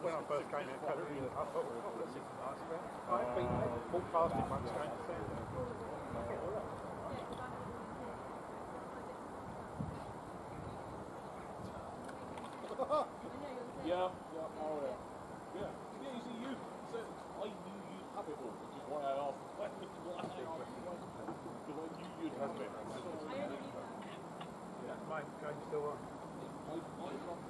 when I first came here, I thought, oh, this is nice. I've been walked past it once going to see Yeah, yeah, oh yeah. Yeah, yeah, you see, you, so I knew you'd have it all, which is why I asked, asked you, because I knew you'd have it. Yeah, mine going still on.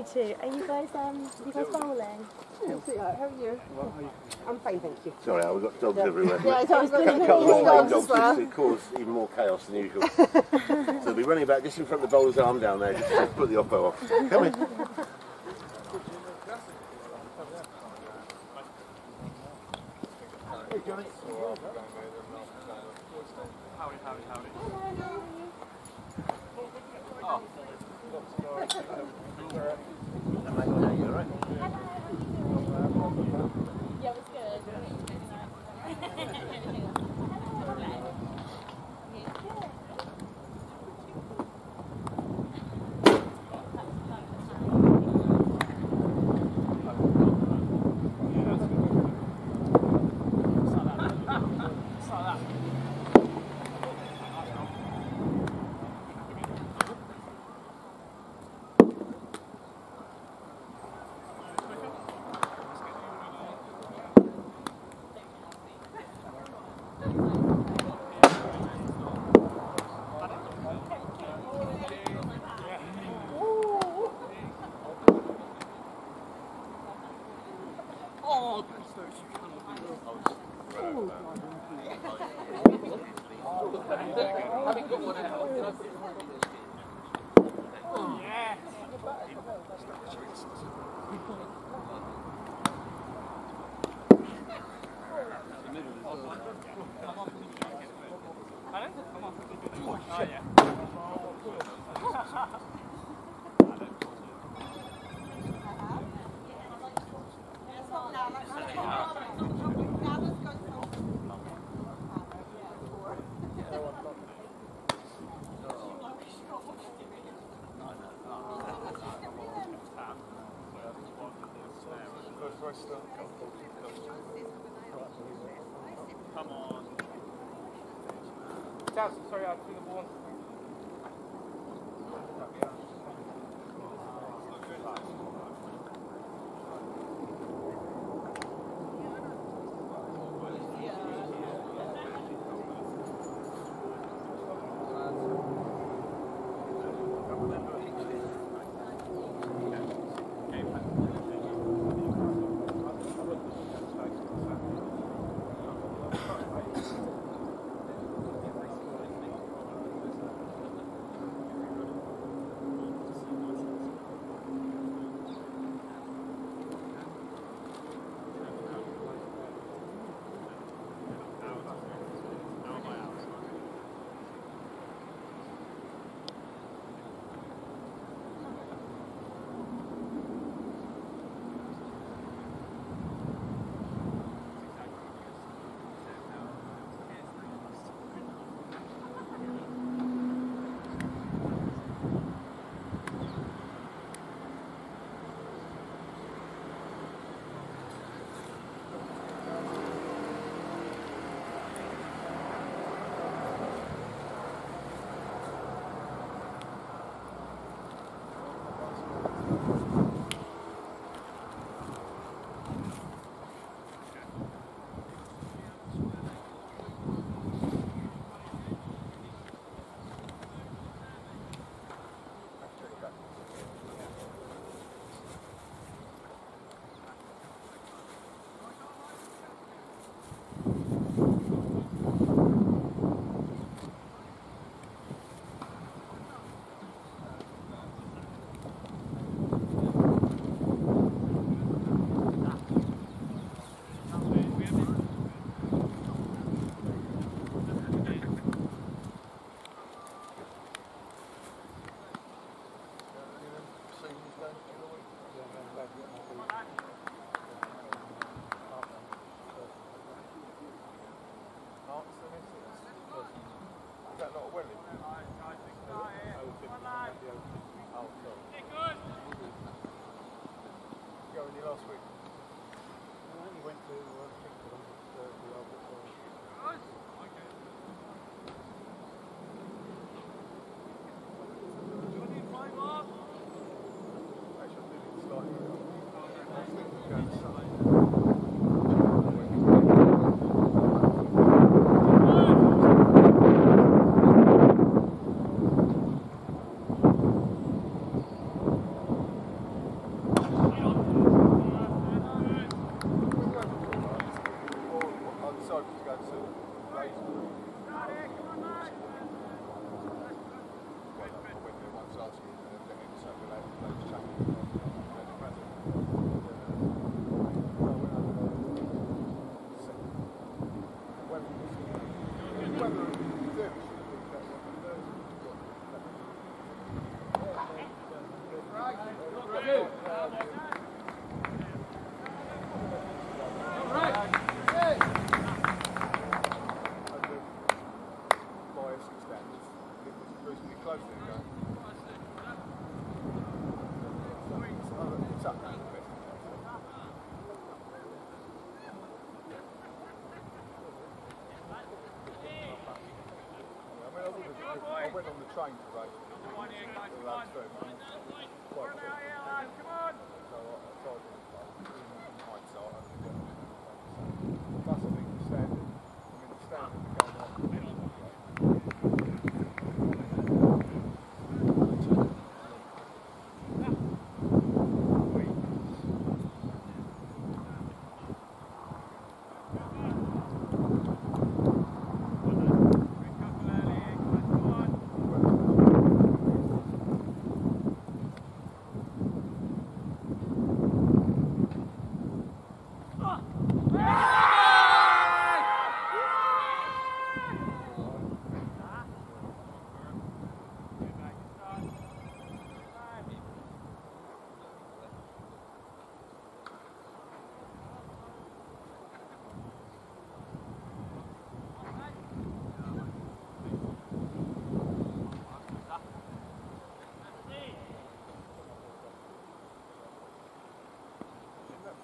too. Are you guys um you guys bowling? How are you? I'm fine, thank you. Sorry, Al, we've got dogs everywhere. Yeah, so I was going to dogs dogs as well. to cause even more chaos than usual. so they'll be running about just in front of the bowler's arm down there, just to put the oppo off. Come in. Hey, Johnny.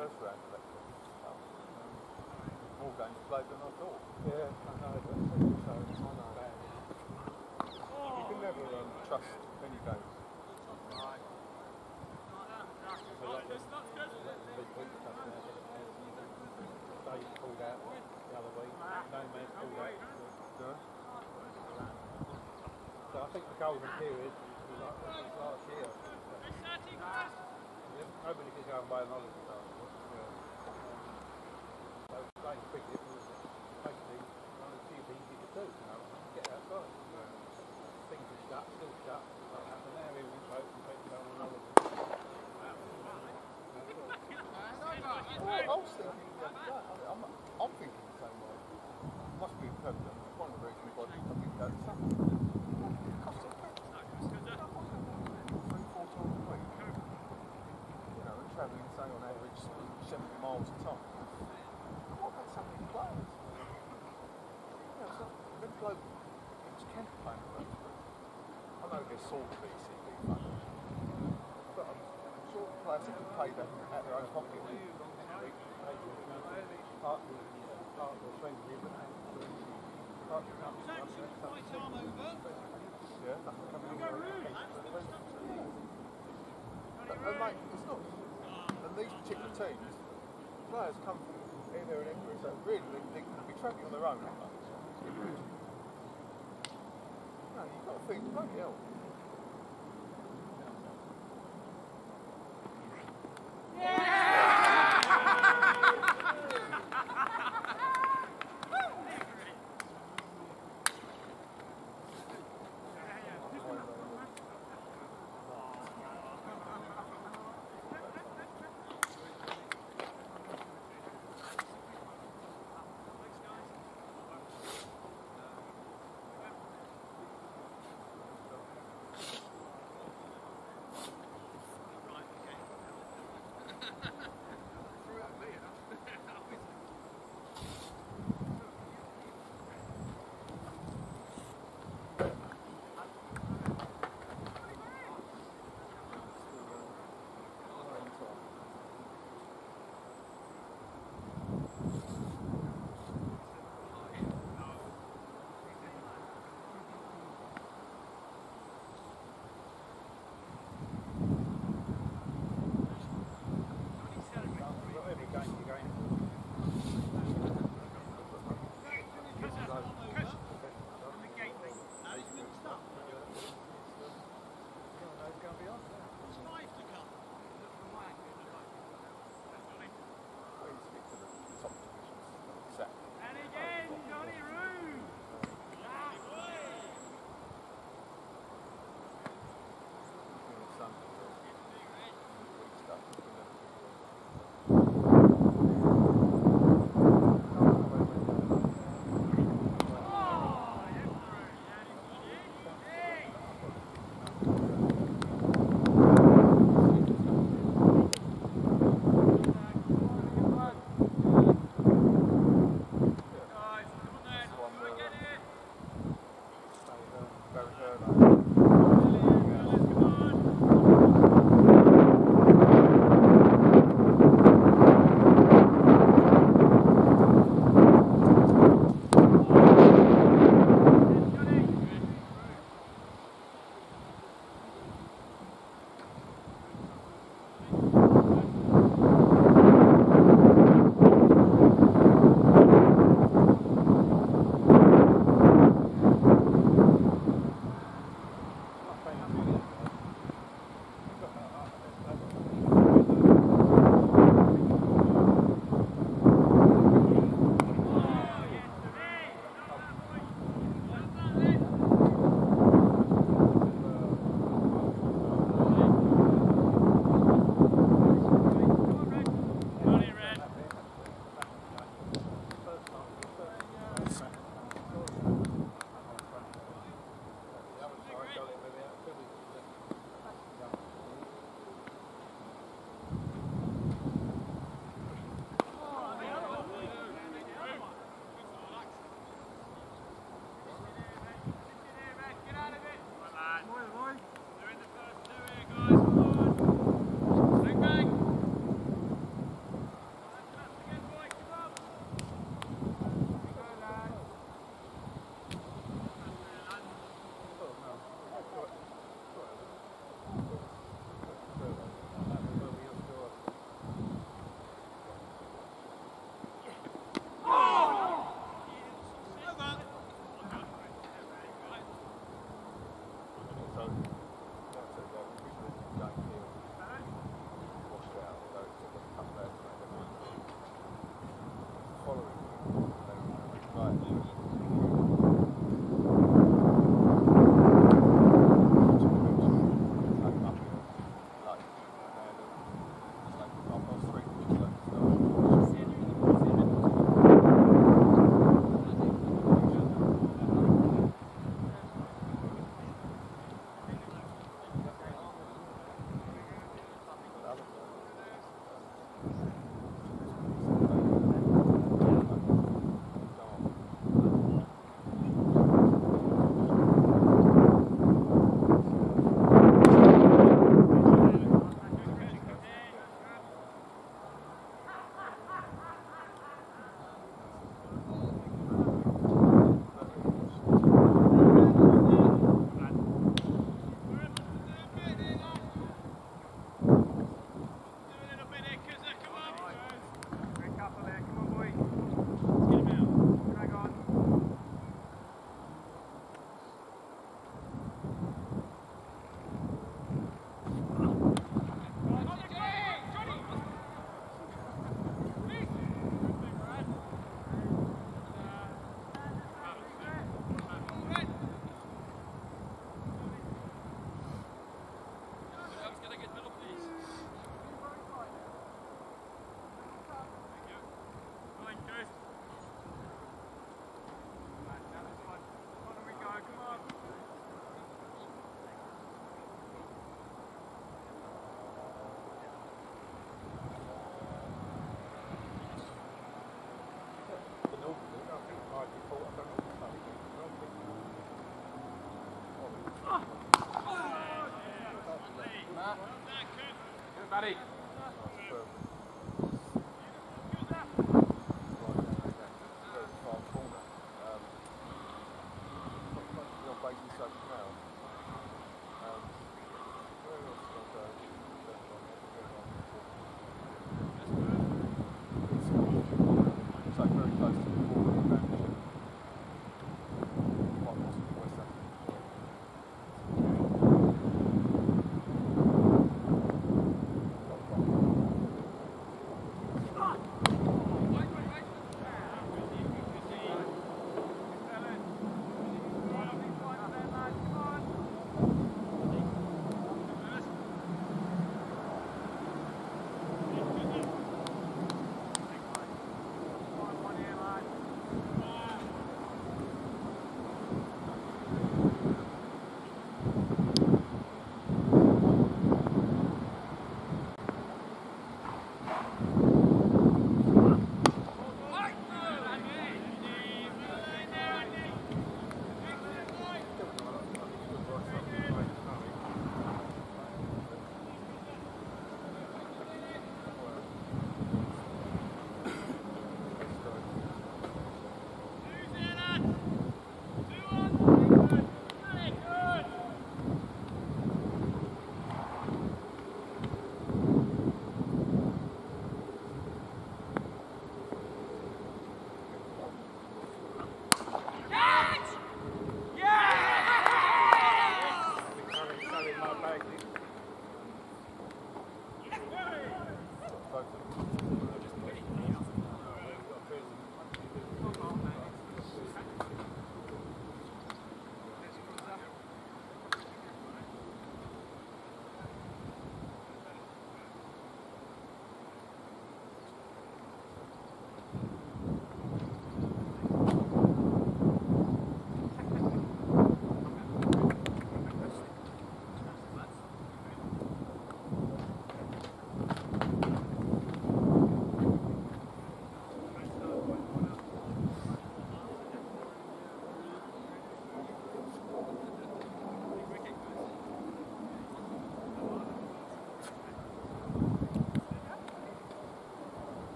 first round. More games played than I thought. Yeah, I know. So, I know. You can never um, trust any games. They pulled out the other week. No pulled out. So I think the golden period was like last year. Nobody can go and buy another. Playing cricket was uh, basically one of the few things you could do, you know, get outside. Yeah. Things are shut, still shut. Like that, but now everything's open, people go on holiday. Oh, I was thinking the other day, I'm, I'm thinking the same way. Must be permanent. It's one of the reasons why I think go to summer. It costs a fortune. Three, four times a week. You know, and travelling, say on average 70 miles a time. What about so many players? You know, so them bloke, it's Kent playing for those groups. ECB funded. But I'm, sure players can pay that out their own pocket. Yeah. And mate, it's not. And these particular teams, players come from here, there, and everywhere. So really, they, they can be travelling on their own. No, you've got to think, bloody hell.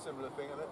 Similar thing, isn't it?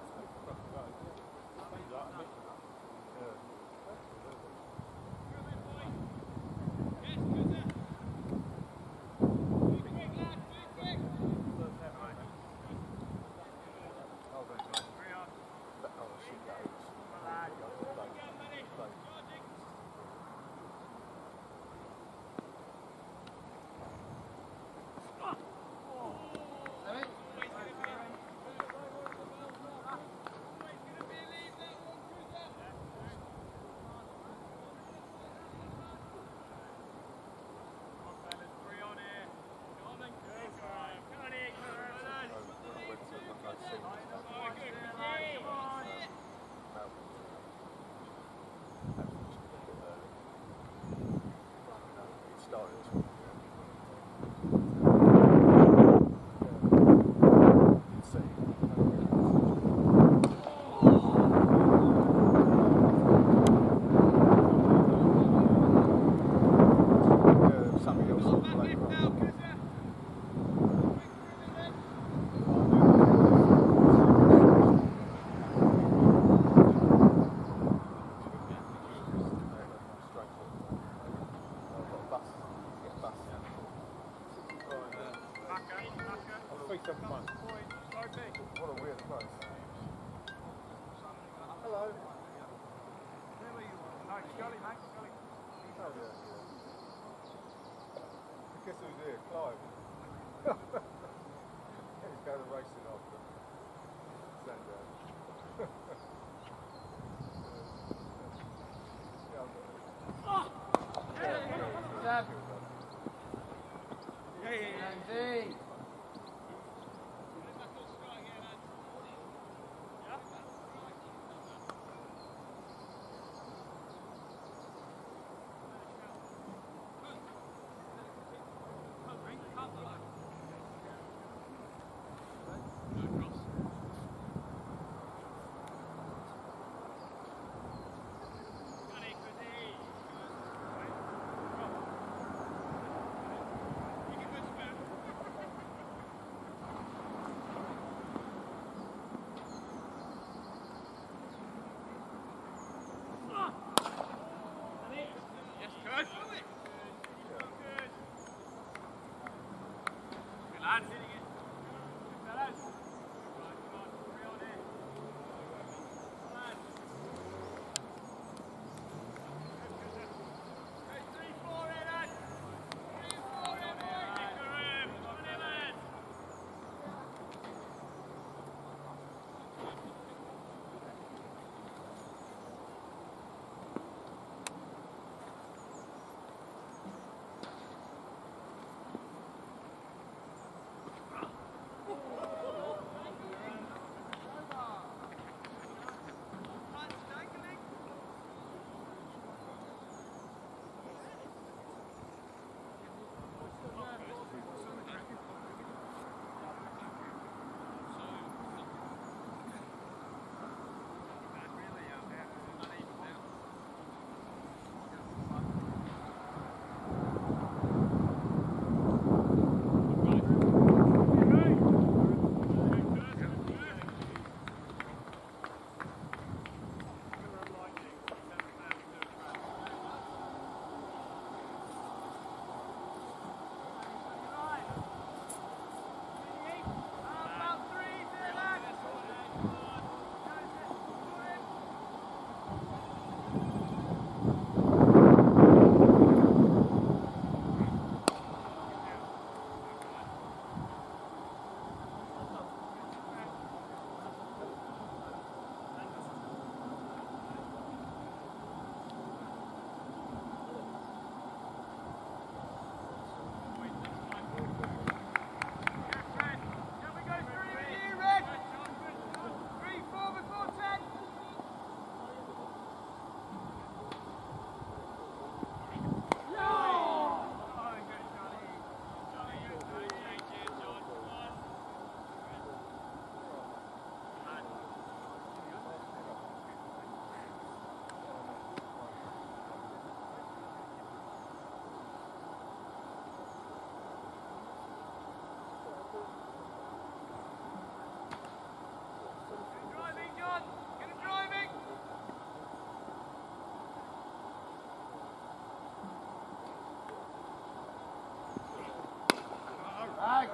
Paguei!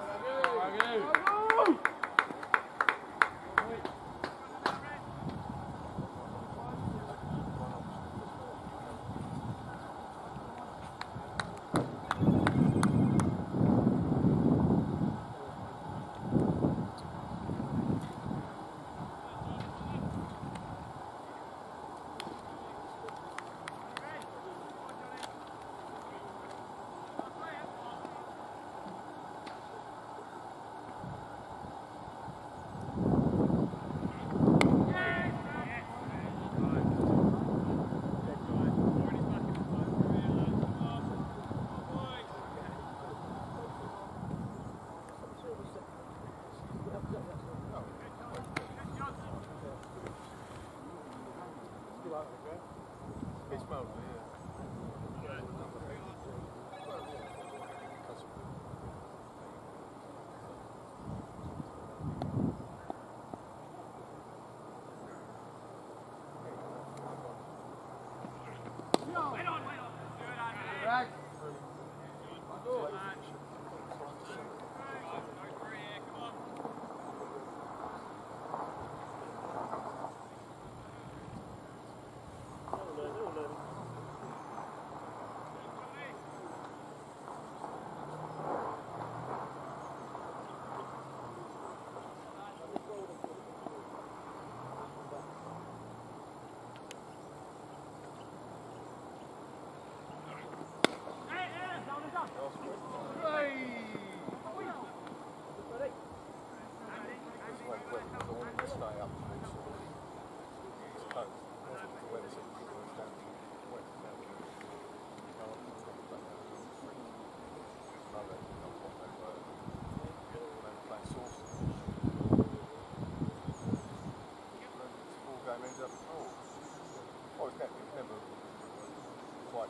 Paguei!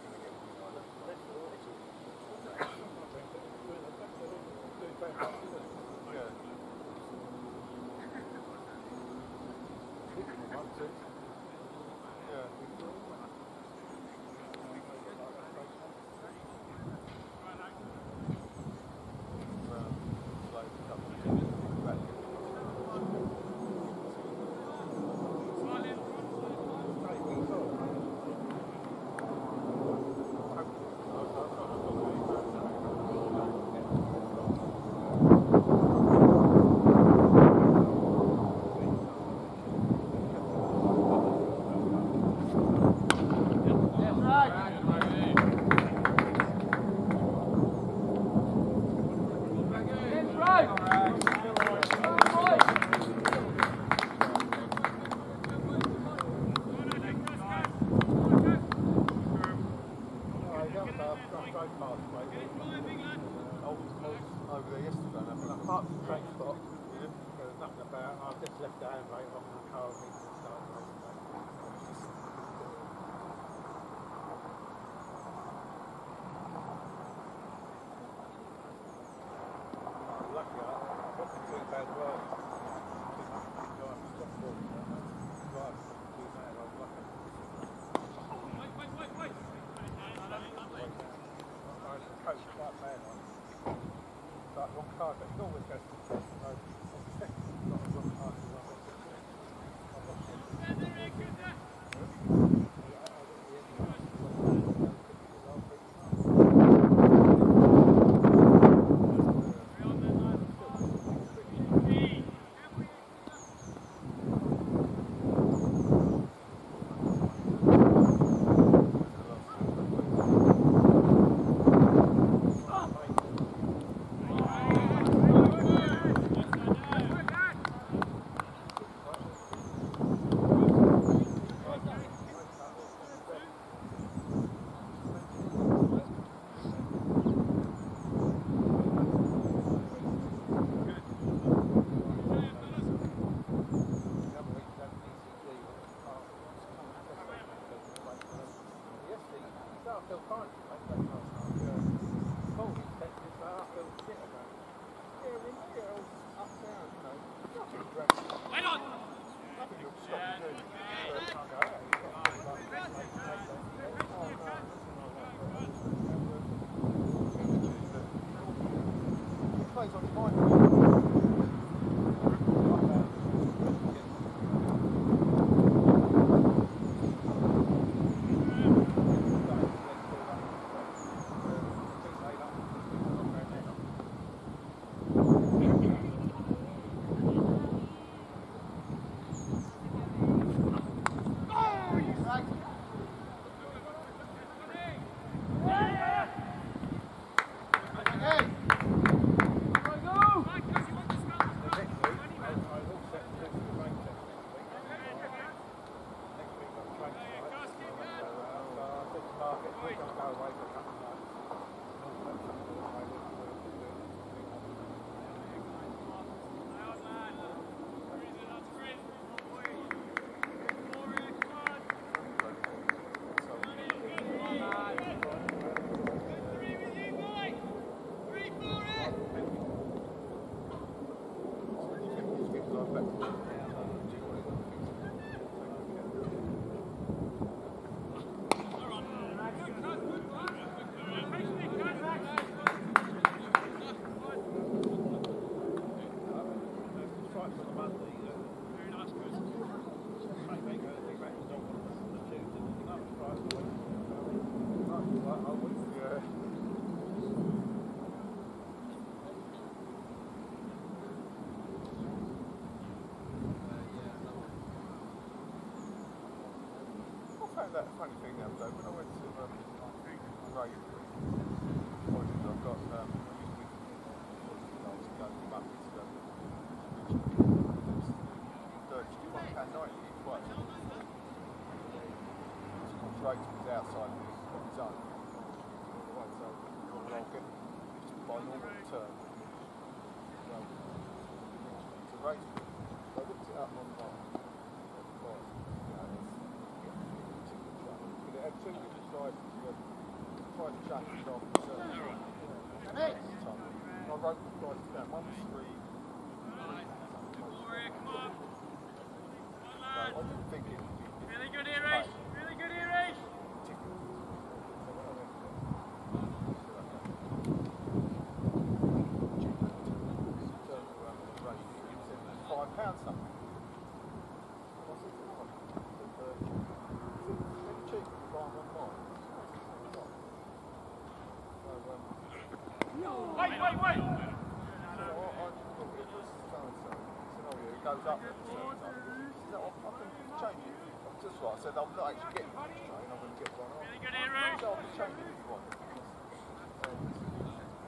Get anything that funny thing the other day when I went to um, Raven. I've got um, I was going to Muppets, um, thirty-one pound ninety each way. It's rates was outside of his zone. Right, so well, I'll get just by normal return. So, it's a rate. So I looked it up online. Price, you know, it's- but it had two different prices. You had price changes after a certain time. And I wrote the prices down. One was three. So I didn't think it would be. Really good here, Rach. Really good here, Rach. Five pounds something. I said, "Oh, it's, uh, it's cheap to buy them online." So, um, Wait, wait, wait. so I, I thought it was so-and-so. He said, "Oh, yeah, it goes up at so-and-so." He said, "Oh, I can change it. I'm just right. I said, I'm not actually getting train, I'm going to get one off. Really good here, Rach. So I can change it if you want. Um,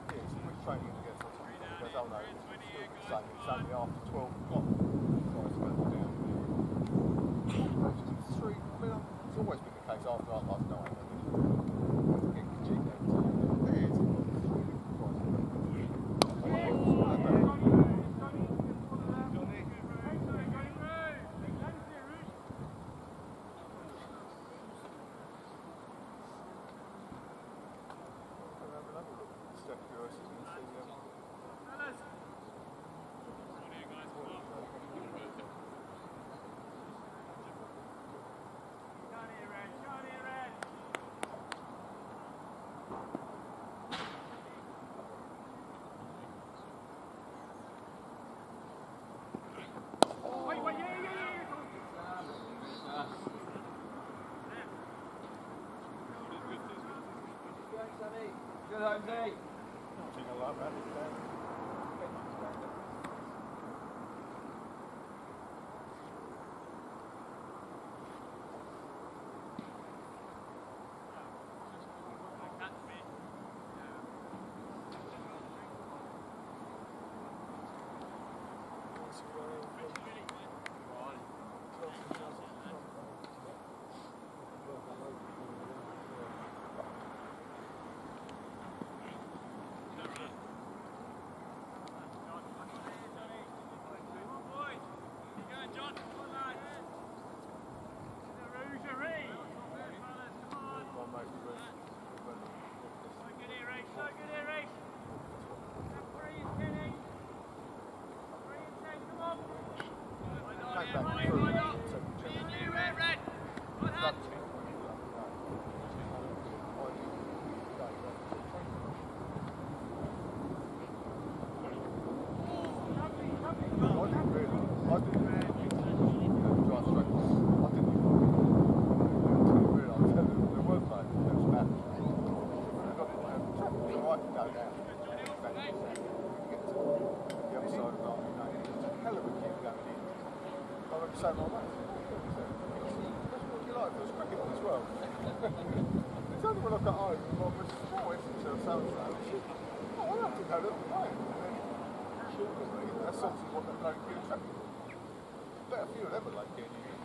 yeah, so which train you going to get? So I told him, he goes, oh it's still the same. It's only after 12 o'clock. So I spoke to him. It's three, I mean, it's always been the case after half past nine. I mean, it's getting cheap there. So, yeah, it's three different prices. I like it. It's not that bad. I'll have another look. Step curiosity and see, um, Wait, wait, yeah, yeah, yeah. Good, Jose. I think I like that. It's down. Benches down there. my mate Bruce, who went and- Came back through, so we checked. So my mate, that's what you like for a cricket as well. It's only when I got home my missus said, oh, it's so so and so. She, oh, I have to go to the was like, that's obviously what they're like in traffic. Better for you ever like getting you.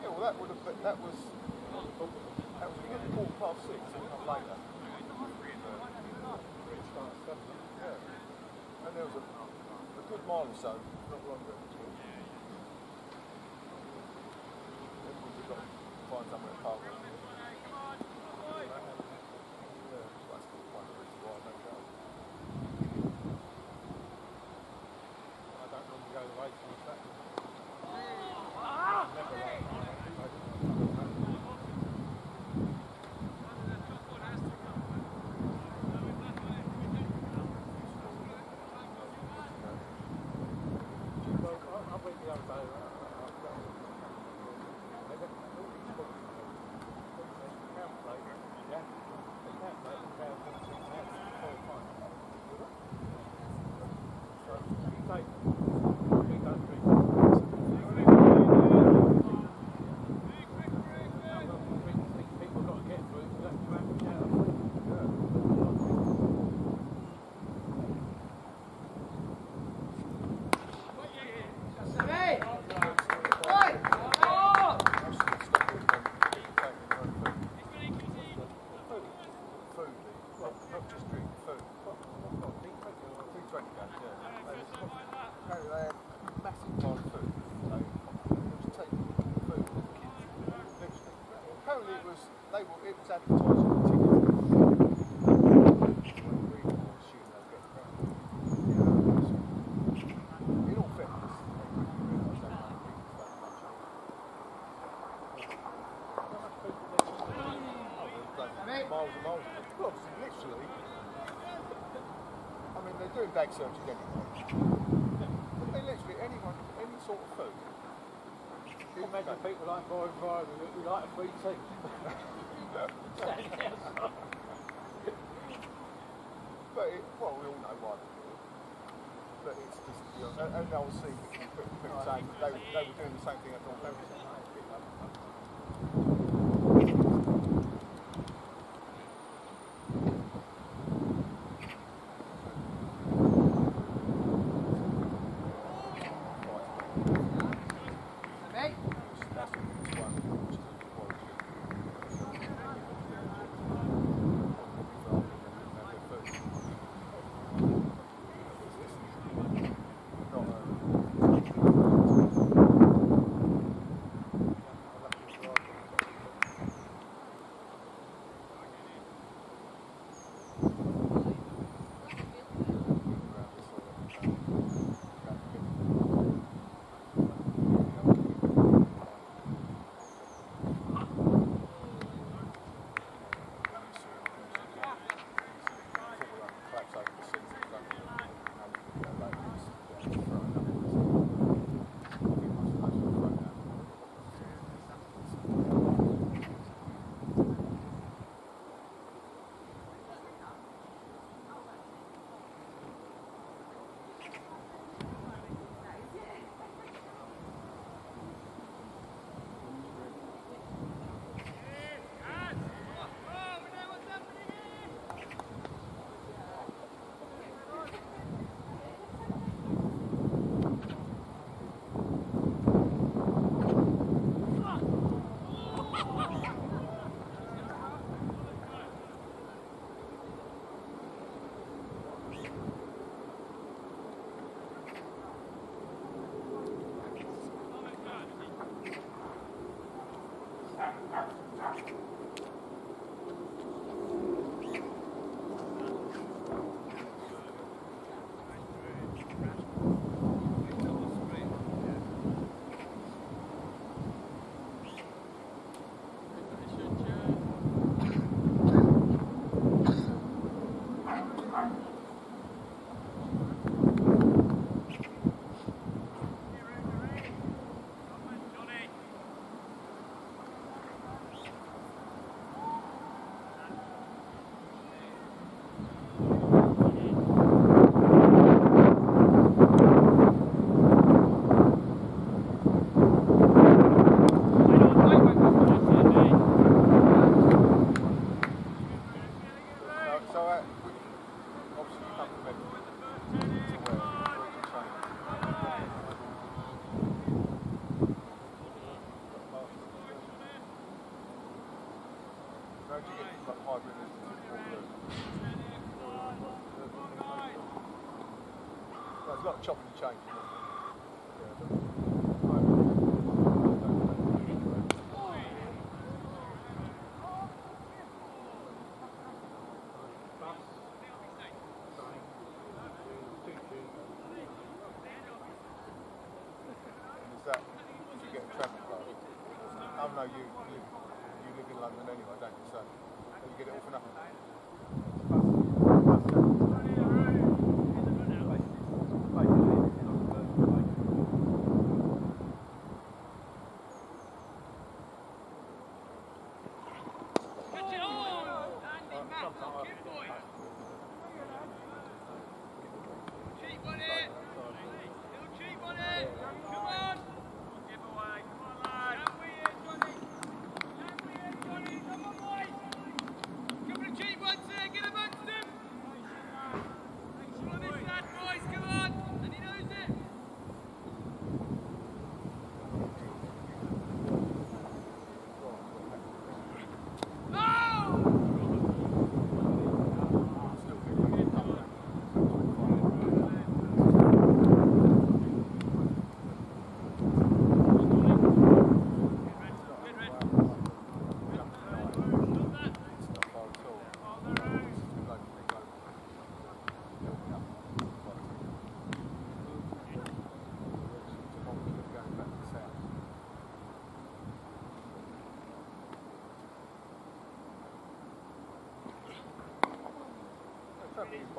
Yeah, well that would have been, that was, that was again past six, so not later. Yeah. And there was a good mile or so, not longer. Then we've got to find somewhere to park. sex surgeons. But they literally, anyone, any sort of food. You imagine people like Brian Bryan who like a free tea. but it, well, we all know why they do it. But it's just, and, and they'll see they, they were doing the same thing at all.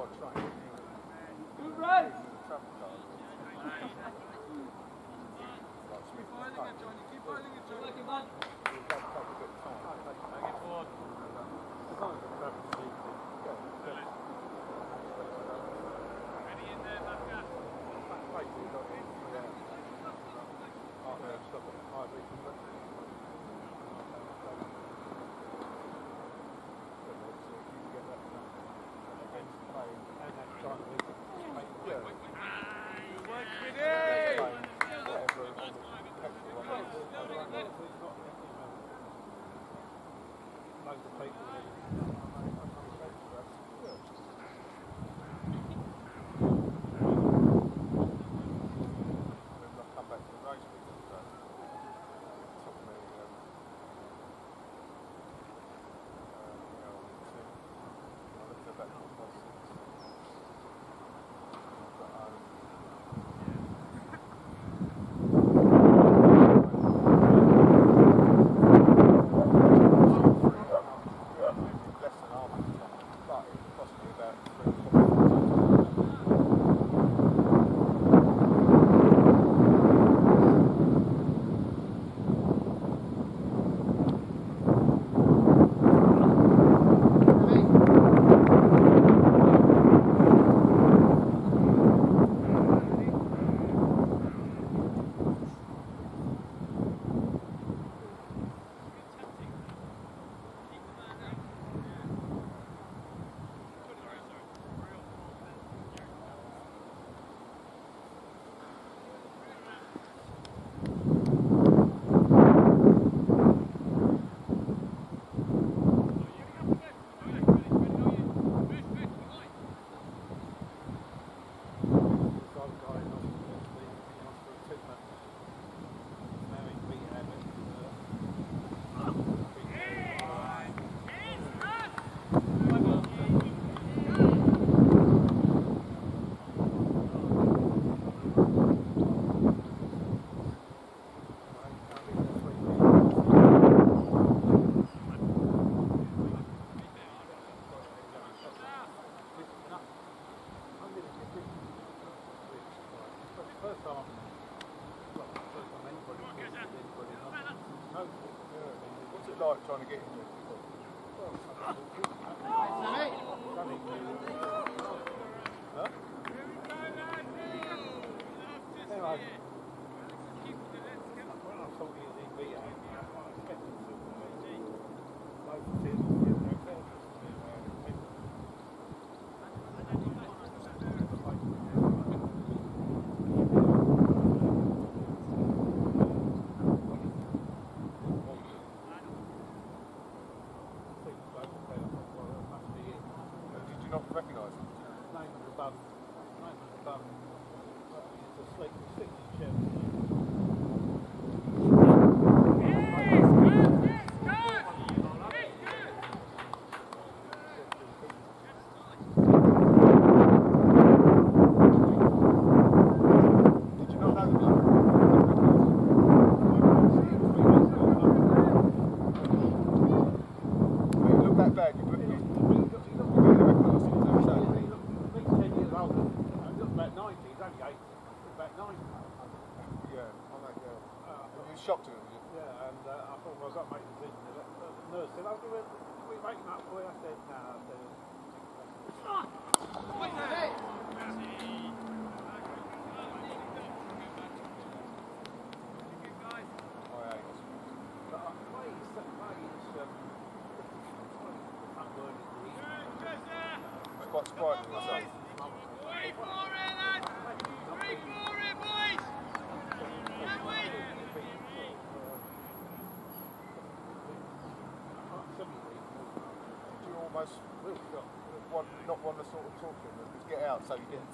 Xbox, right? the people. trying to get Three, four, Three, four, boys! Can we? Do you almost not want to sort of talk to them? Just get out so you get.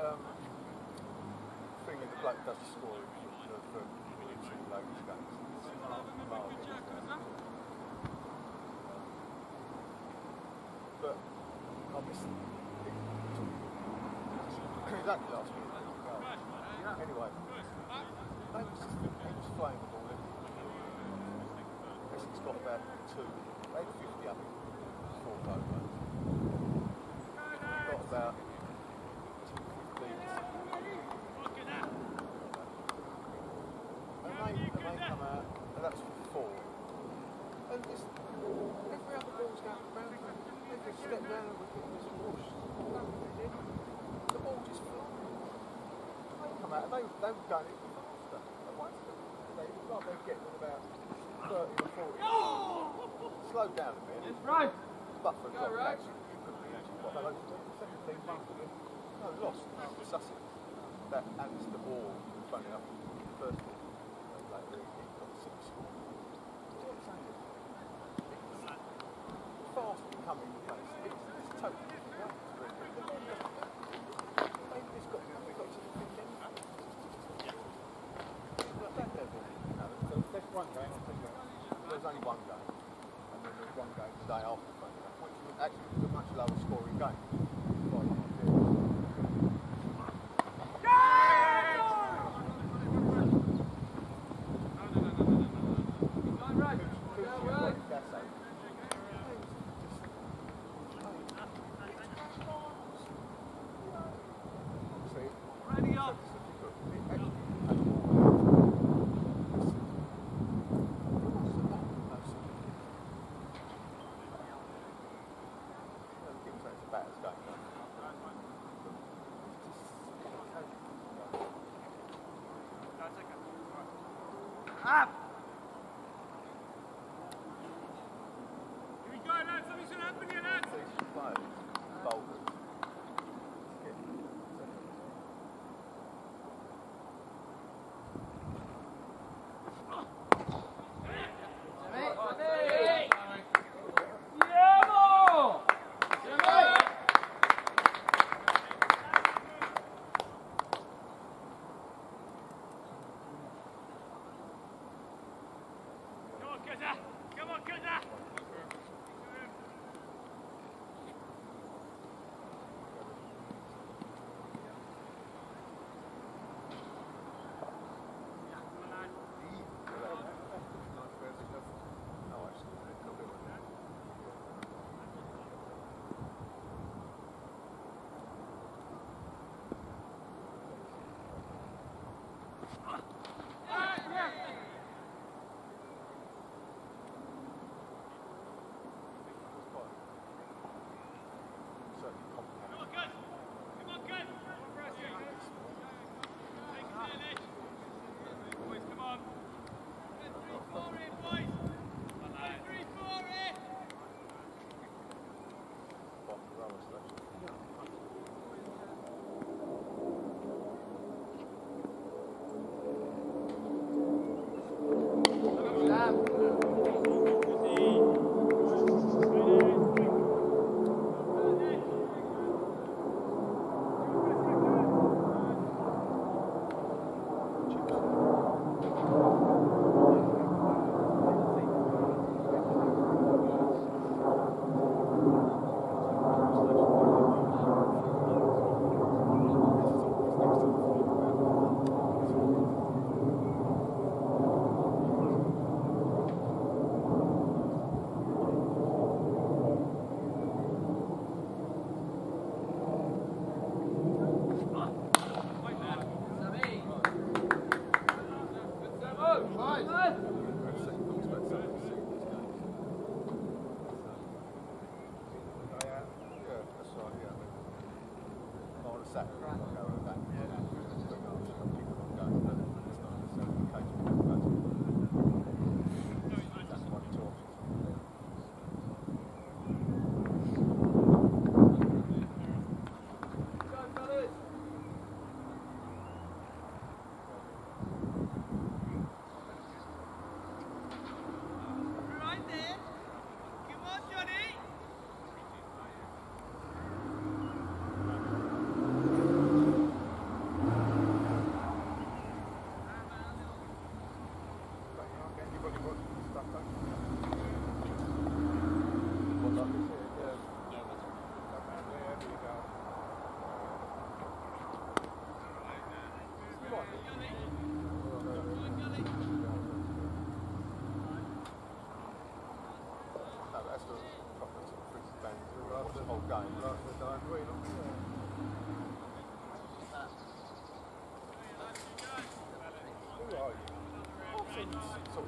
Um, thing the bloke does the two ladies games. But I. Exactly last week. Anyway, they was, he was flying the ball in. Essex got about two, they 50 up four over. Got about two fifteens. And they, and they come out, and that's for four. And this, every other ball's going round, they just step down and wicket and just whoosh. Nothing they did. The ball just flew. They come out, and they, they were going even faster. At once, they like they were getting about 30 or 40. Slowed down a bit. Right. But for Go, right. you couldn't be what, close 17 months ago. No, lost Sussex. That and the ball, funny enough, first ball. Like, really, he got six score. What I'm saying is, it's fast becoming the place. It's, it's totally different. now. It's really different. Maybe it's got, we've got to the weekend. Like that level, you know, So that's one game. I'll take that. there's only one game, and then there's which was actually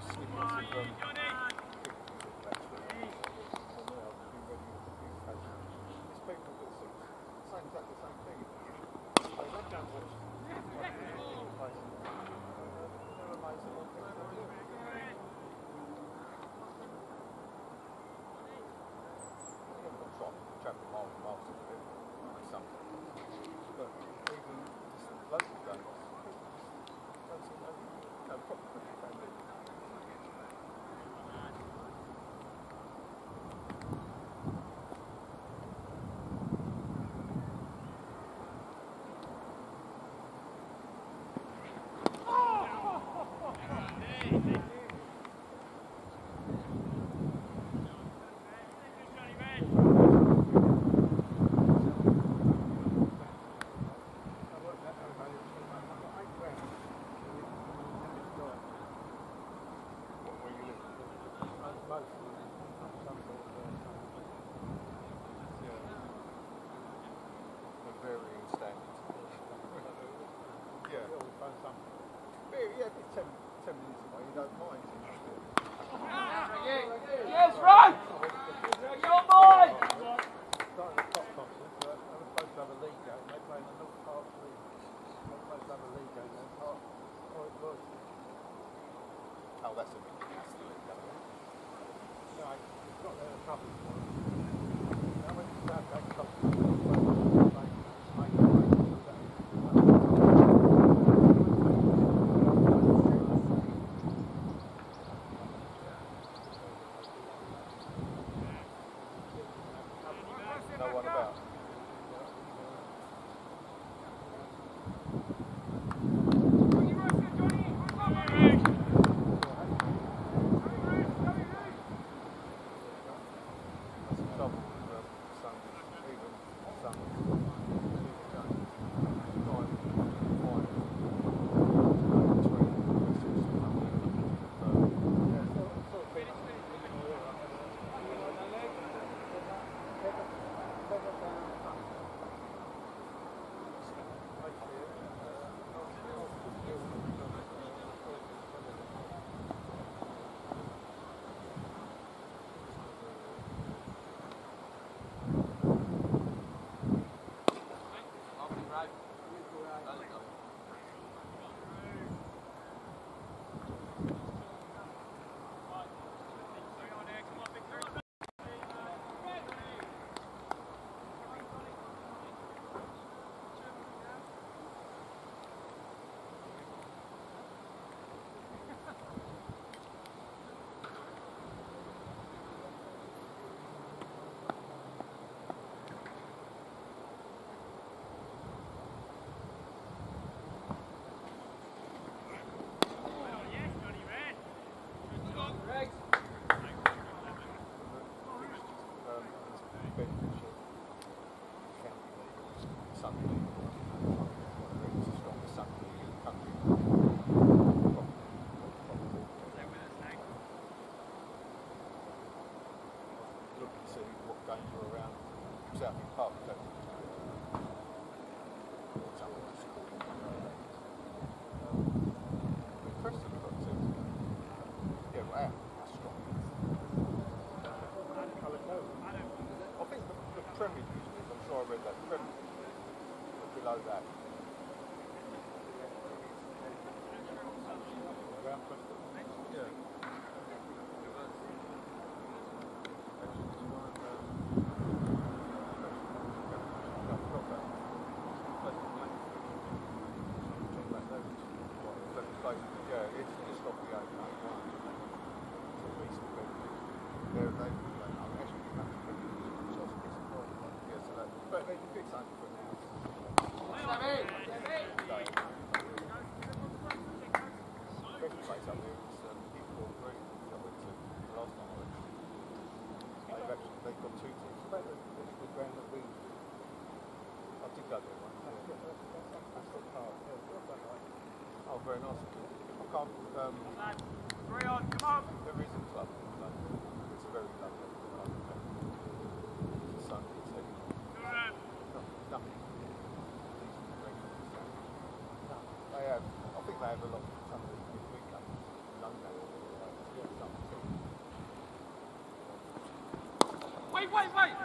Sort of that's a bit can ask the No, I've got a problem. does that. not very nice at all. I can't. Um, Three on, come on! There is very a sun, it's. Nothing. I think they have a lot of something this week. London. Uh, wait, wait, wait!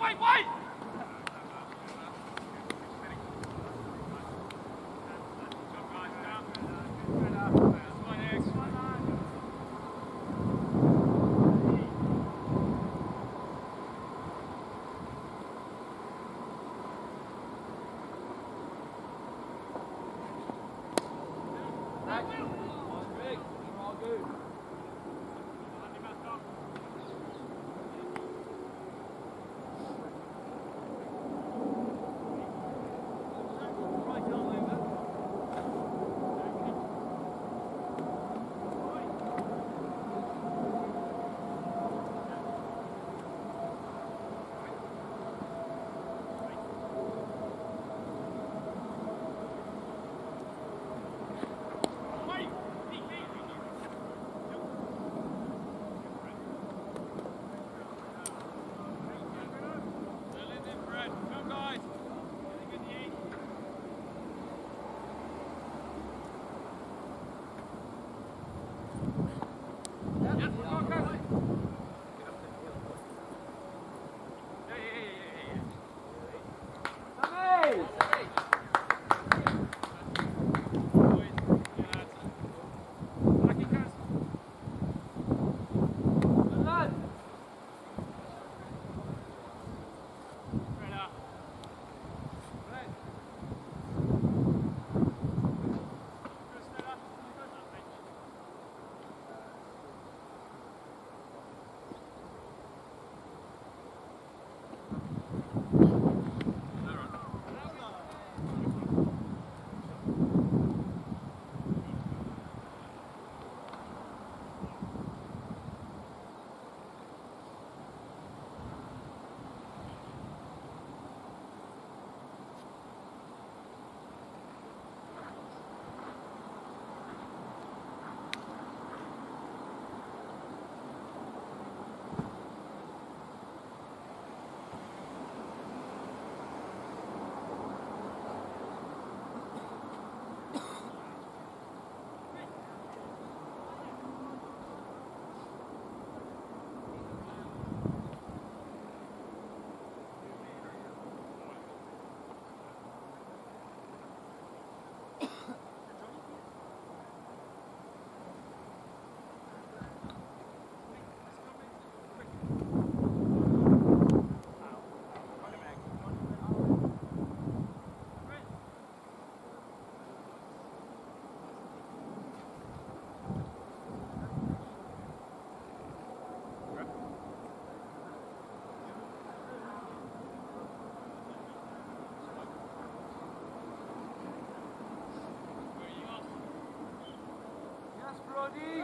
Wait, wait! Doggy!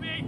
me!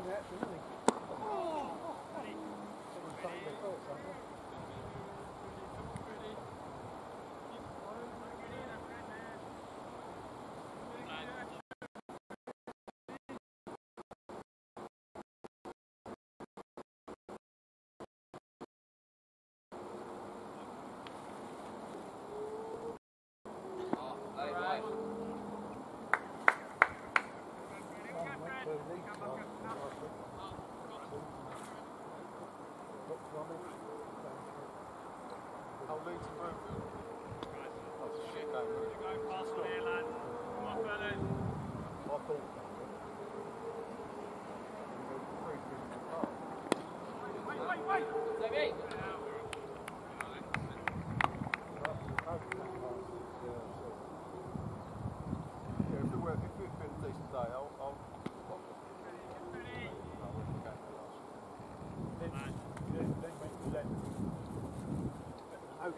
from that, Michael.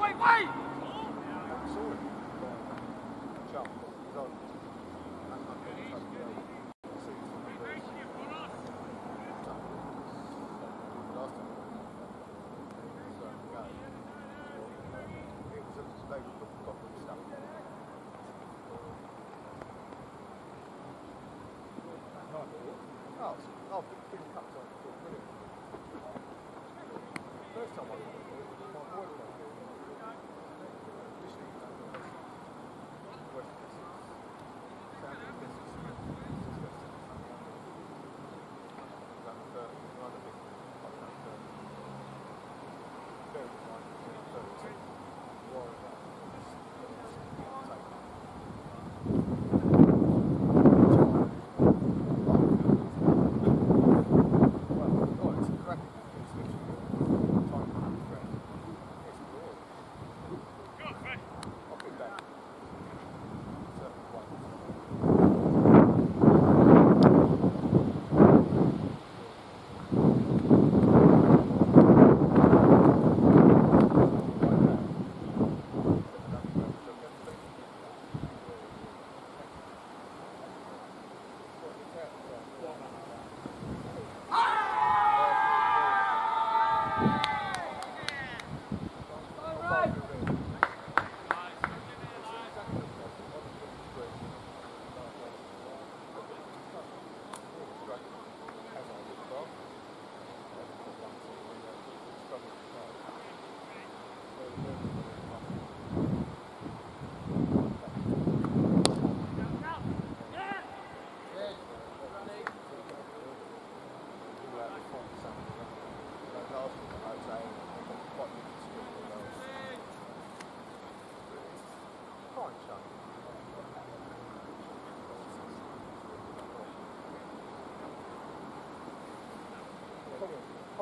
wait, wait!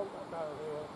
Calcutá,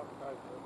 Rock Tyson.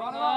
Run him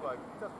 he can't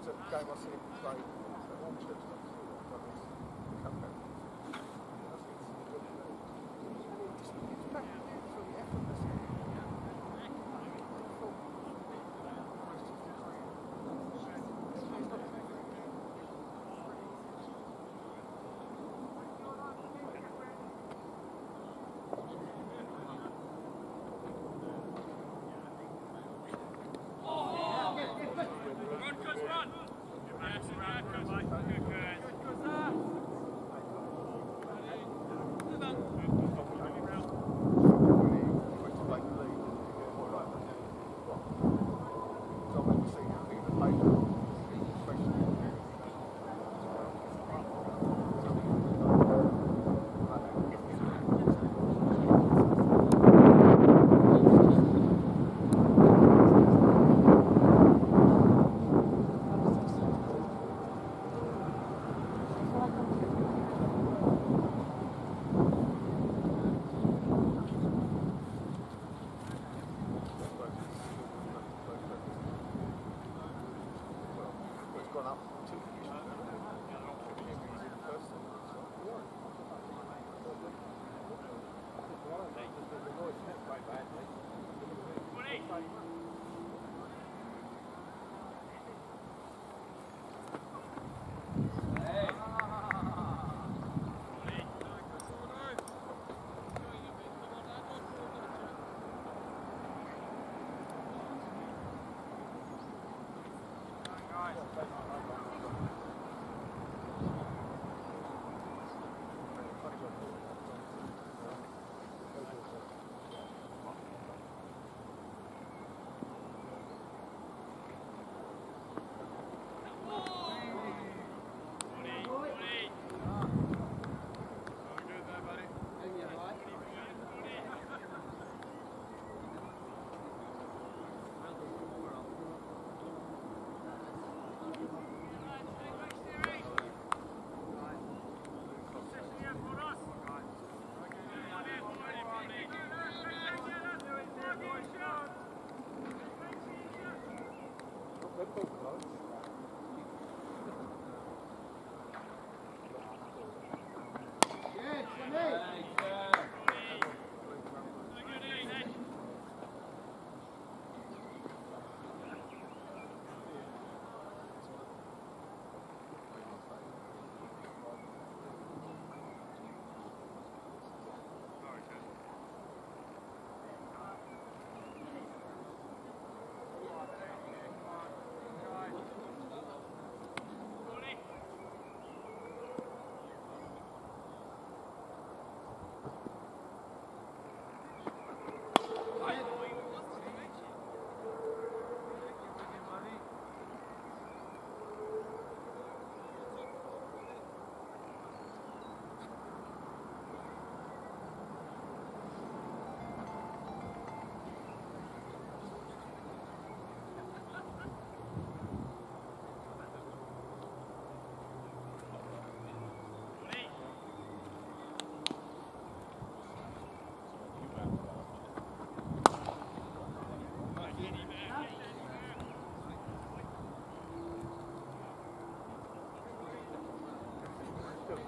To the game, I see him play Merci.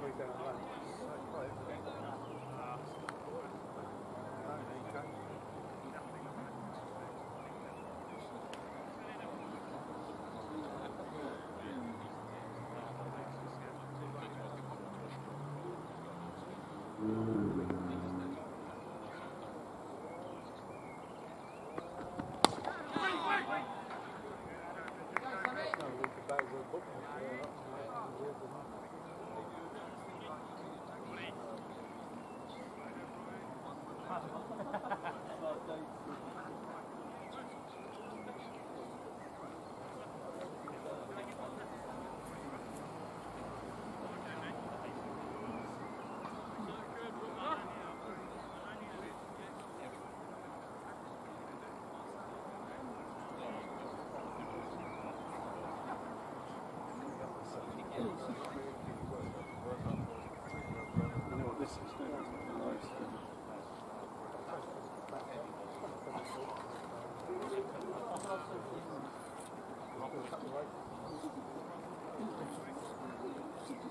Three down lane. That's right, isn't it? No, he changed it. No, we could back the book. You know what this is? don't you? Yeah,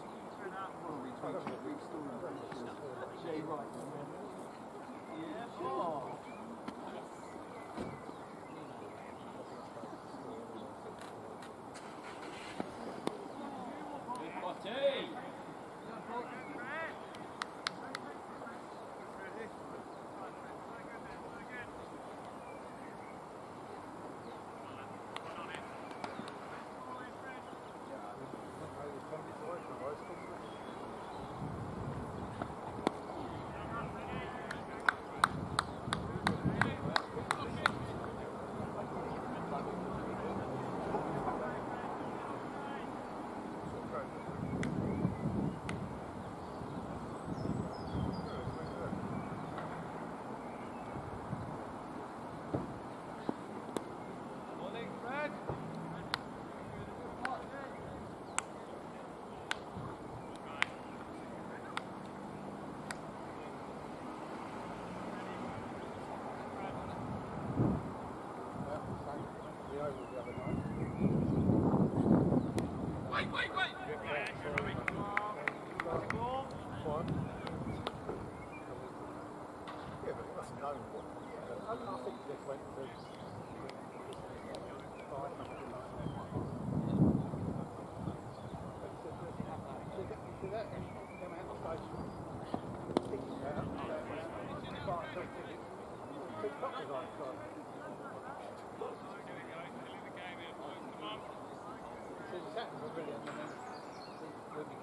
brilliant.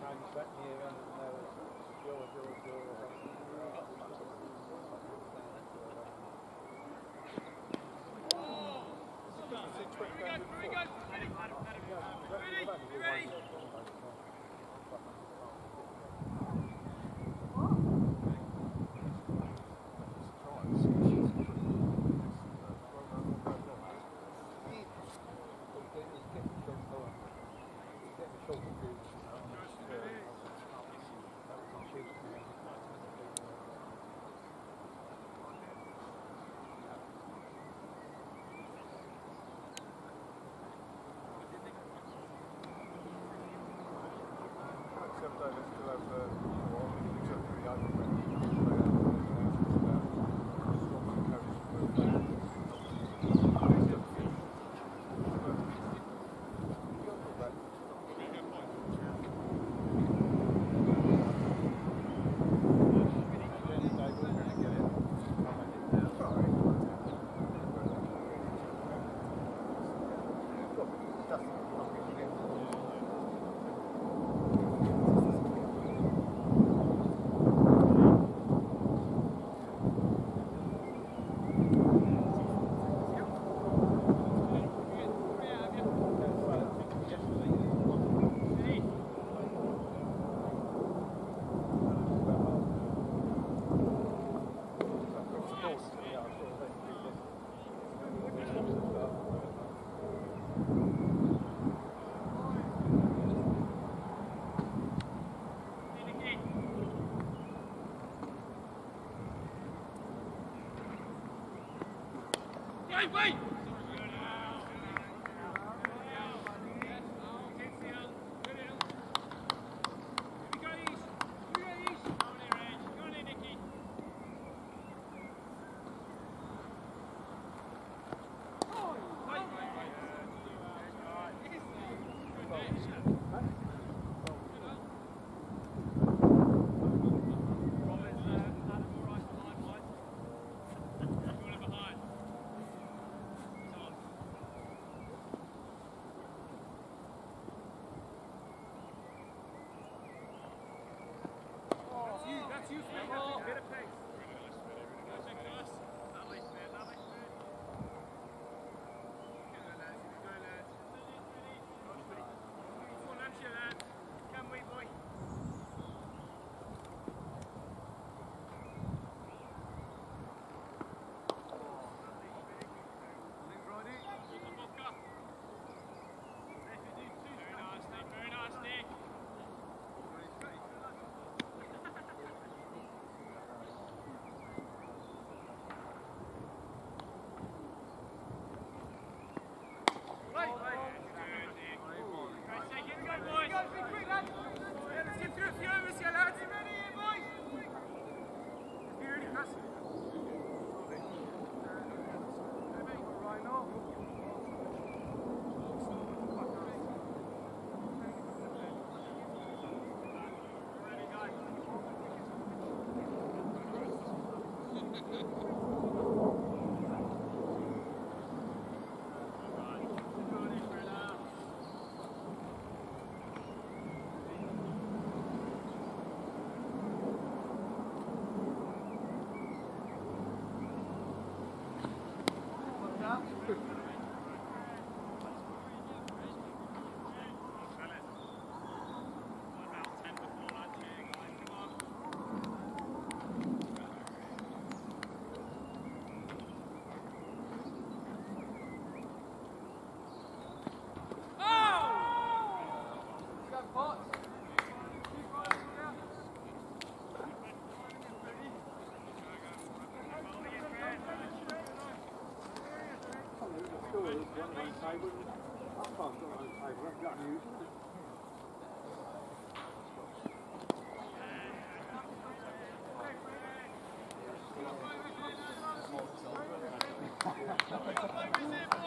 And there was George, George, George. Think he just went to. Except So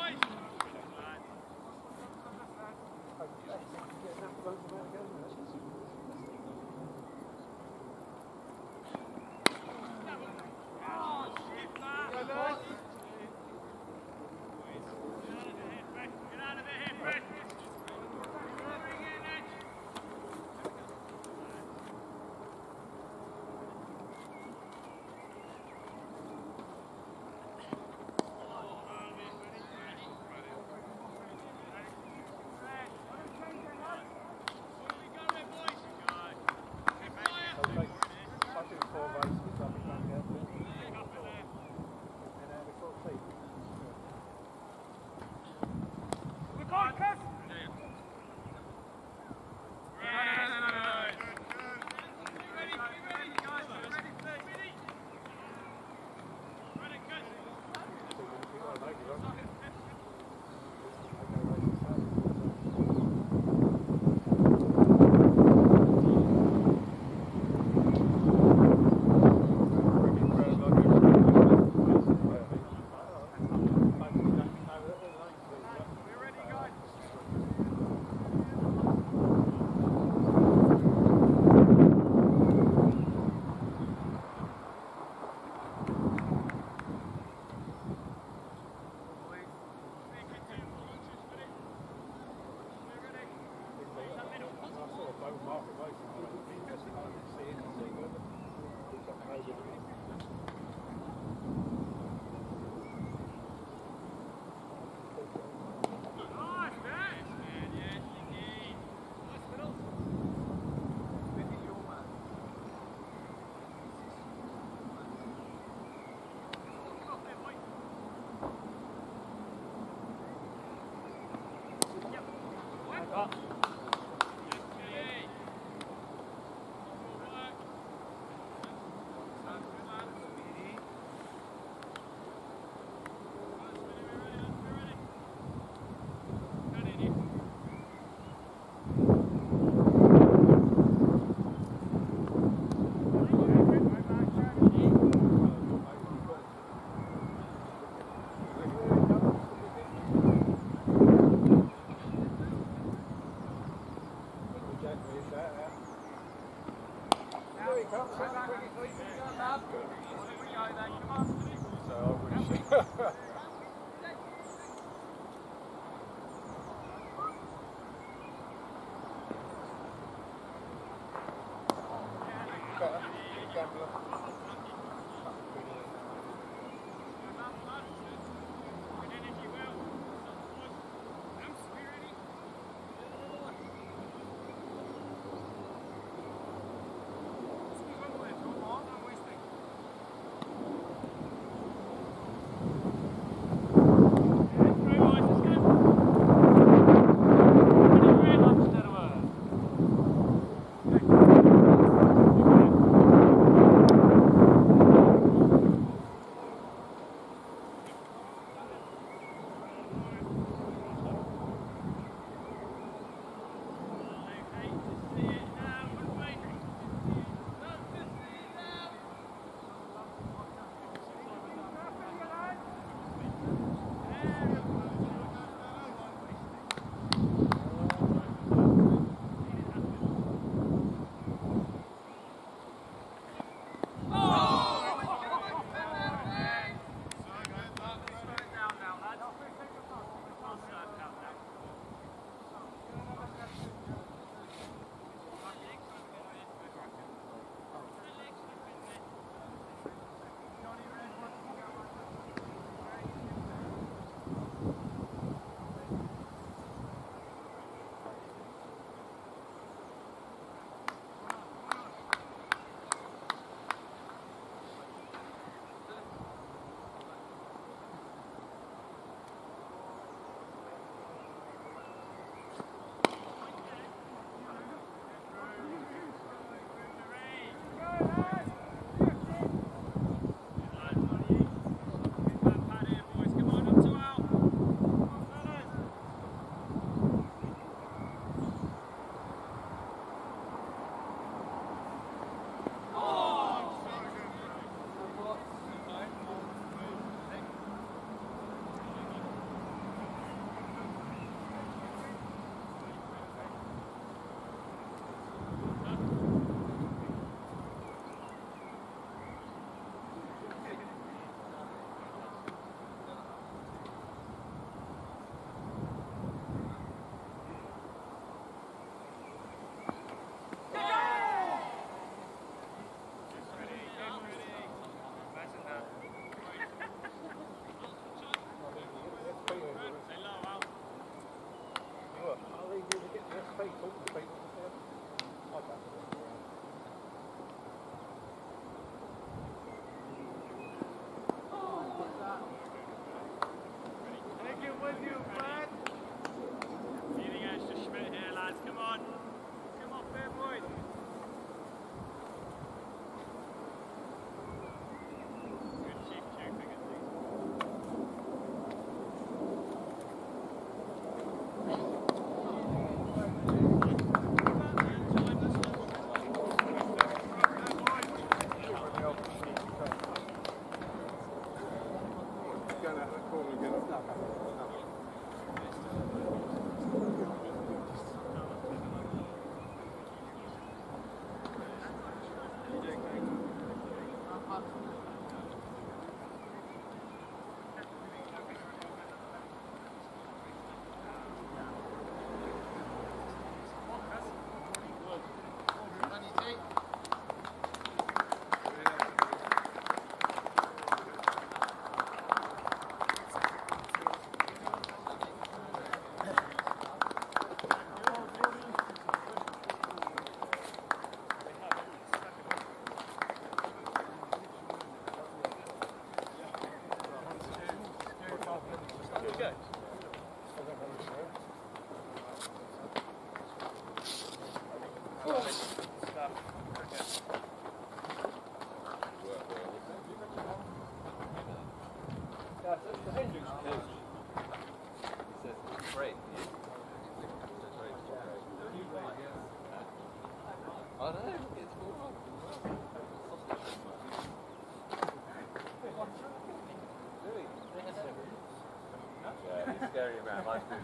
scary around.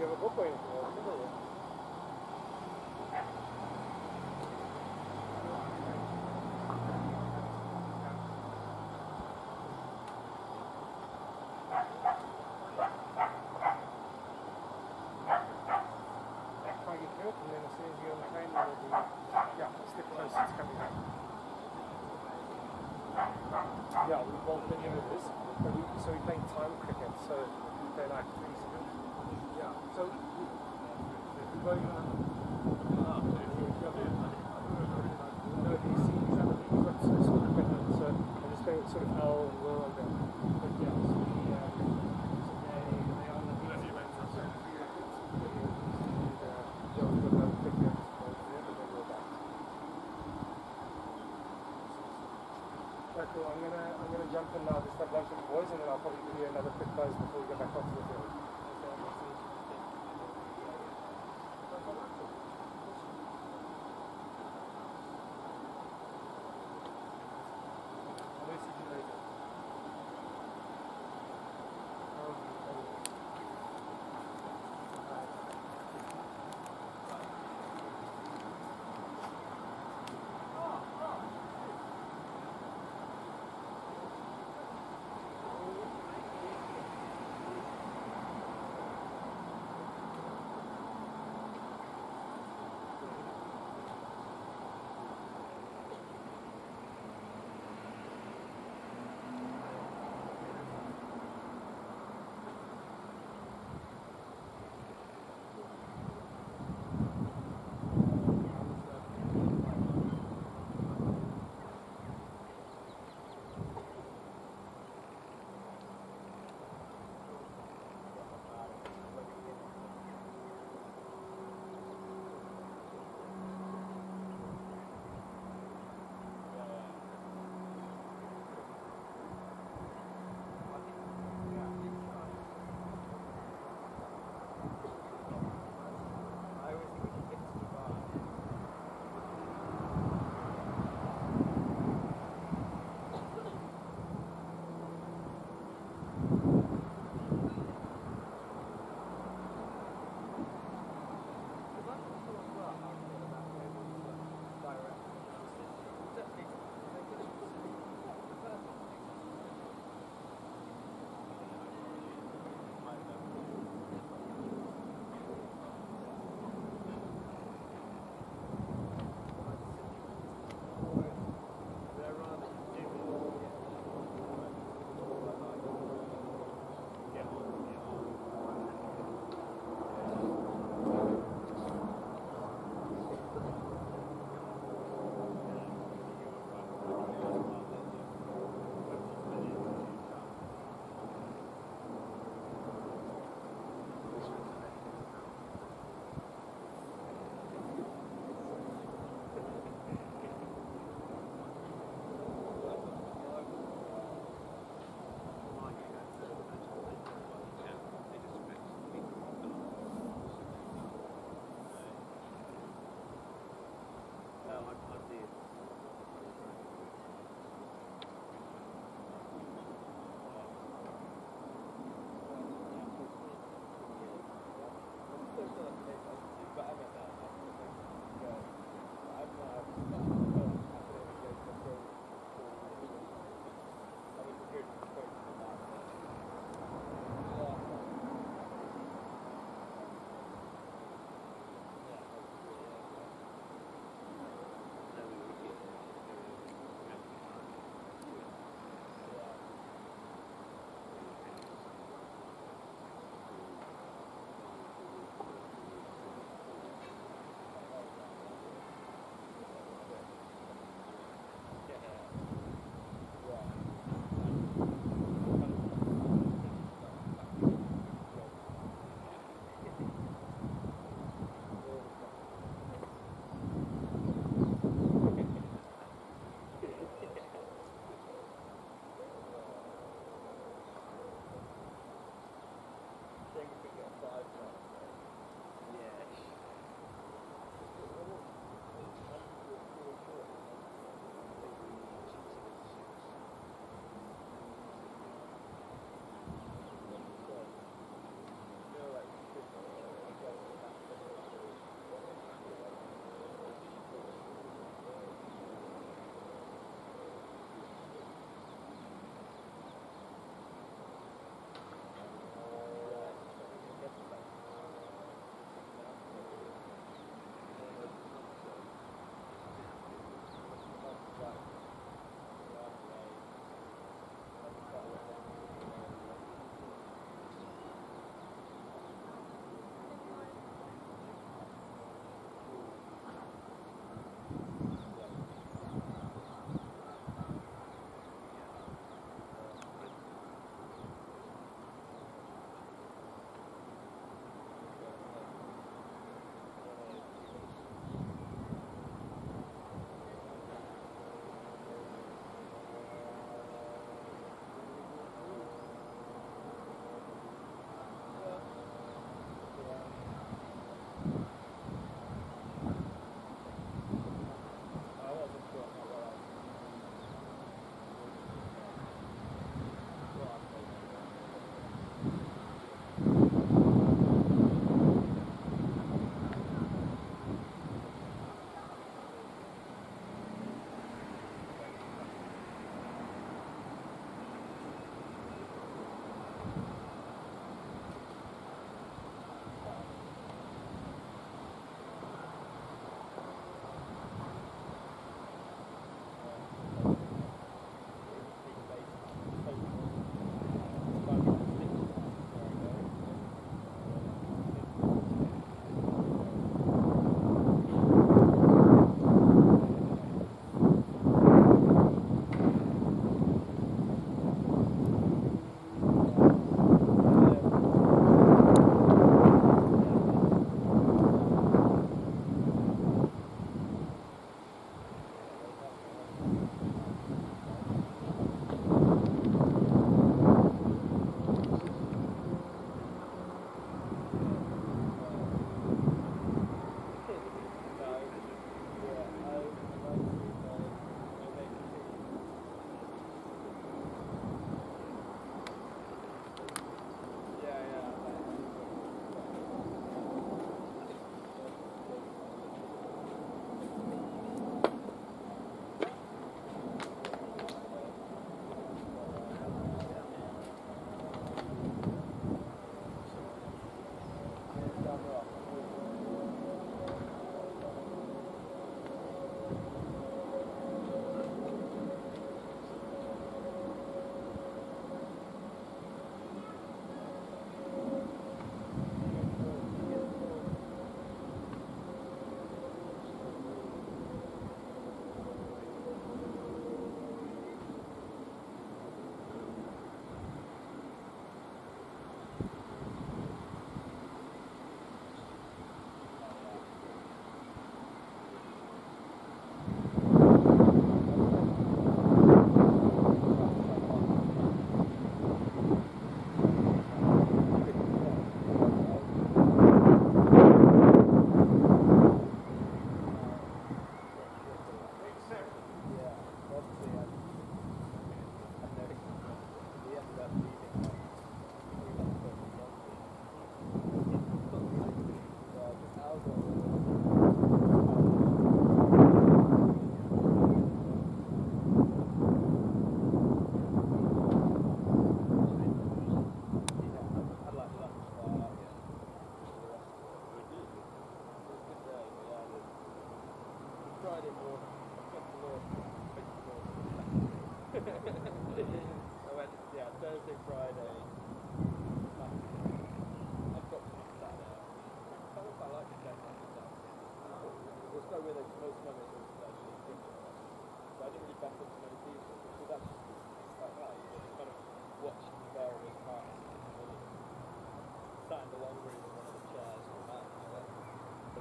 But do you have a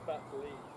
about the league.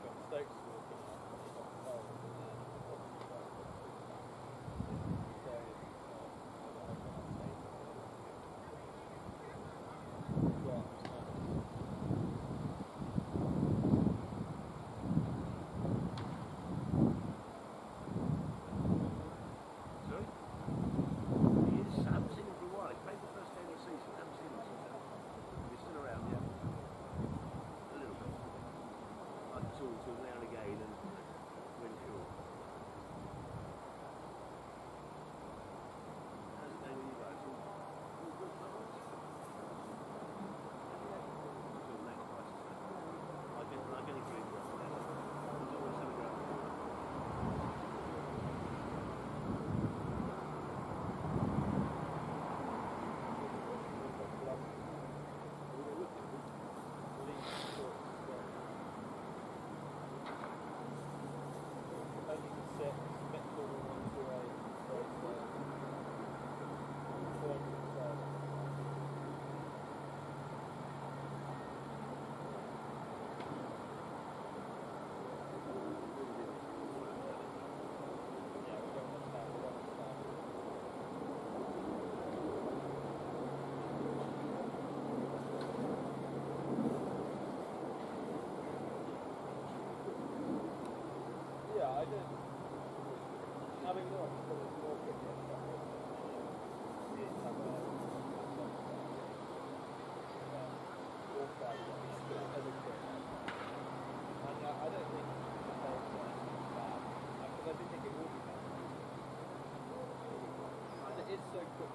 is so quick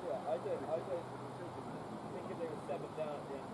Yeah, I did. I did. Thinking think if they were seven down at the end.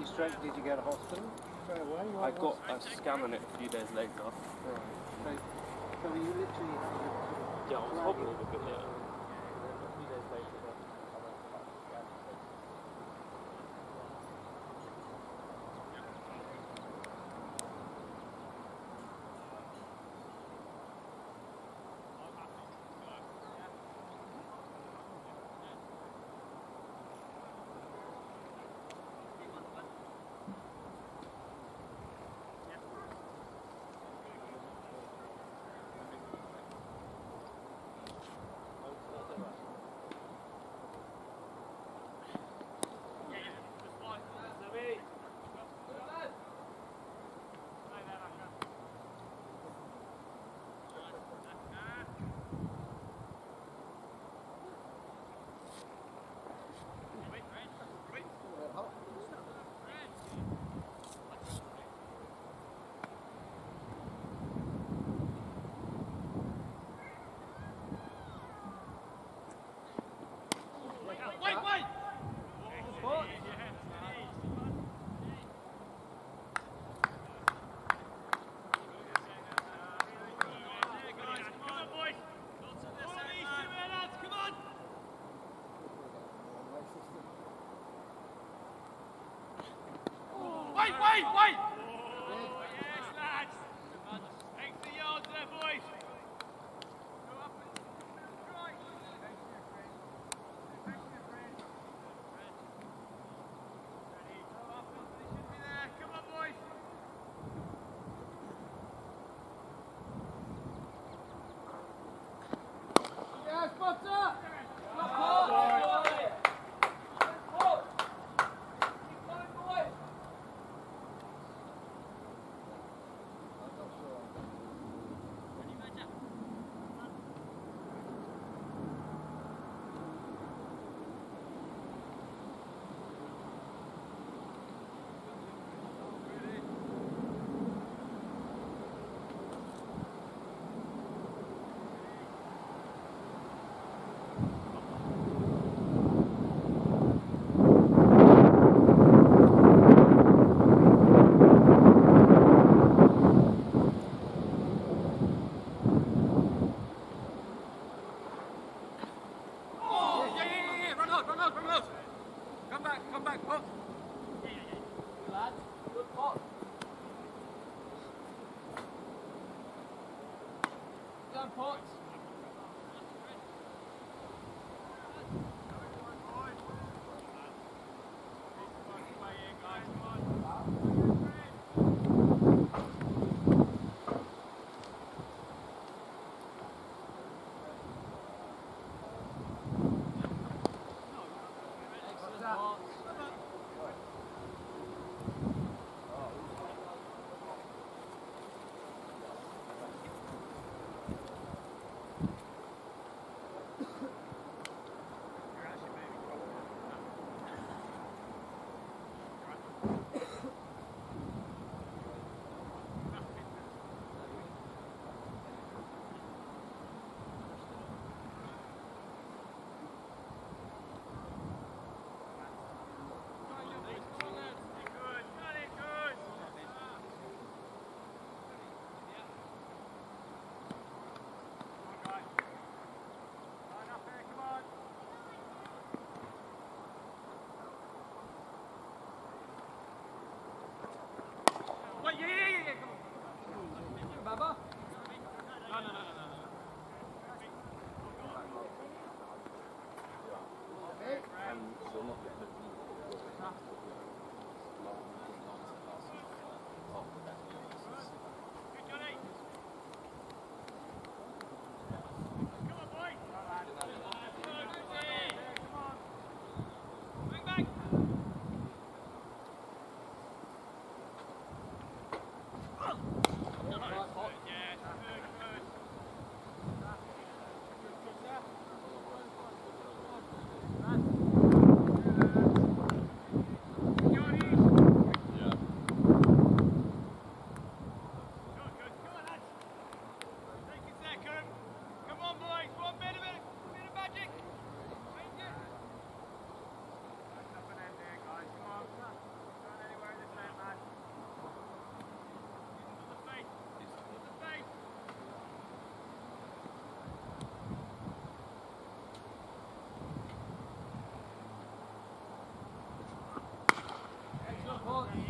you straight? Did you get a hospital away? I got a scan on it a few days later. Right. So, so you literally. Yeah, I was hobbling. 喂喂。people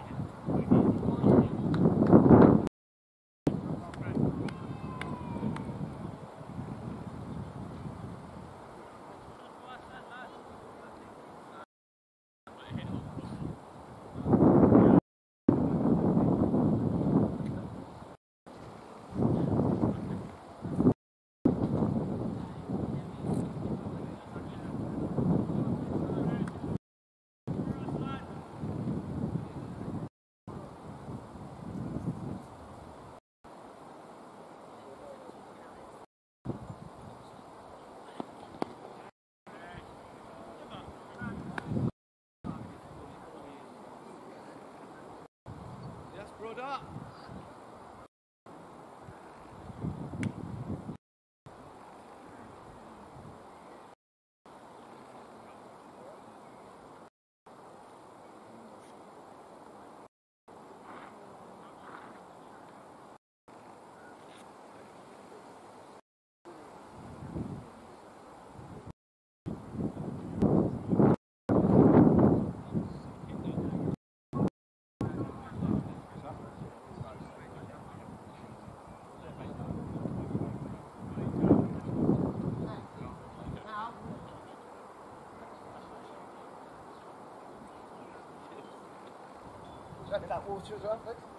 Yes, brother. Check that water as well, please.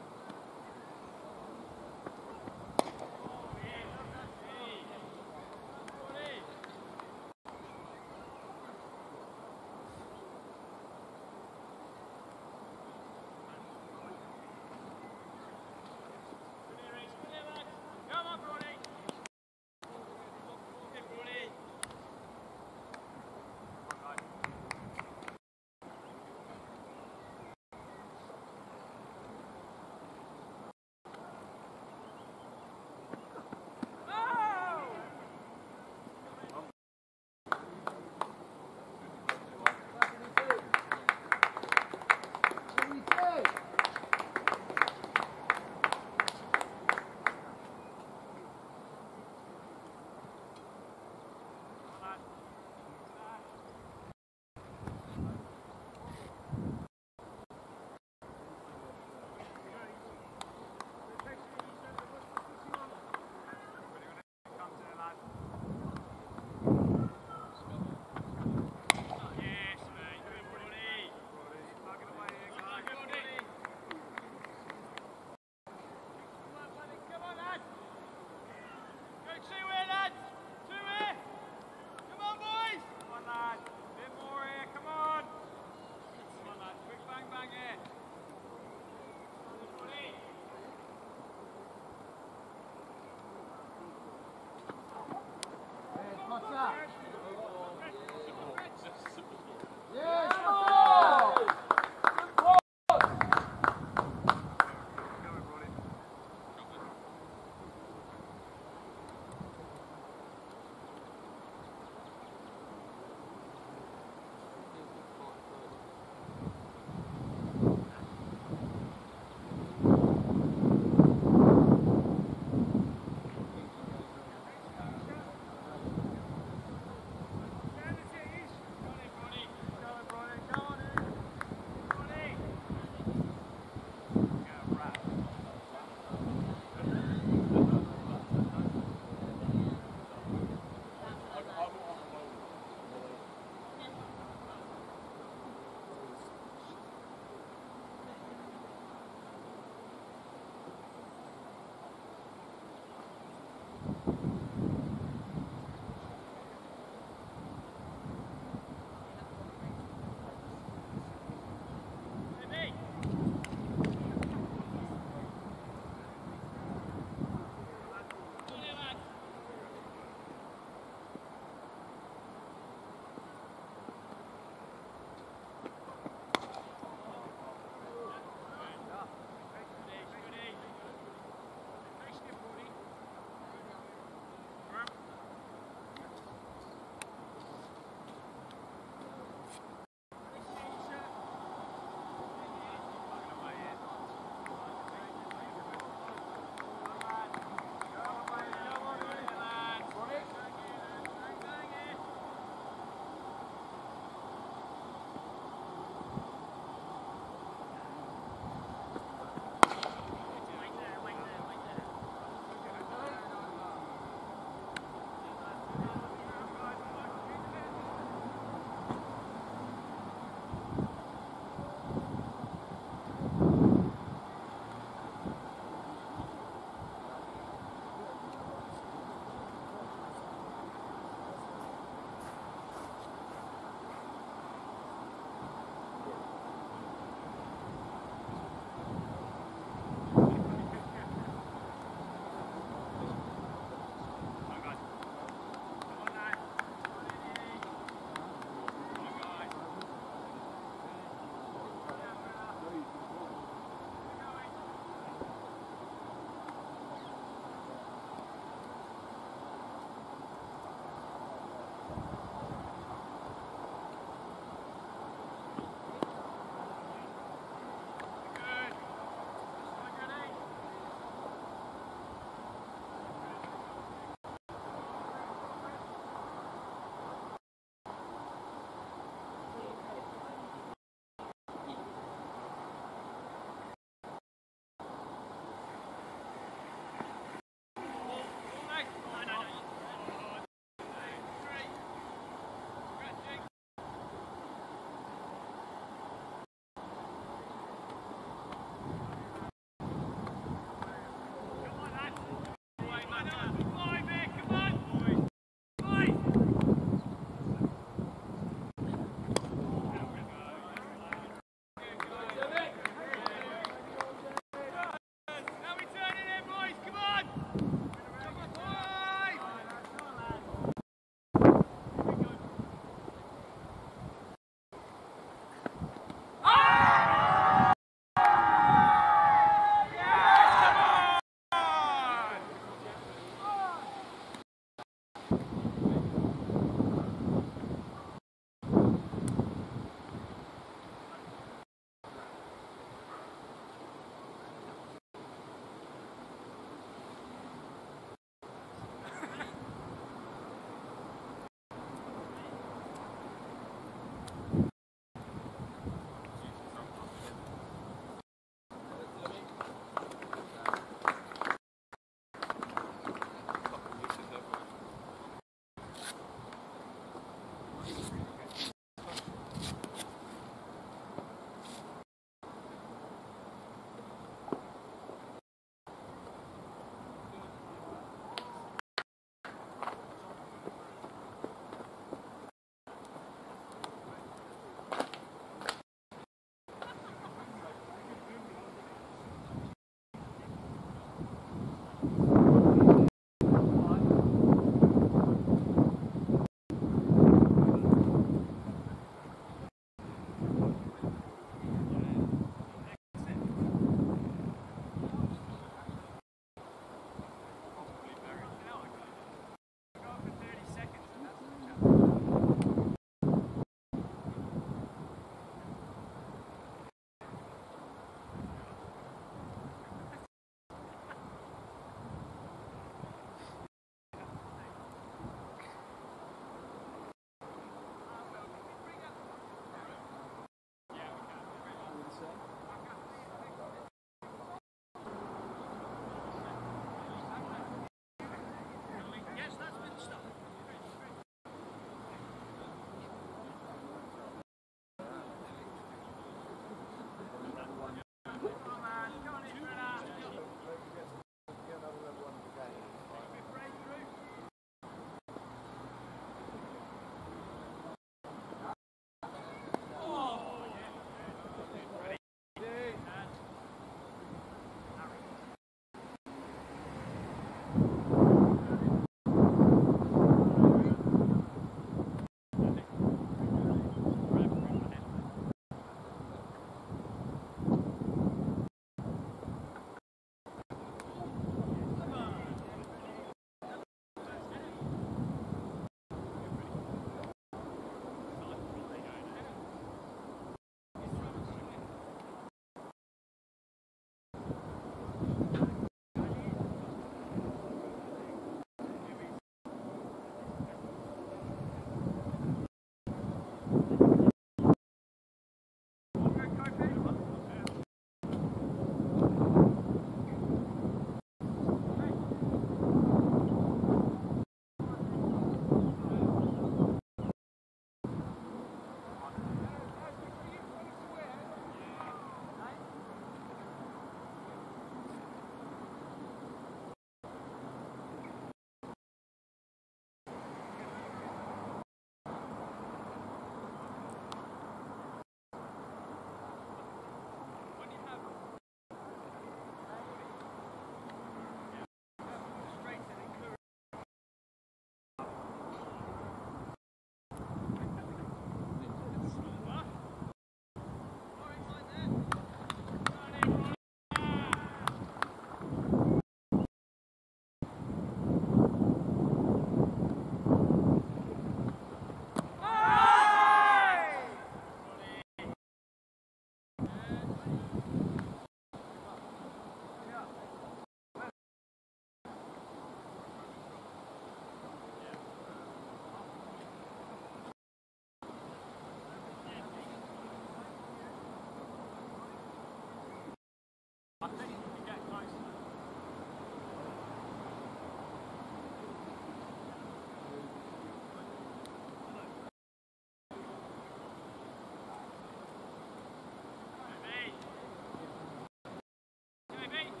baby.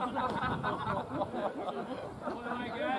Oh my god.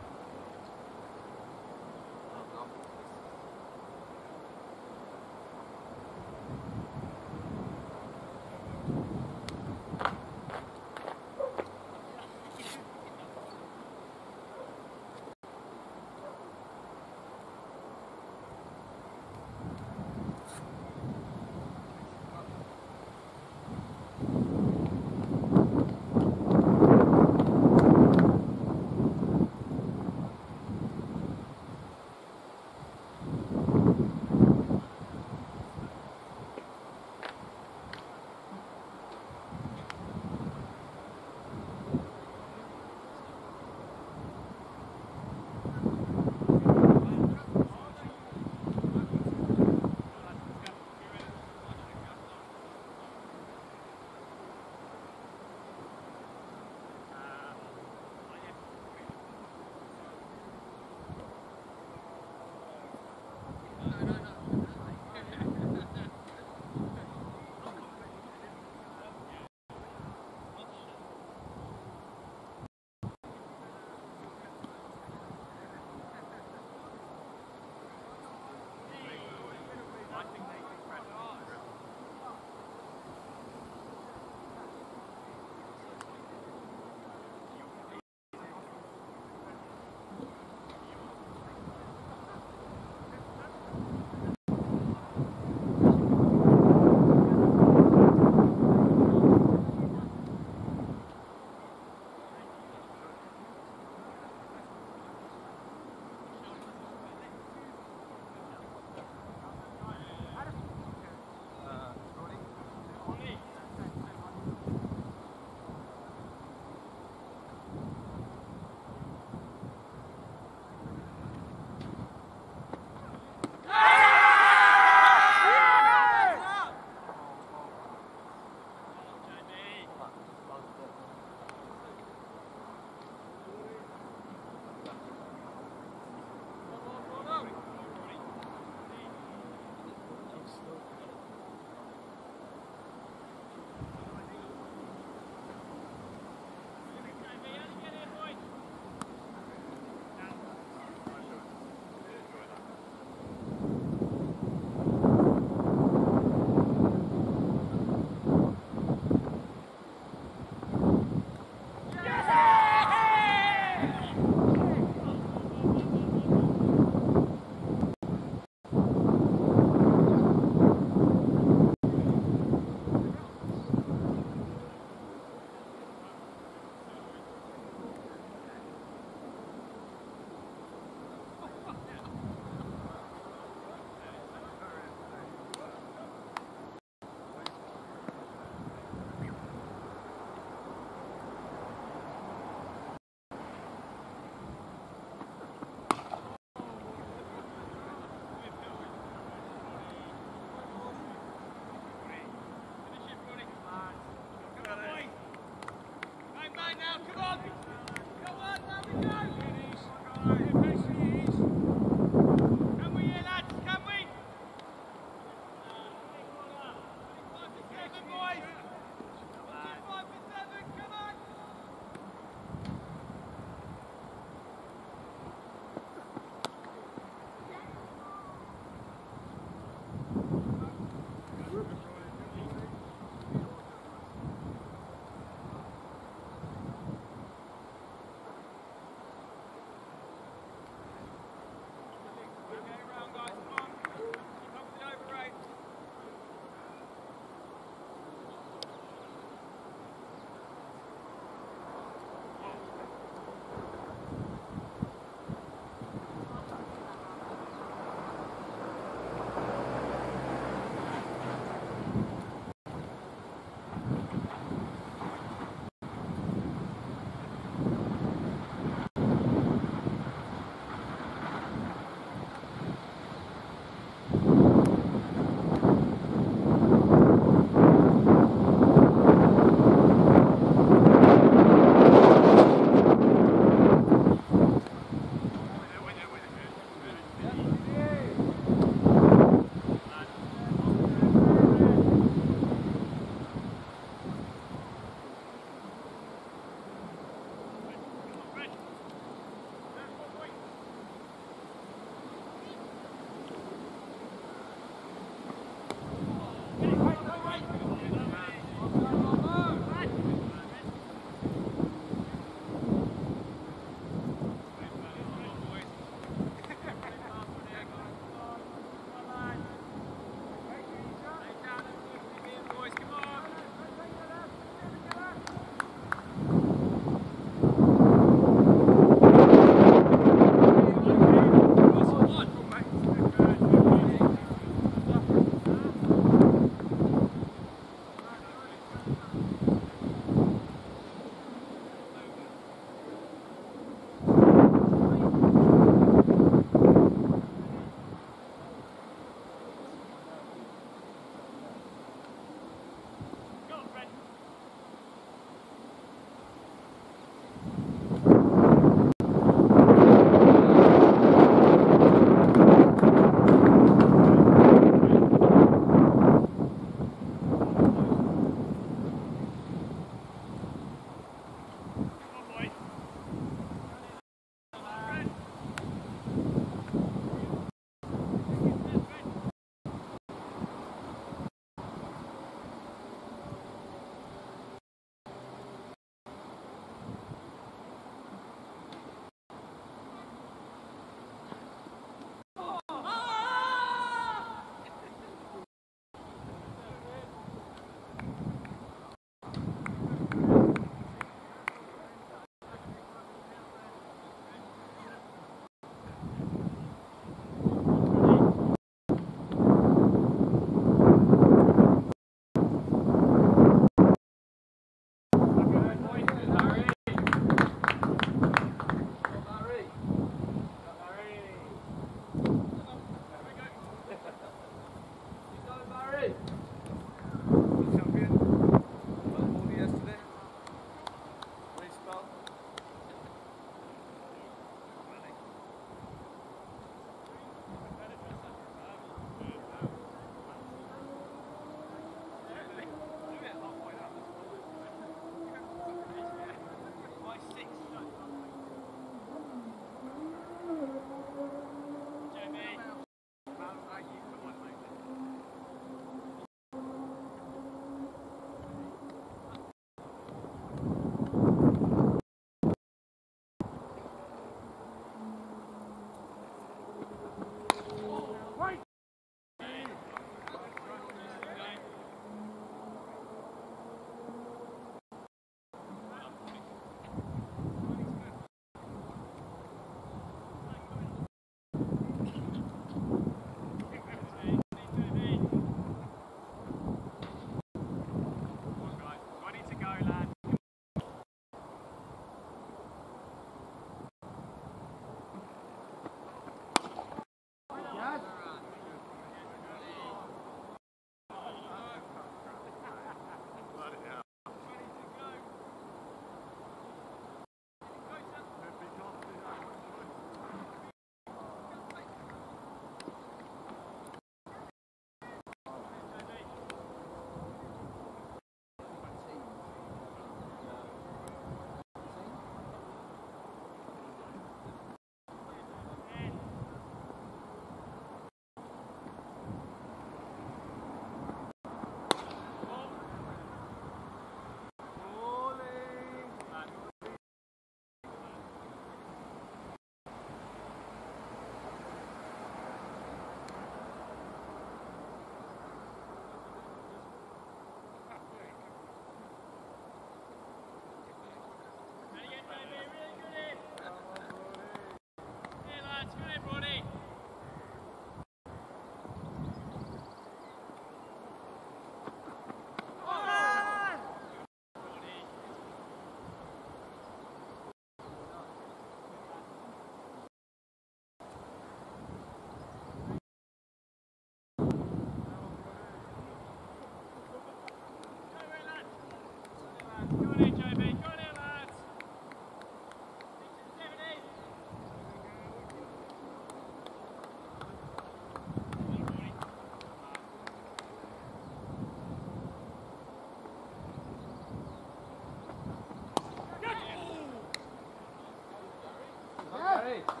Gary.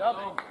Double. You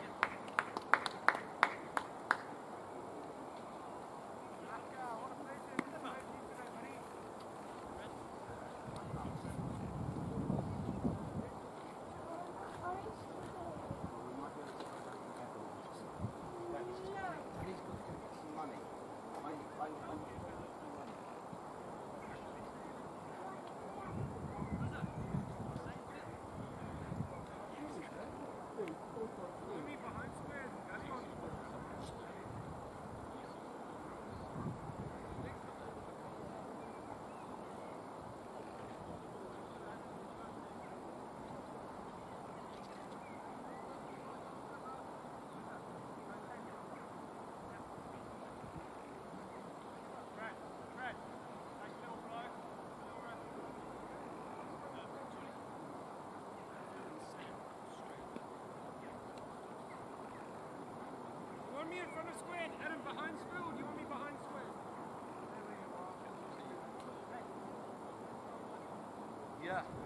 me in front of square? Adam, behind do you want me behind square? Yeah.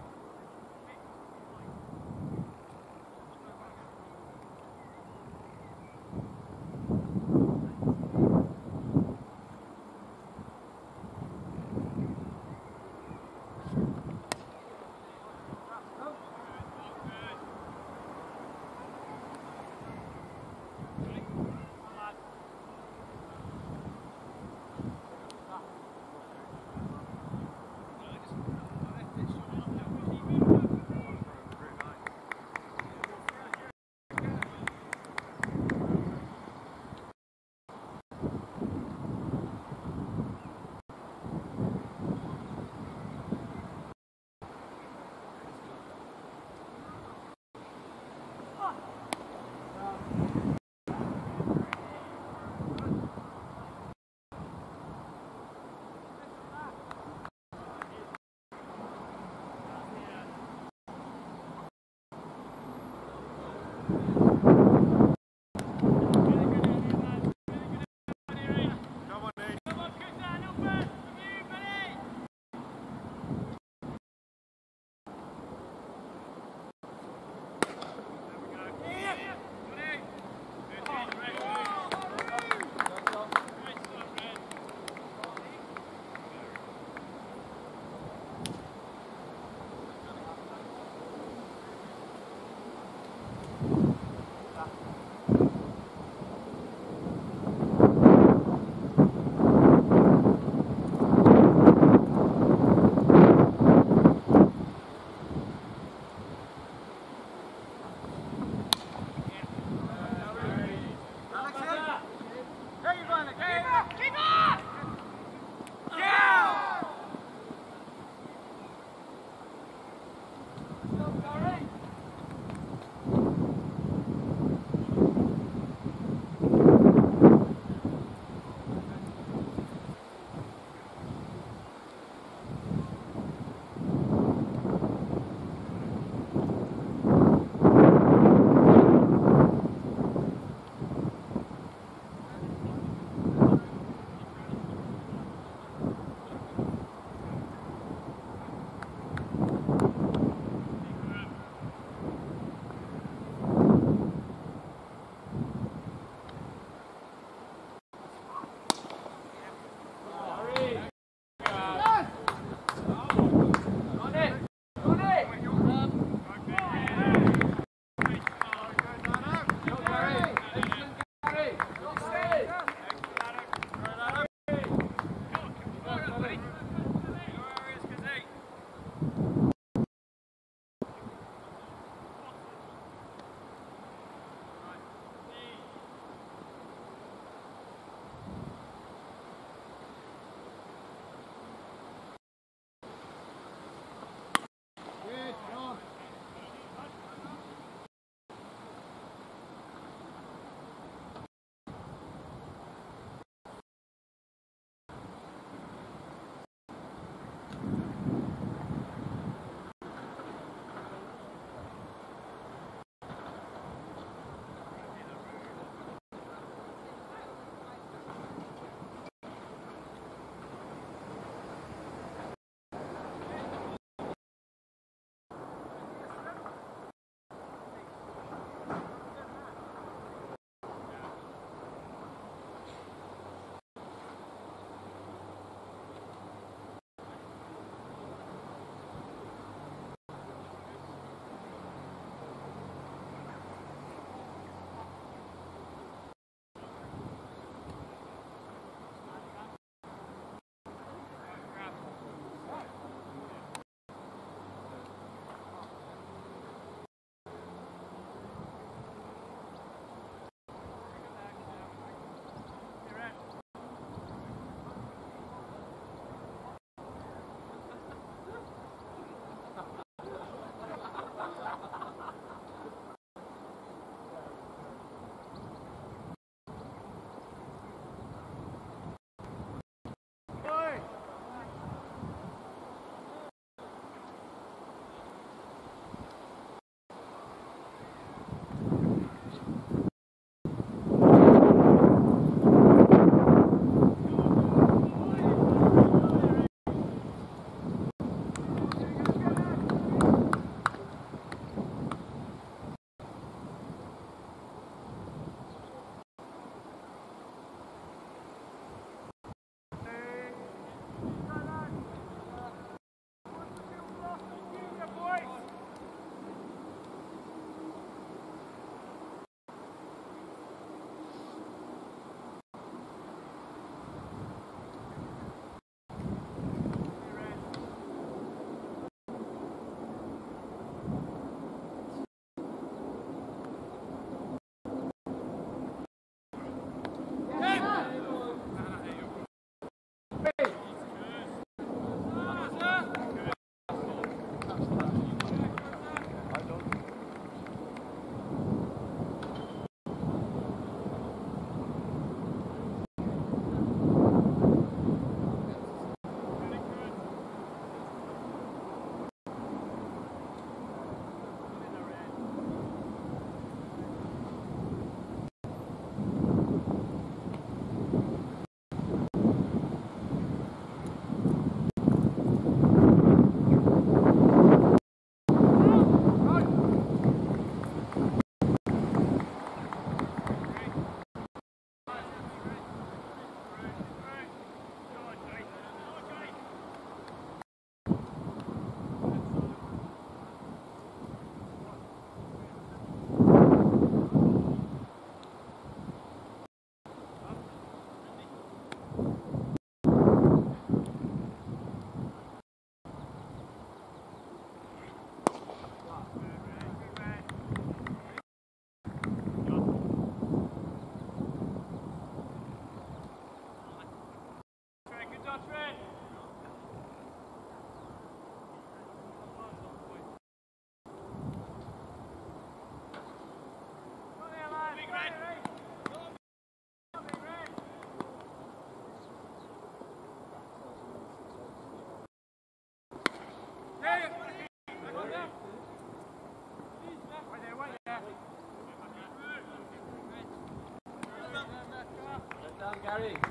Gary.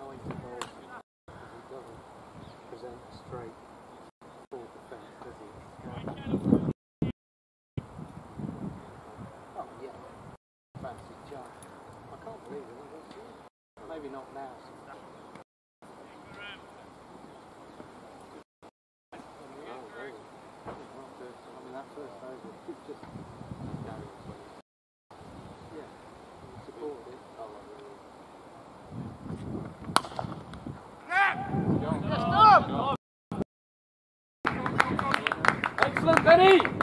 Ball, he doesn't present a straight full defence, does he? Oh yeah, fancy jump. I can't believe it. Maybe not now. Oh, just Peraí!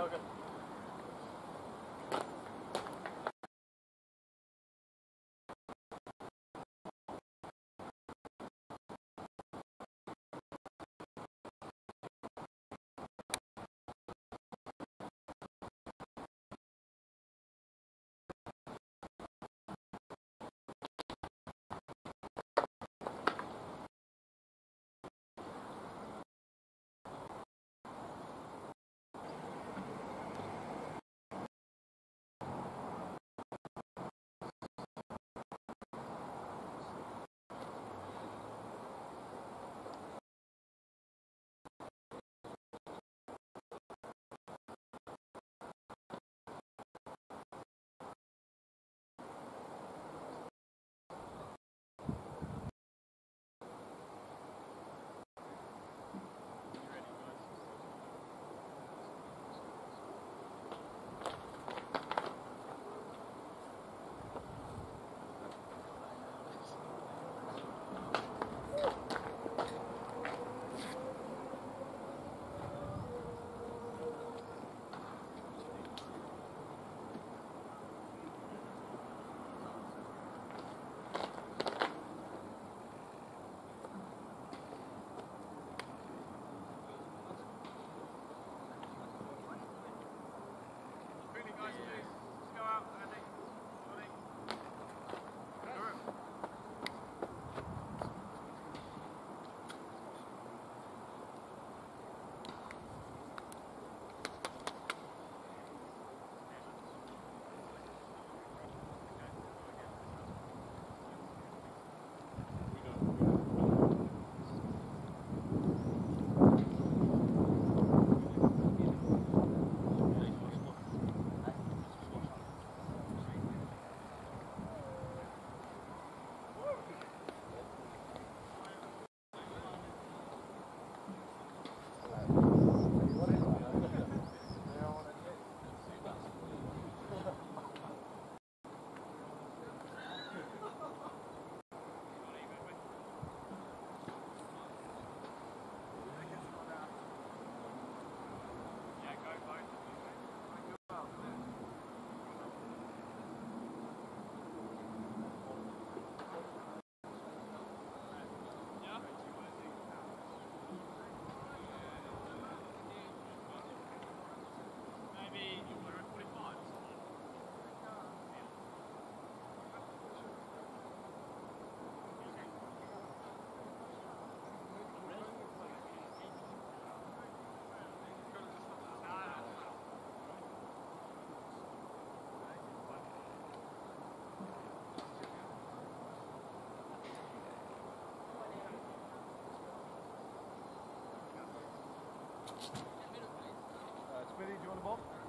okay. Uh, Smitty, do you want a bob?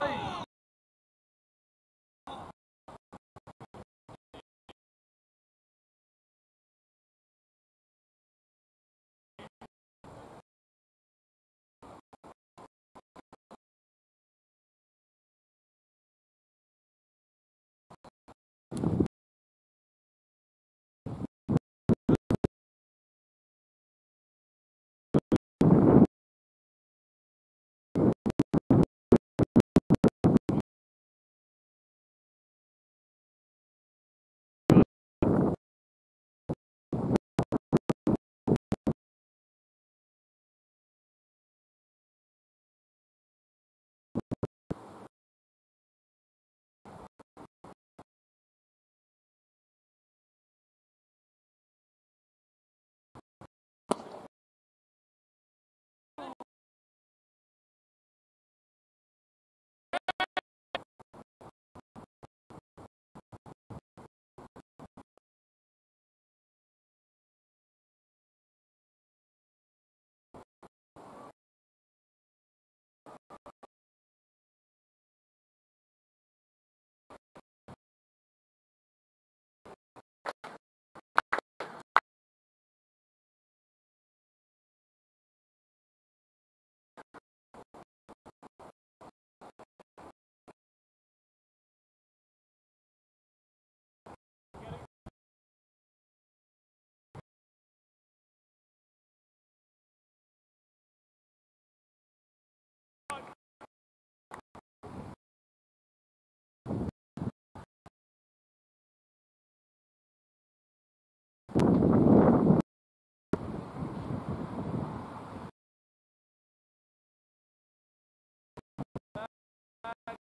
Hey! God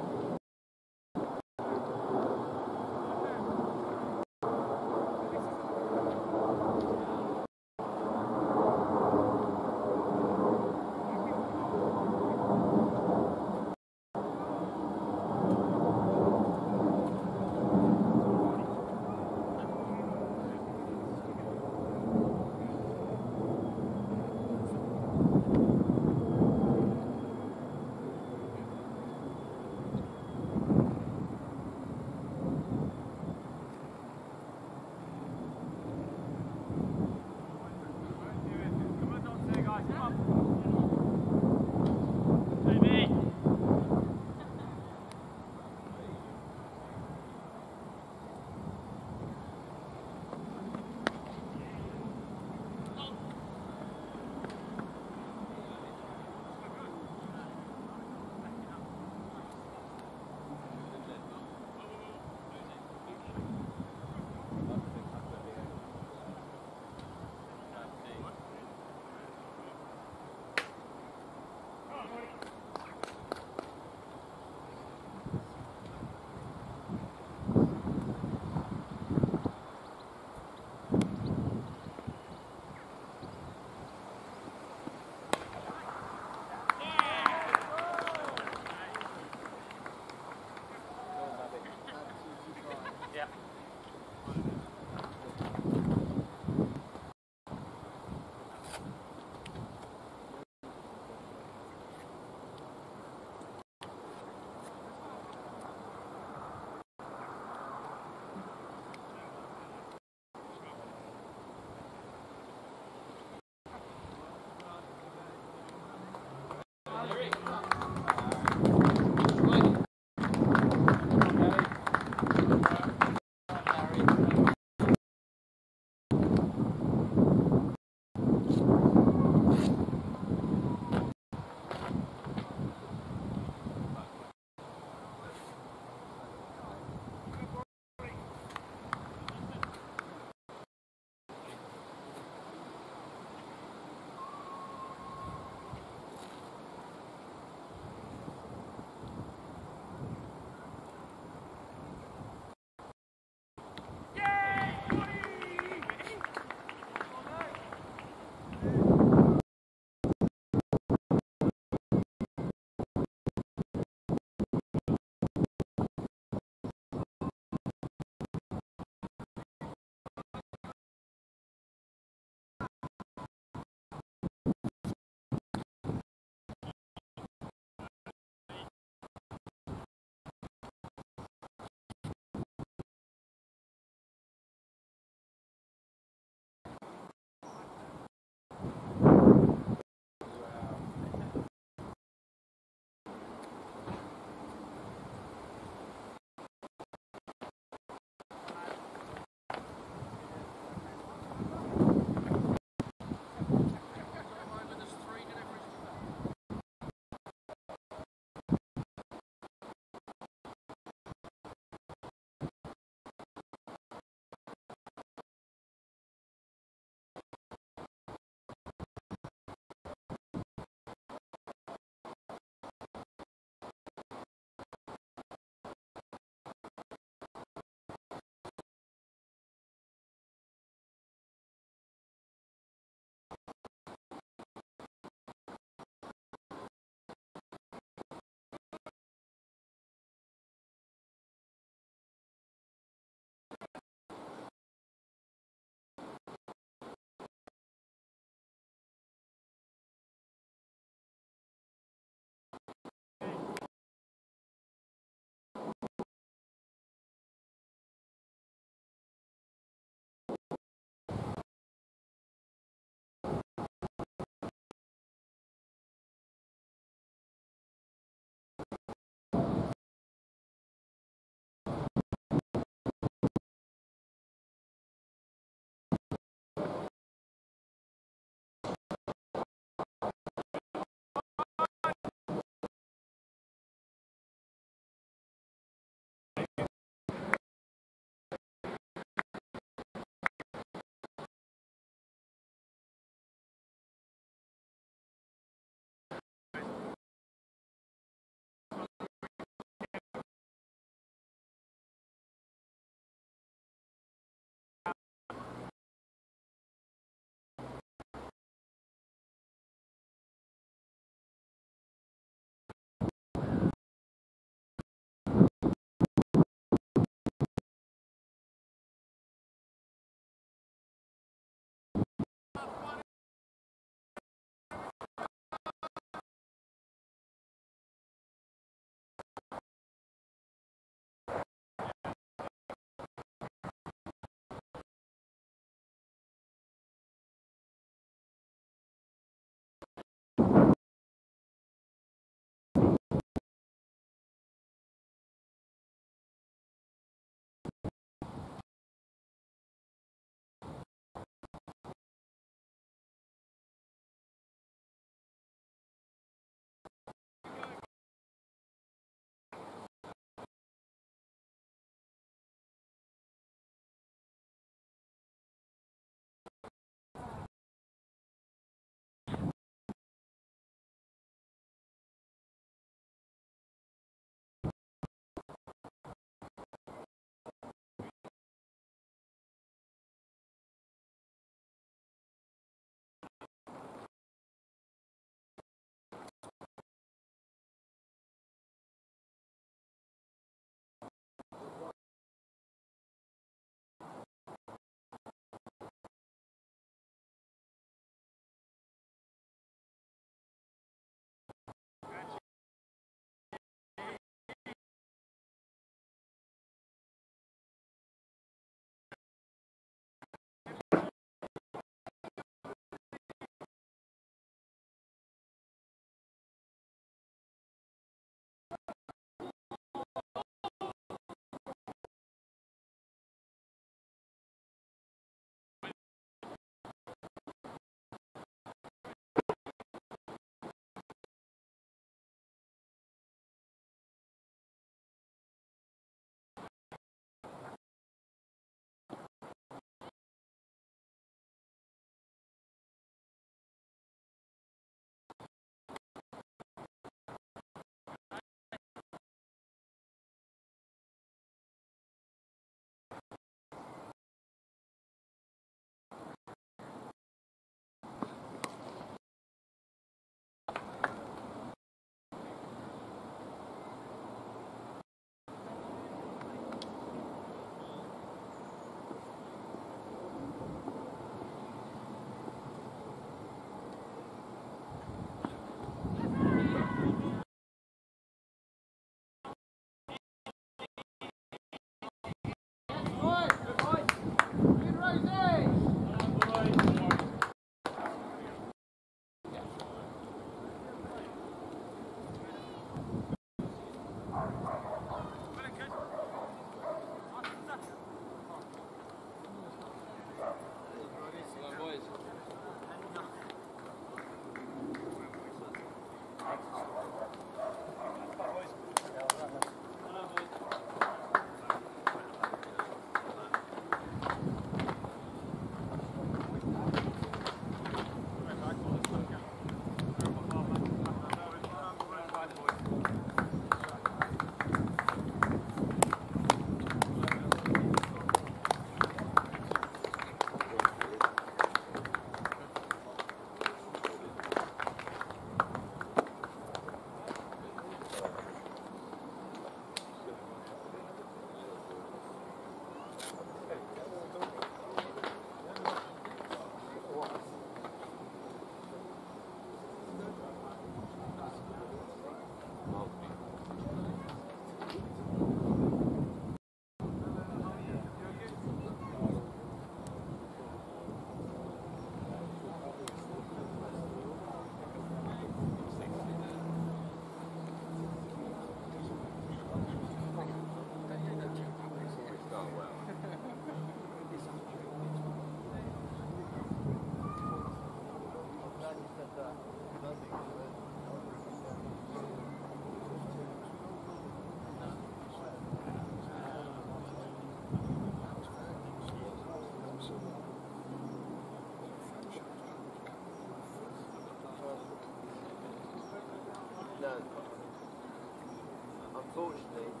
unfortunately,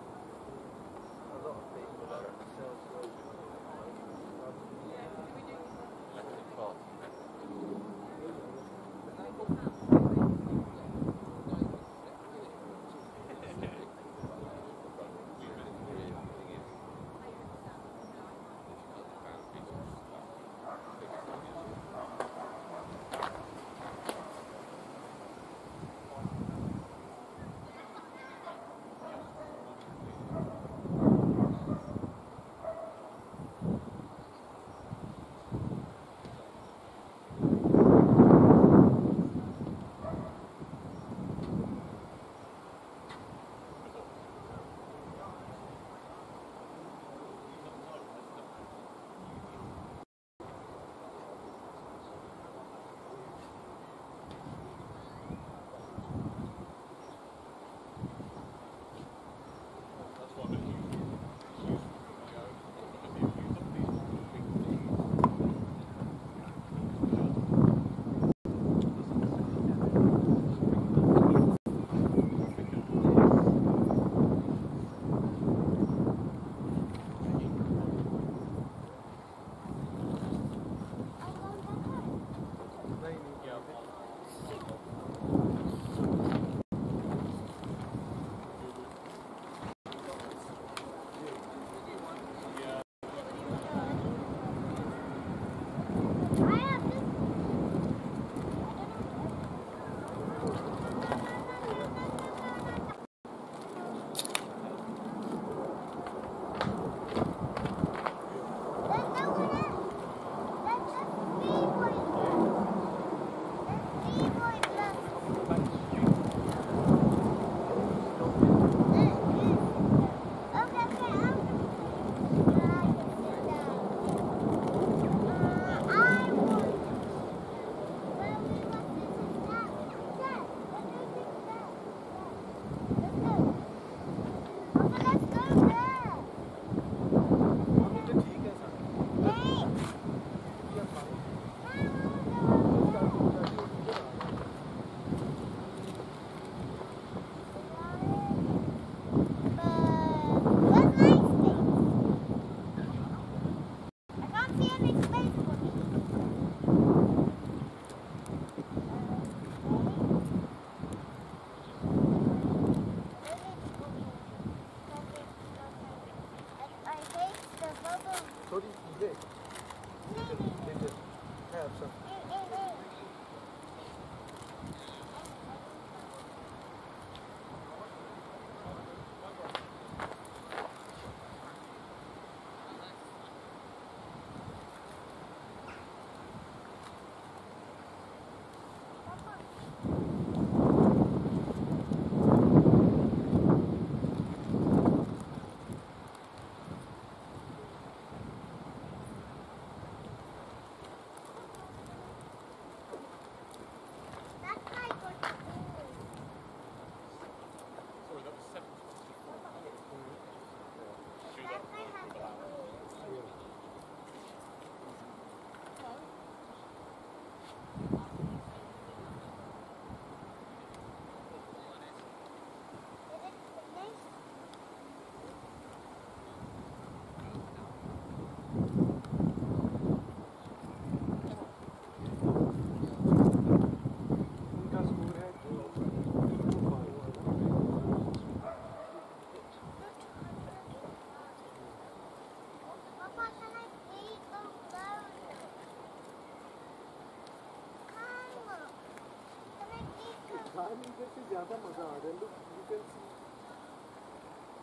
Thailand इधर से ज़्यादा मज़ा आ रहा है look you can see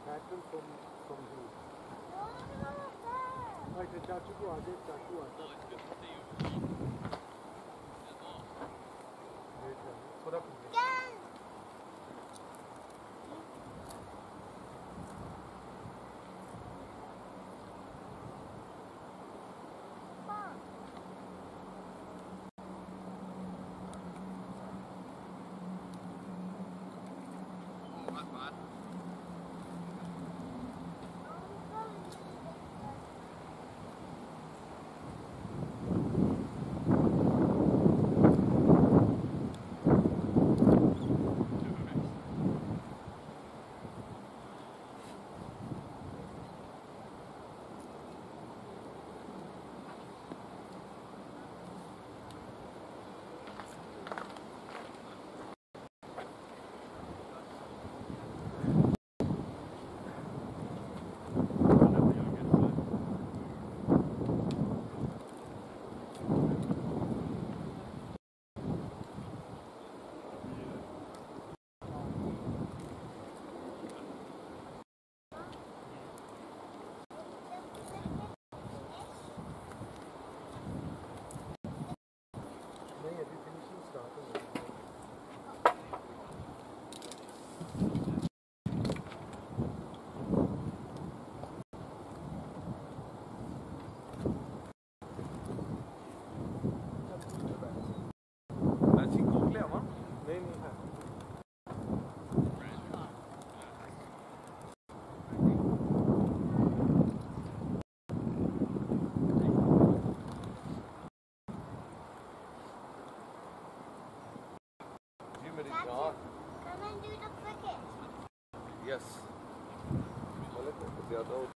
pattern from from here अच्छा चाचू को आ जाए चाचू आ जाए look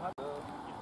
好的。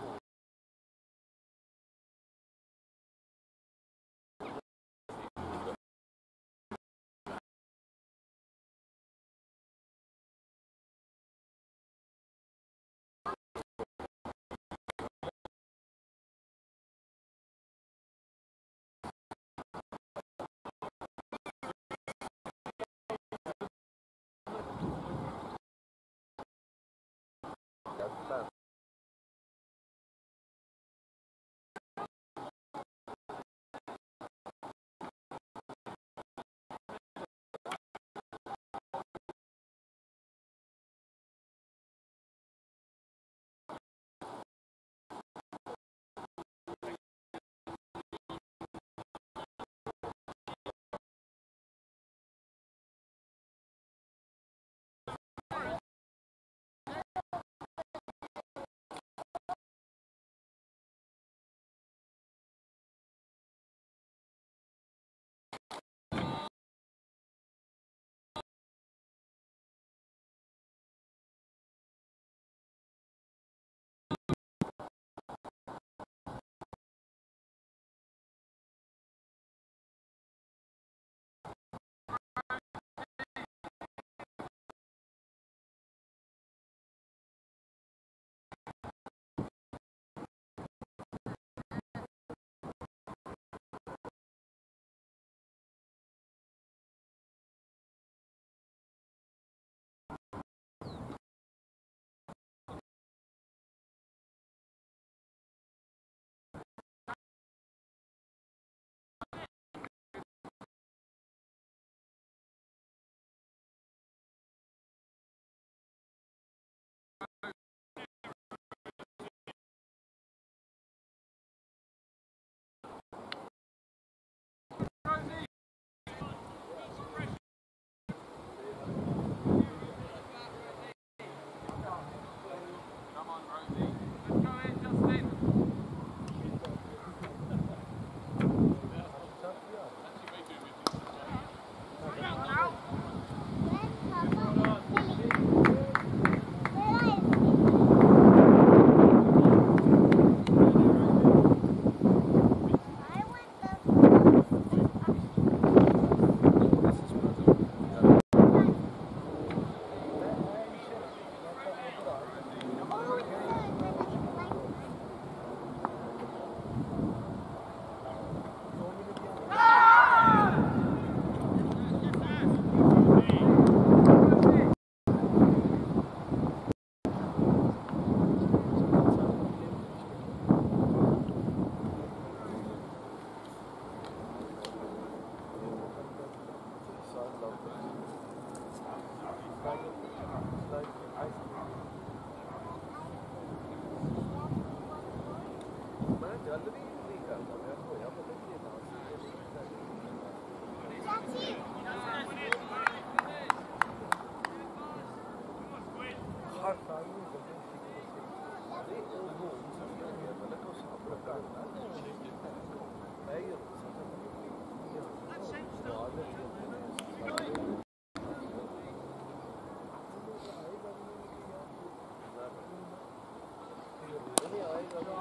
Tattoo,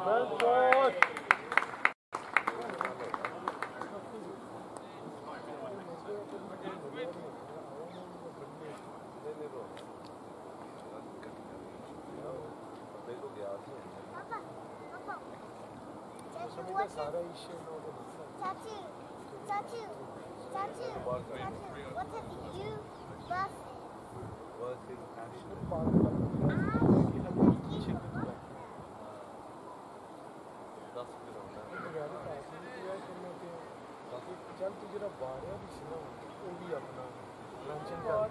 tattoo, tattoo, tattoo. What have you busted? Working passion.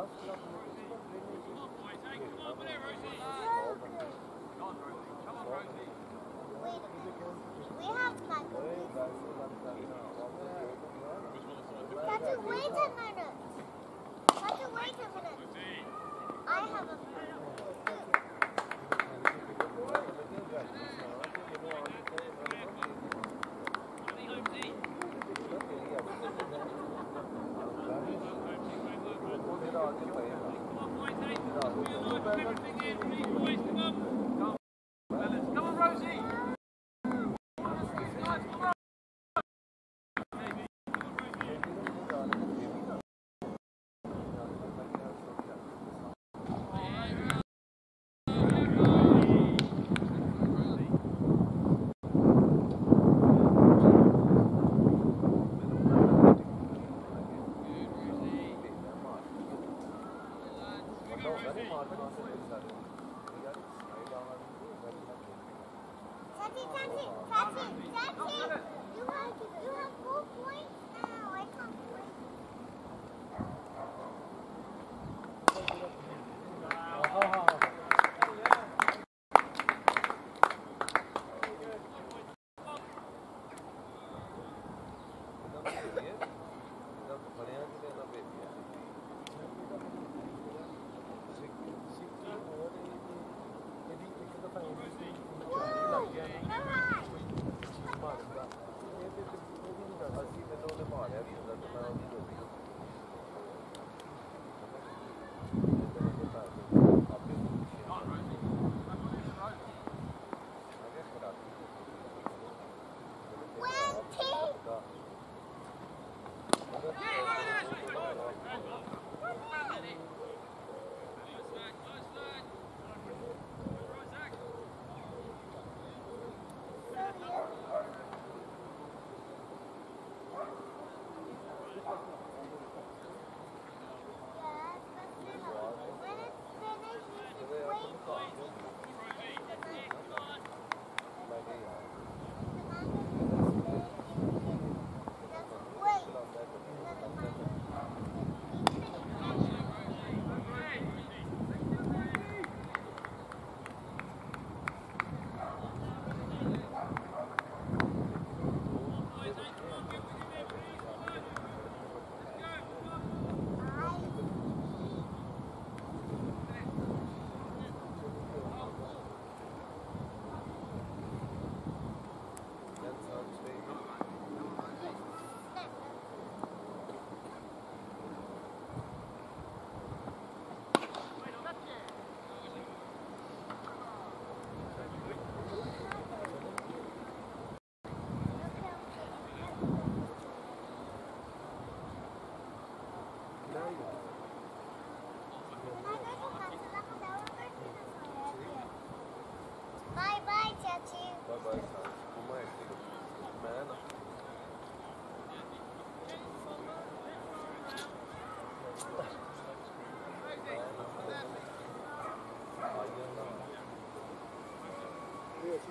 Thank you.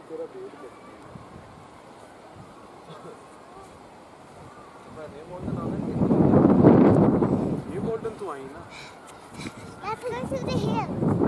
cultura bíblica. But they more than other people. You more than two, I know. Let's go to the.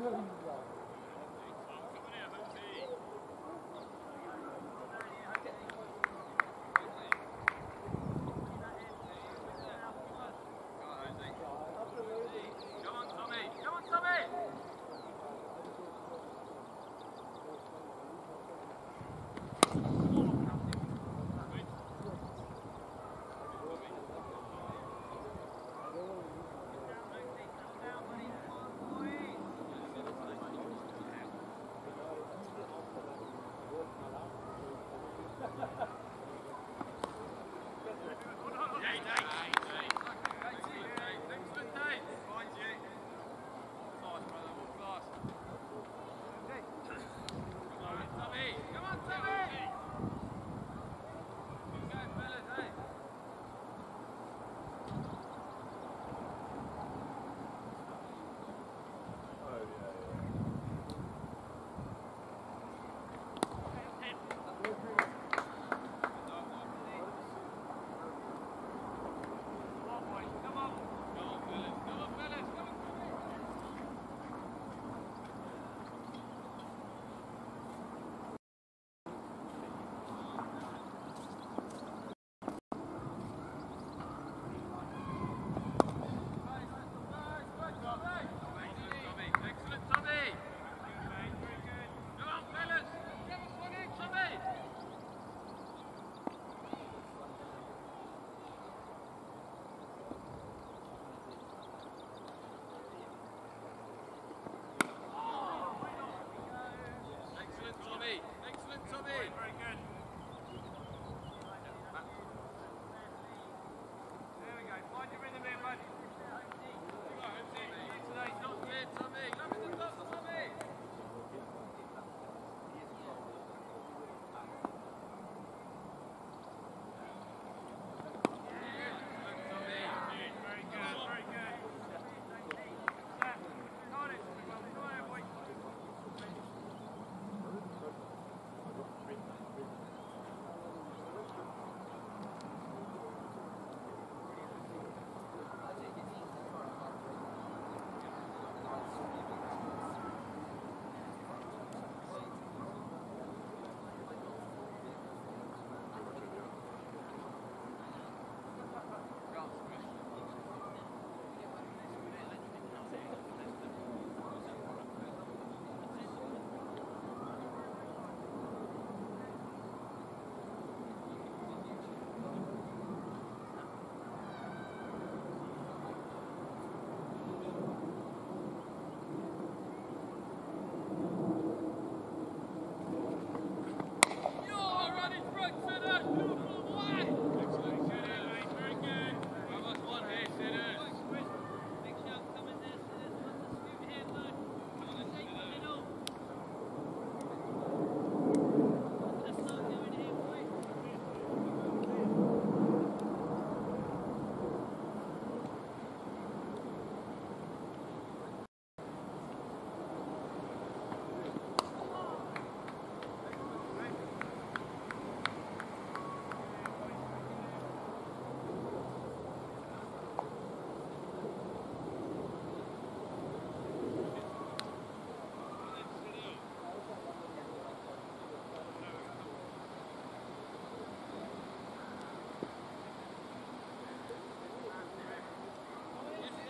Thank you.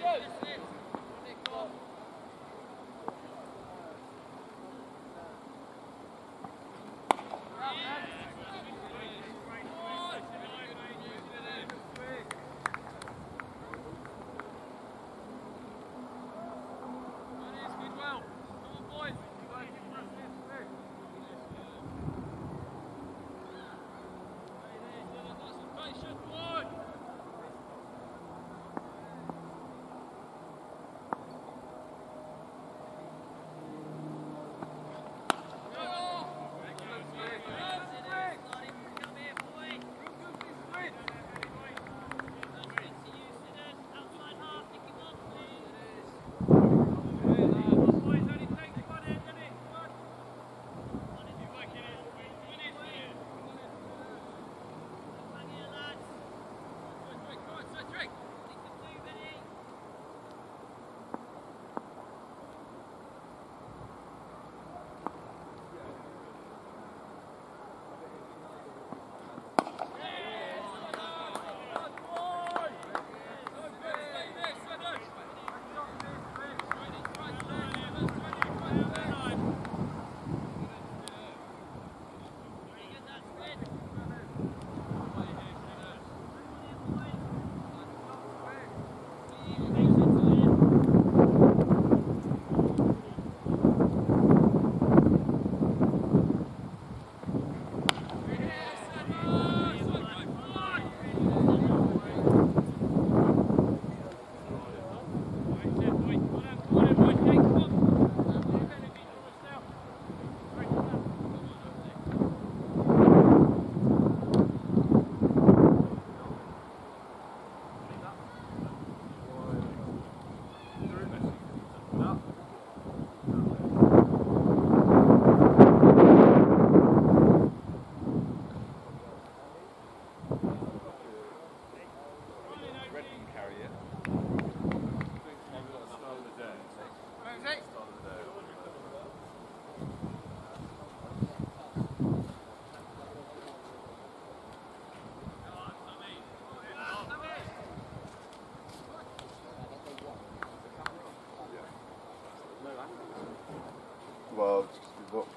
Yes.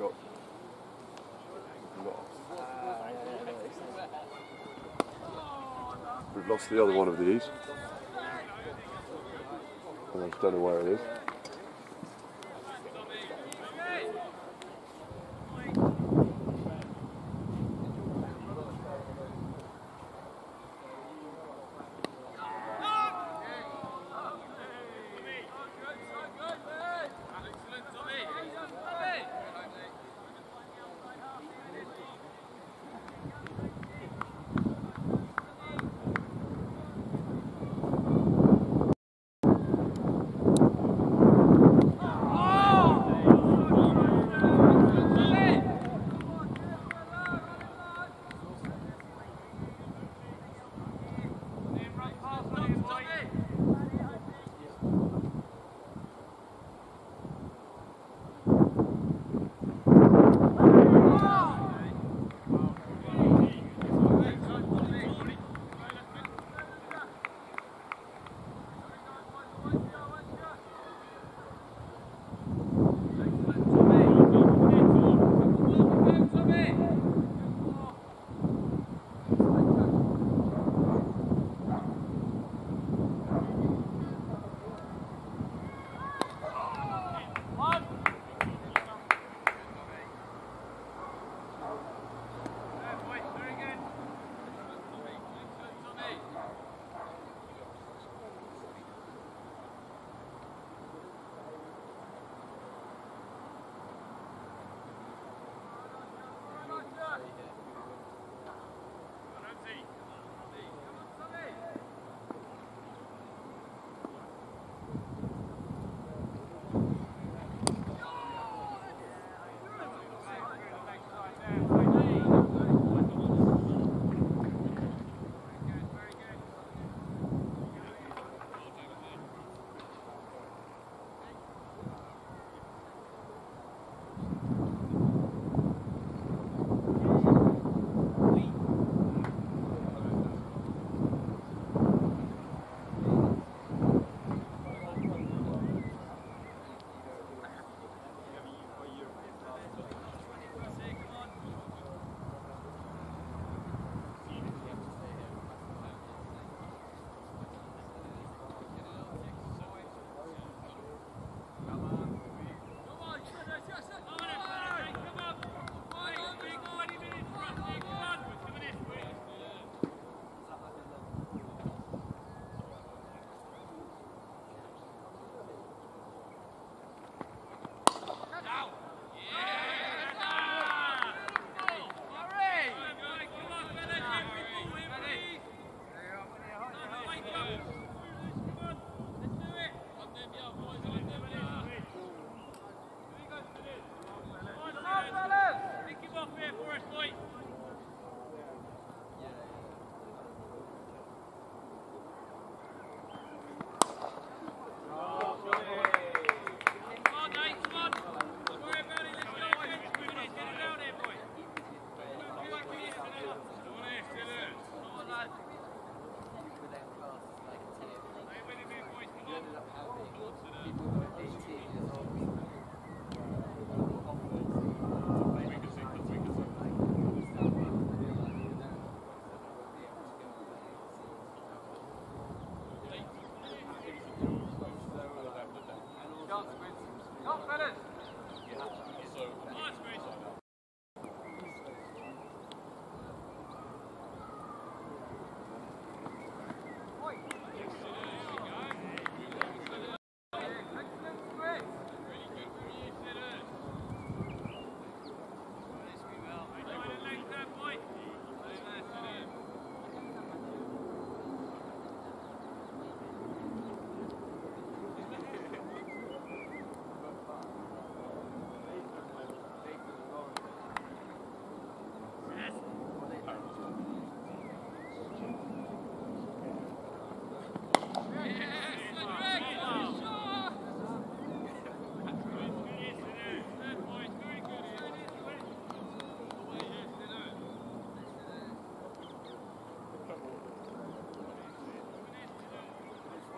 Got. Not, we've lost the other one of these. I don't know where it is.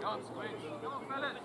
Go squeeze. Come on, fellas.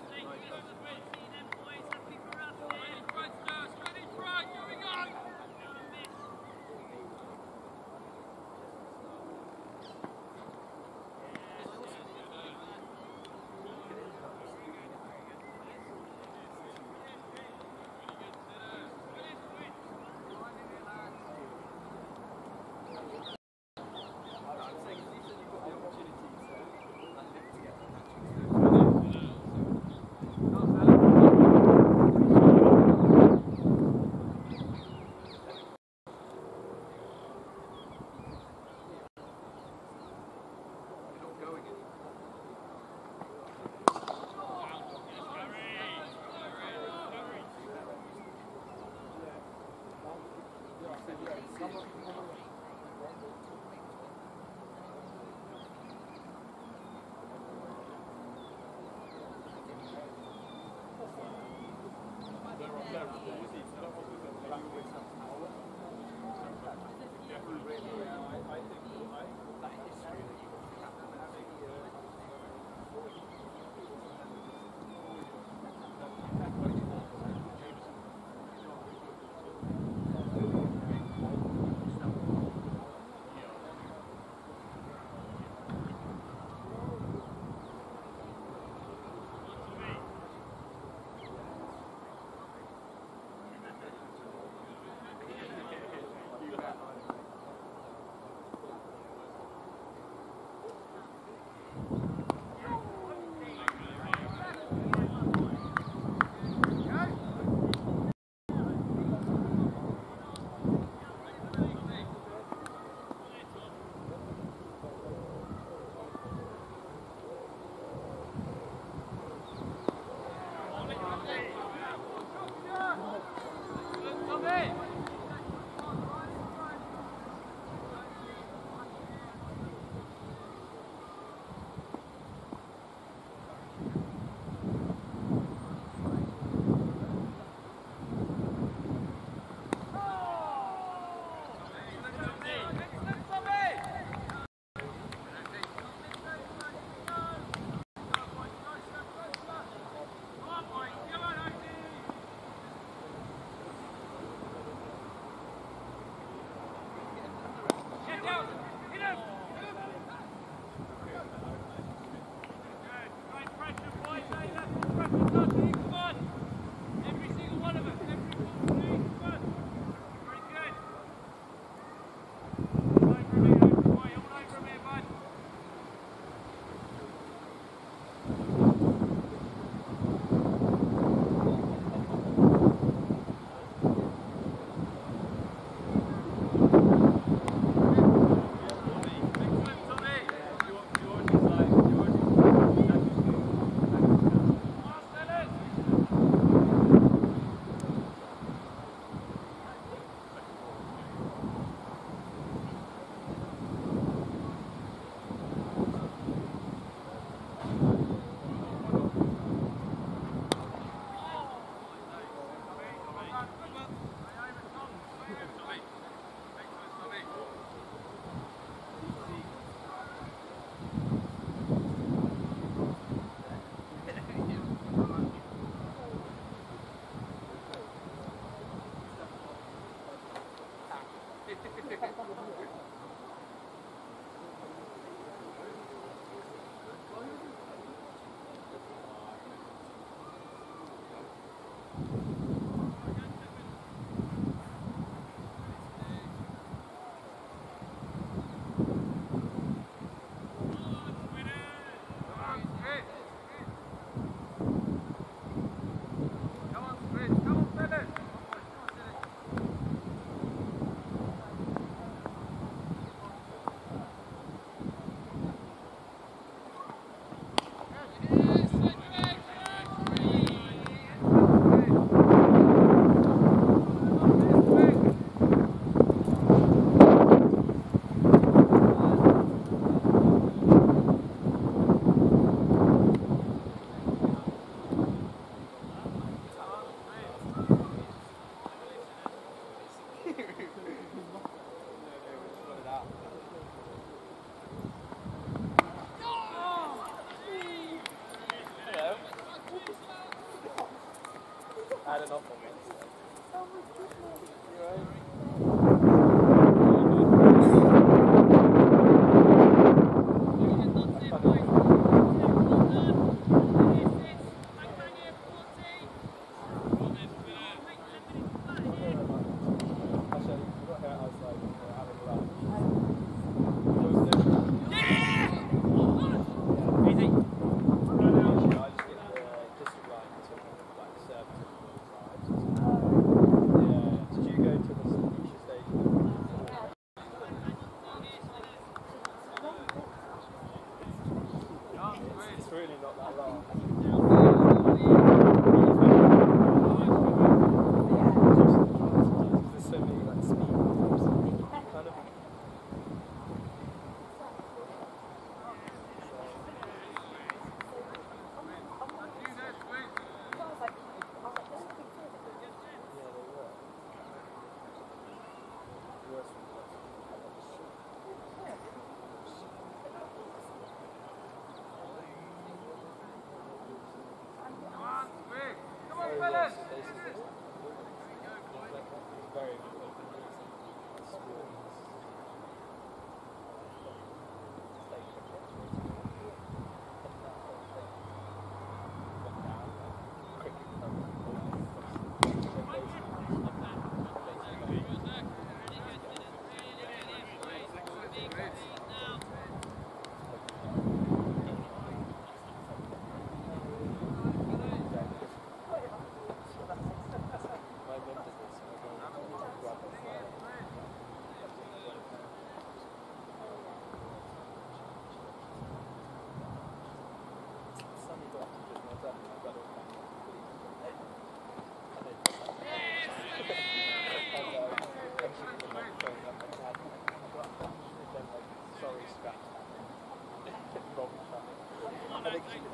Track.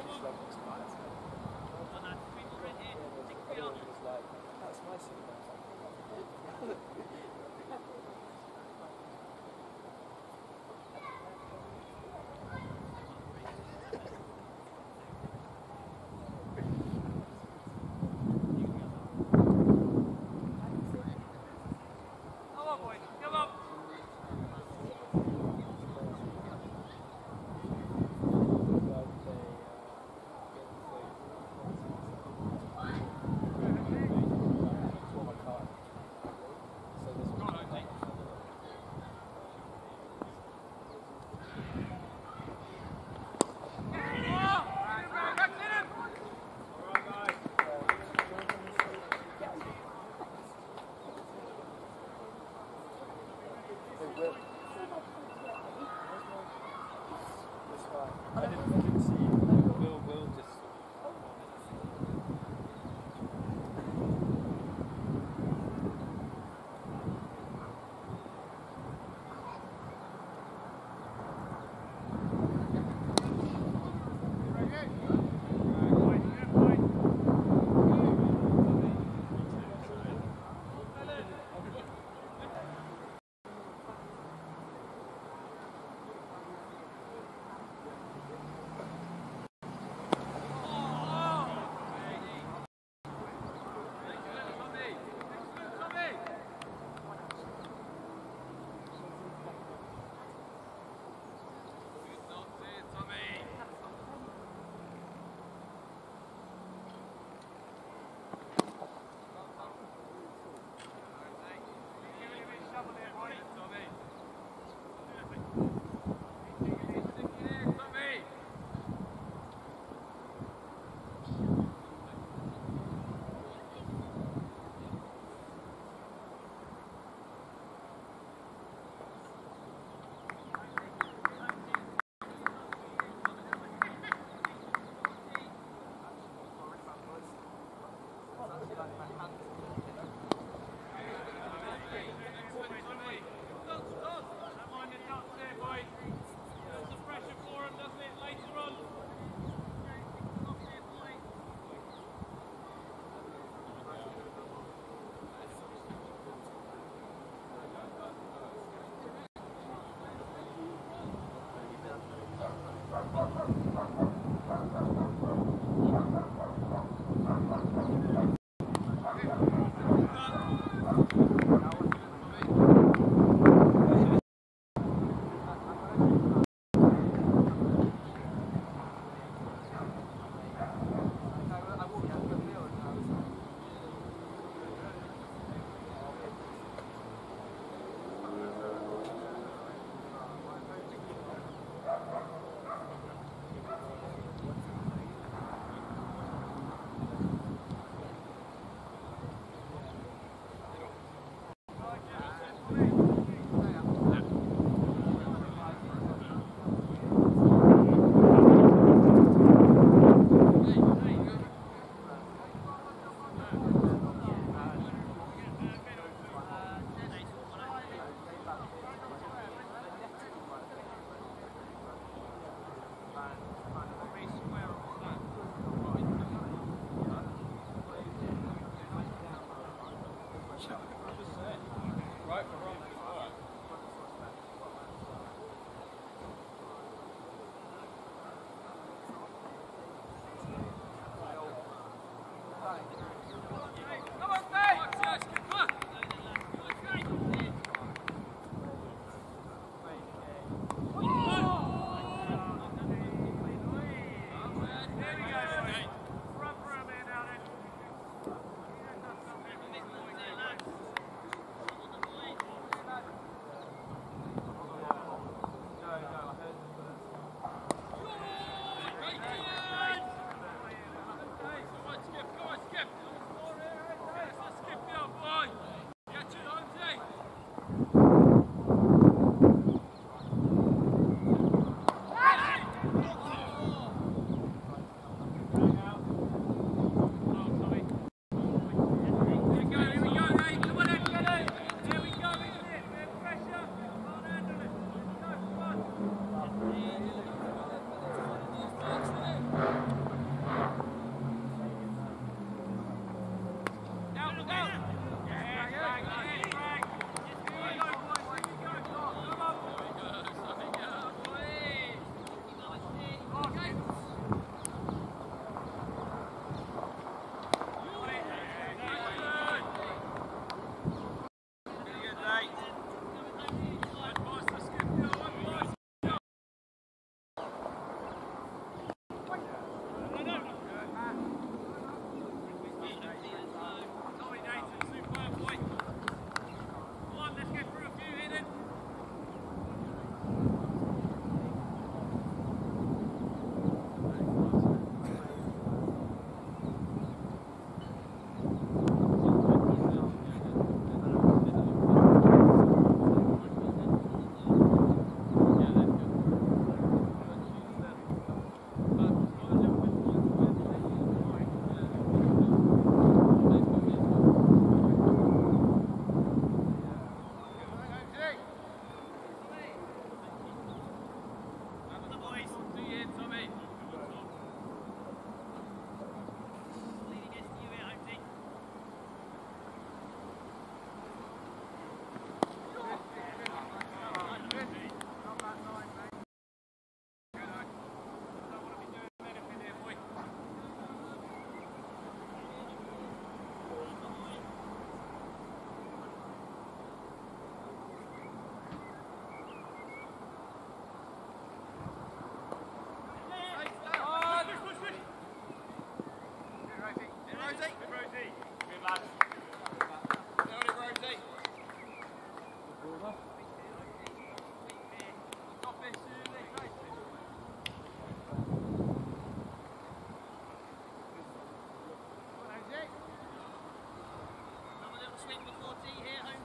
swing before tea here, home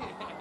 Yeah.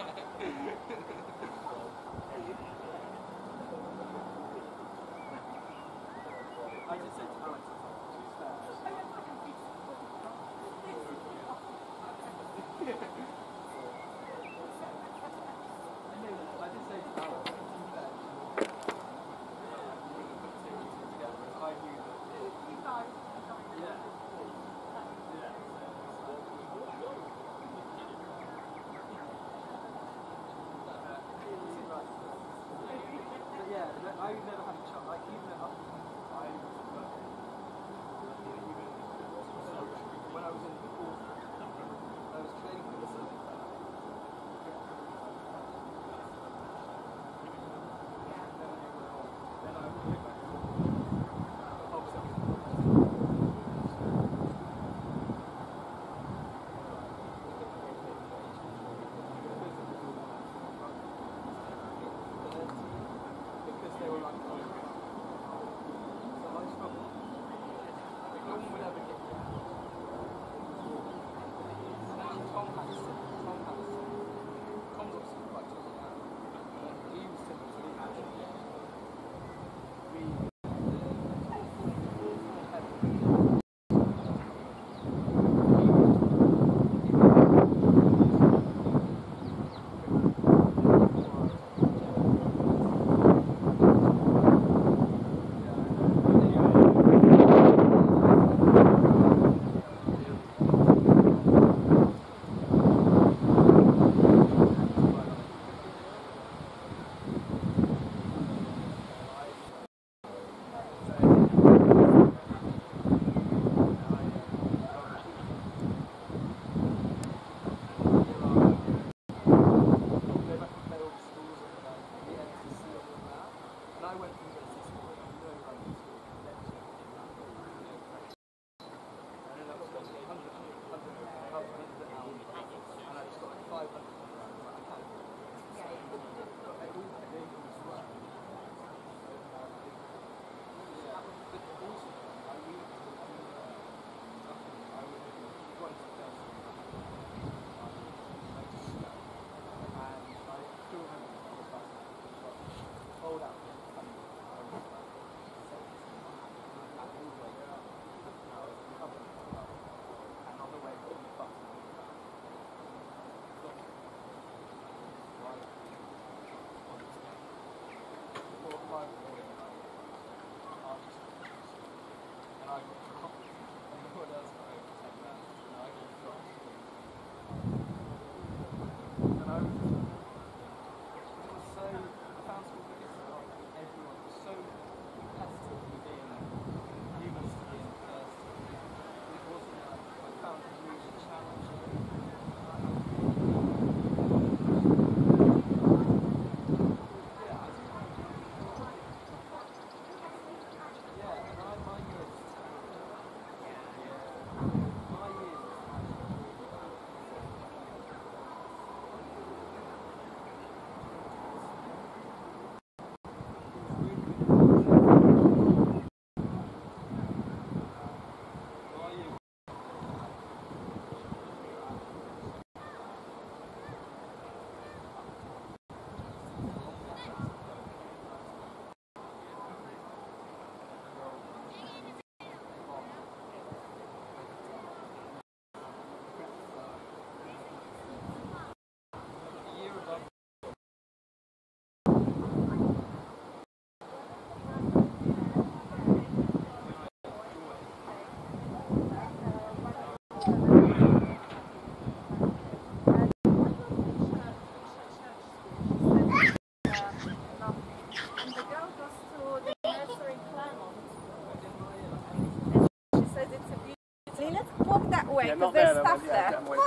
away because yeah, there's stuff there. Wait.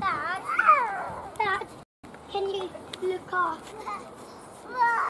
That's, that's. Can you look off?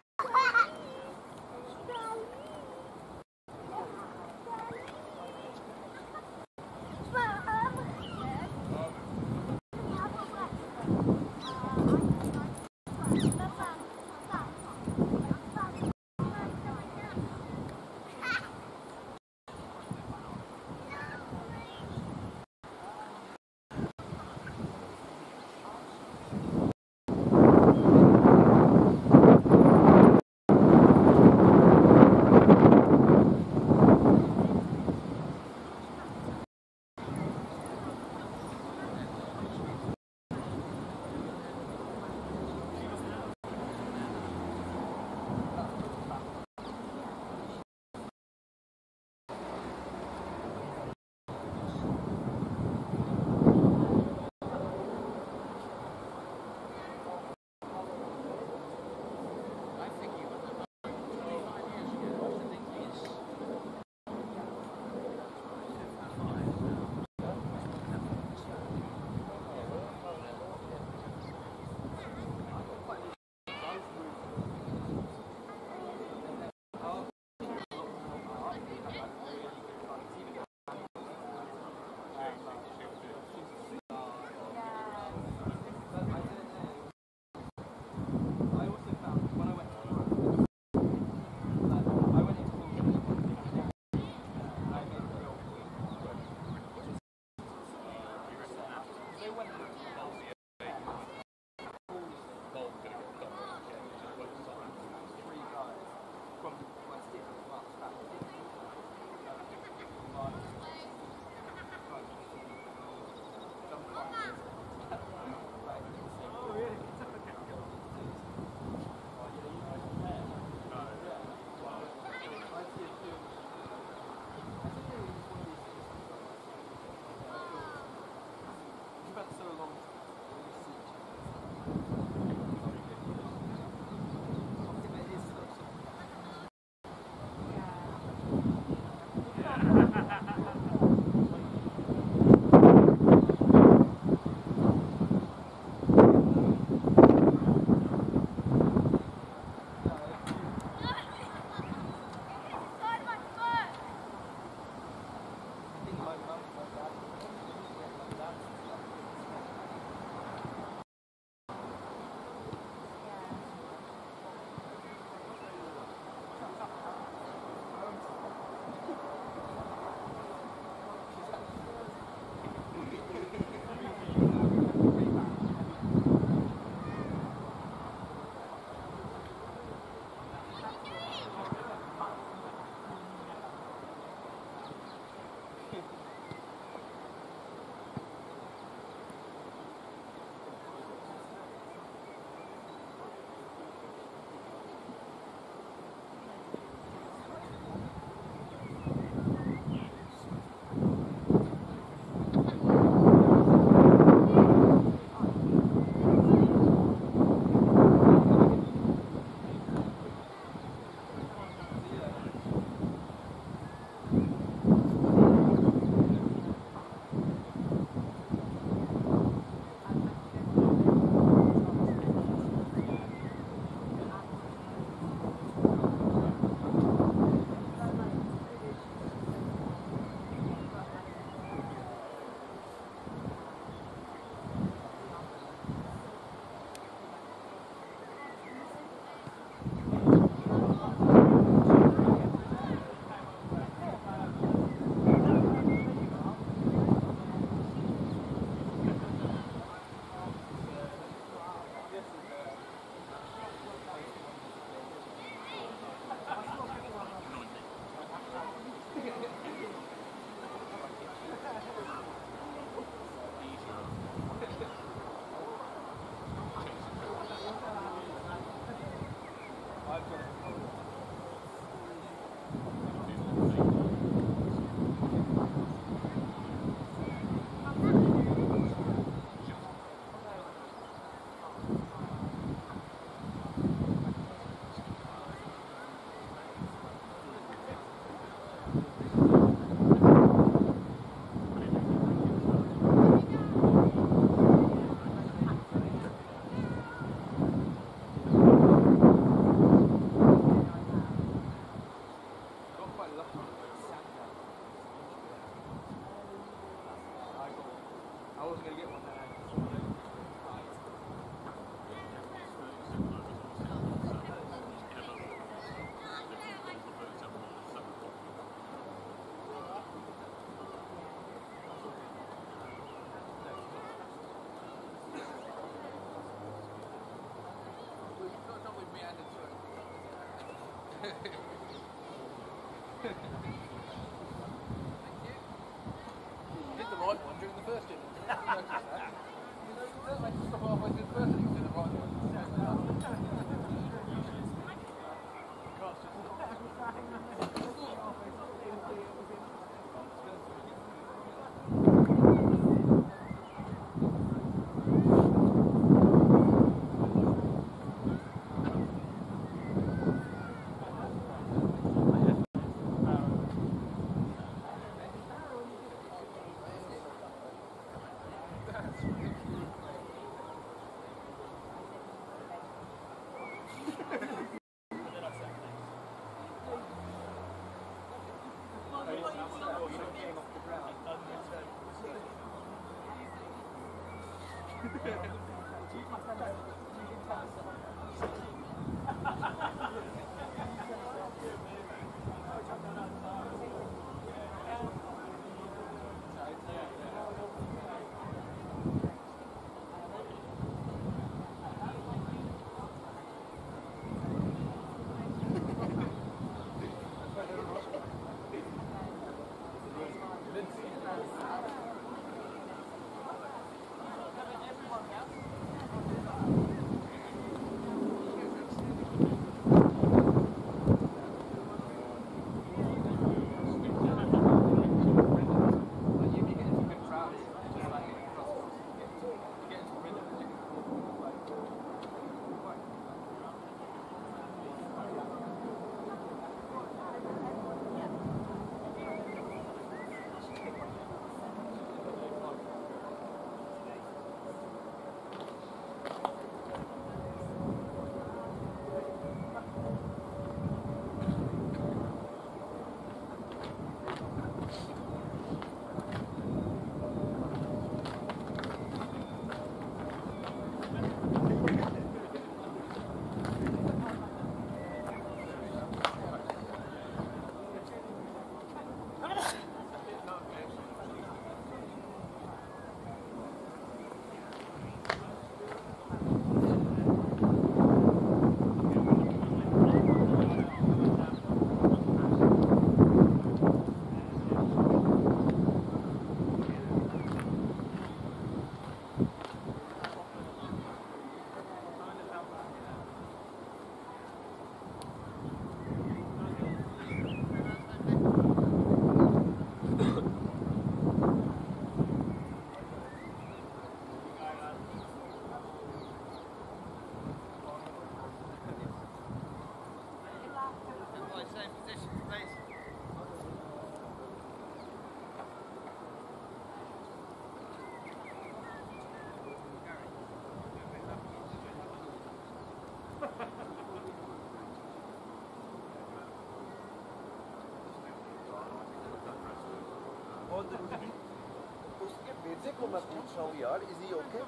को मैं पूछ रहा हूँ यार is he okay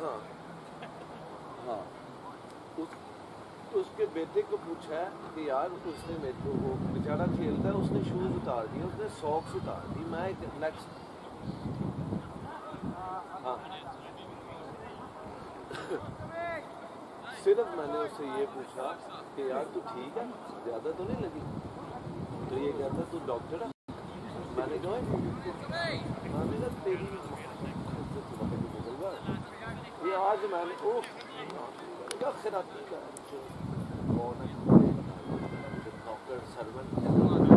हाँ हाँ उस उसके बेटे को पूछा है कि यार उसने मेरे को वो बेचारा खेलता है उसने शूज़ उतार दिए उसने सॉक्स उतार दी मैं एक नेक्स्ट हाँ सिर्फ़ मैंने उससे ये पूछा कि यार तू ठीक है ज़्यादा तो नहीं लगी तो ये कहता तू डॉक्टर है ma è noi ma mi da io oggi ma oh io credo che buona per servant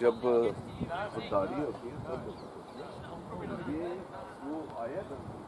जब होती है तब ये वो आया Oh,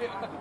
Yeah.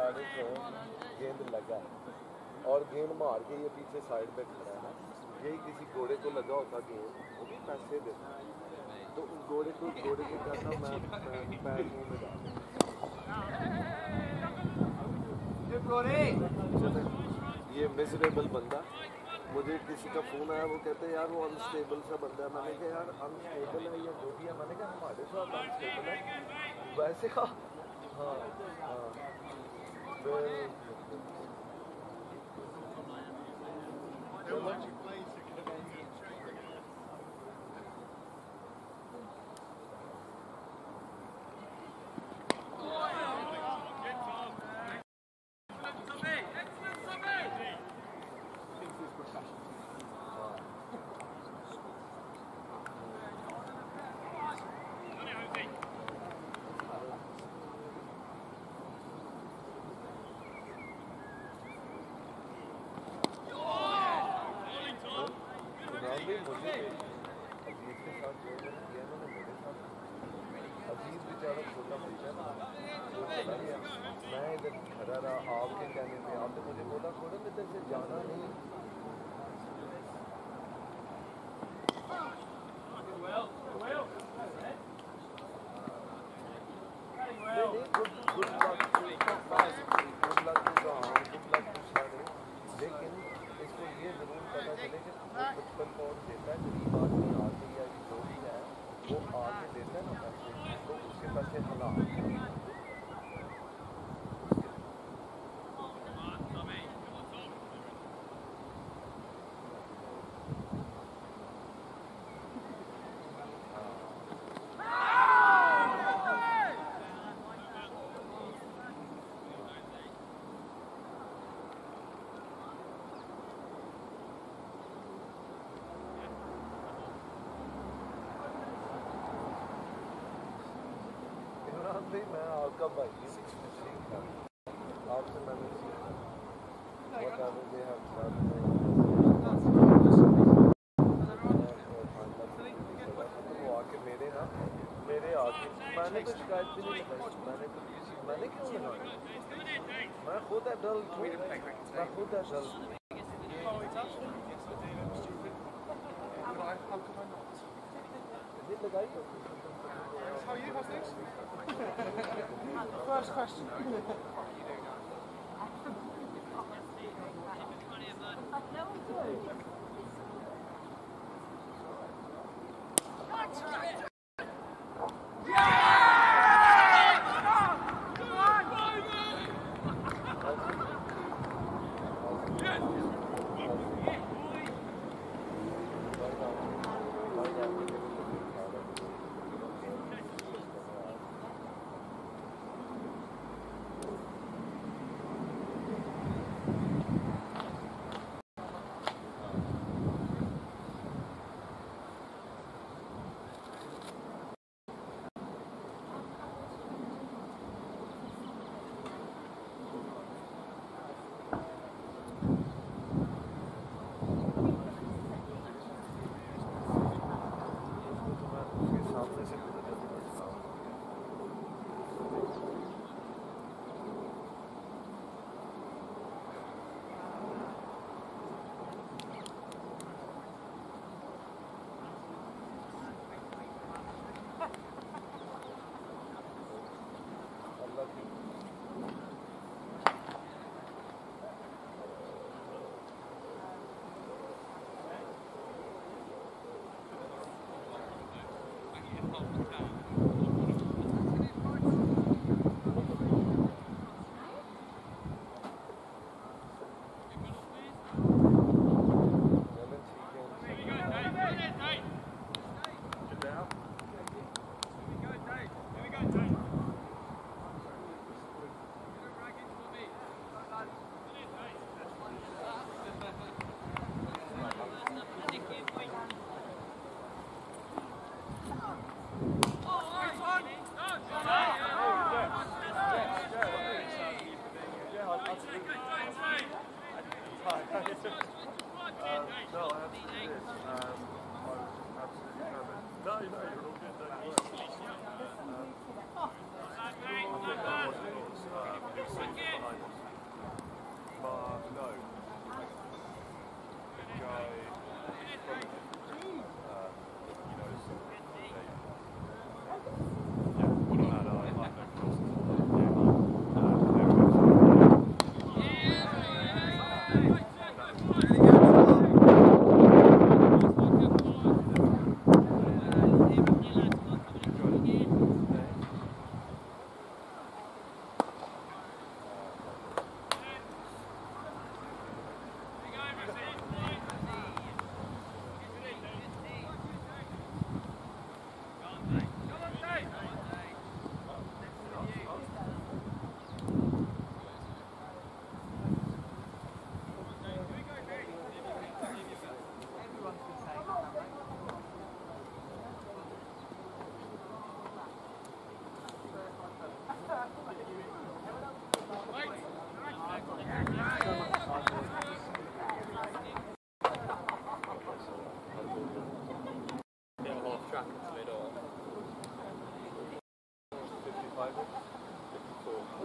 बेचारे को गेंद लगा। और गेंद मार के ये पीछे साइड पे खड़ा है। यही किसी घोड़े को लगा होता गेंद वो भी पैसे देता तो उस घोड़े को घोड़े को कहता मैं पैर मुँह में डाल ये मिजरेबल बंदा। मुझे किसी का फ़ोन आया वो कहते हैं यार वो अनस्टेबल सा बंदा है। मैंने कहा यार अनस्टेबल है या जो भी है? मैंने कहा हमारे साथ अनस्टेबल है। वैसे हाँ हाँ हाँ 네. थोड़ा हूँ? सीखा आपसे मैंने सीखा whatever they have done वो आके मेरे ना मेरे आके। मैंने तो शिकायत भी नहीं लगाई। मैंने तो मैंने क्यों लगाई? मैं खुद एडल्ट हूँ। मैं खुद एडल्ट हूँ। How are you? How's things? First question. 12 the.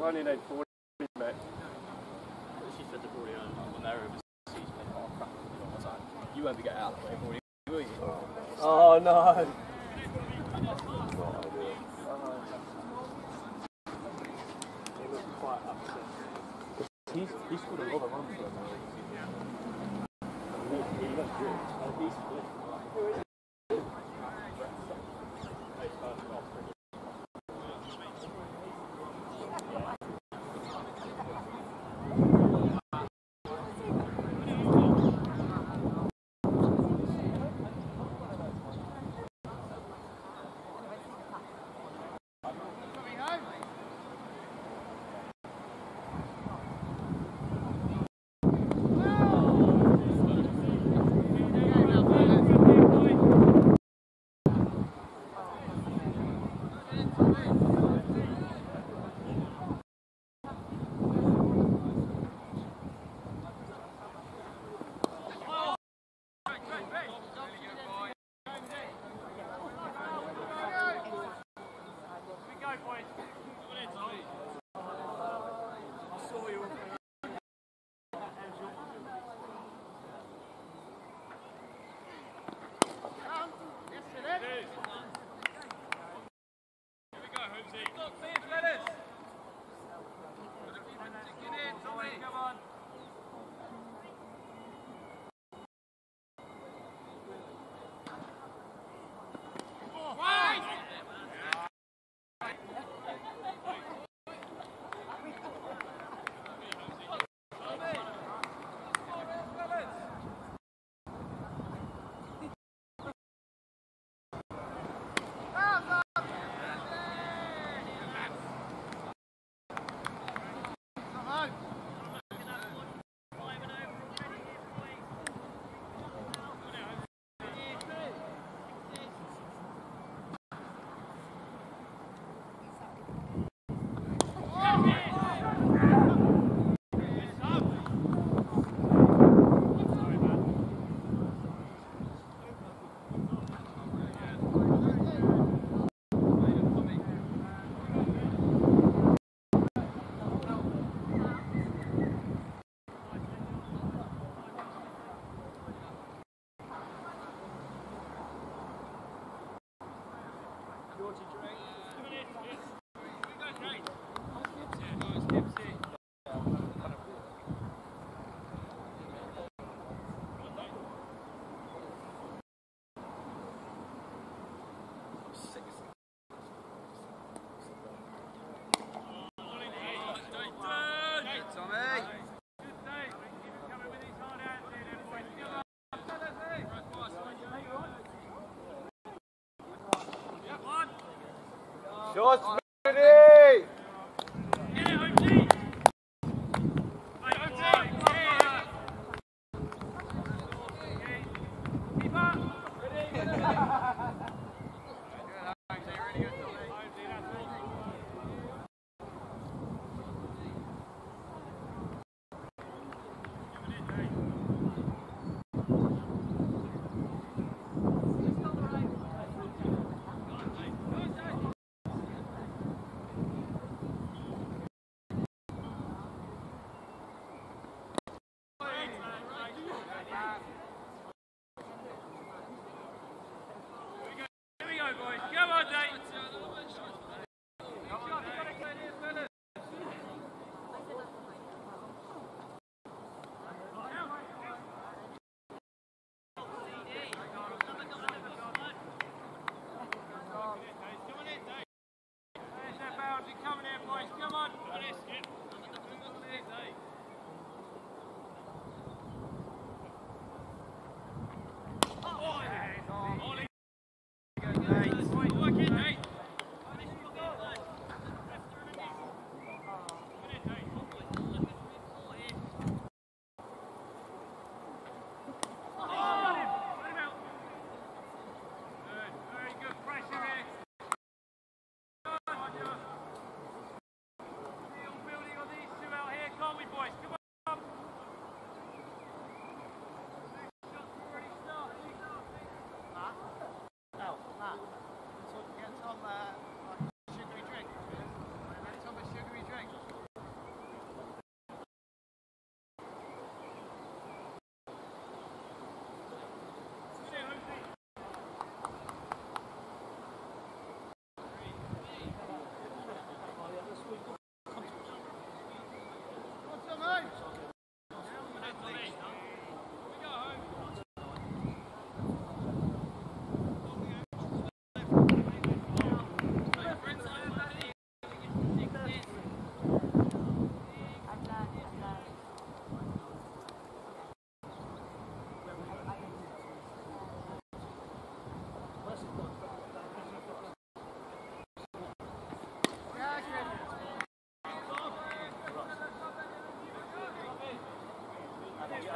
Only need 40, mate. she said they've already earned when they're overseas playing half track into mid or. I was like, you won't be getting out of the way, will you? Will you? Oh no. He was quite upset. He's, he scored a lot of runs for them. He, he looks good. Uh, he's good. Shots Yeah, boys.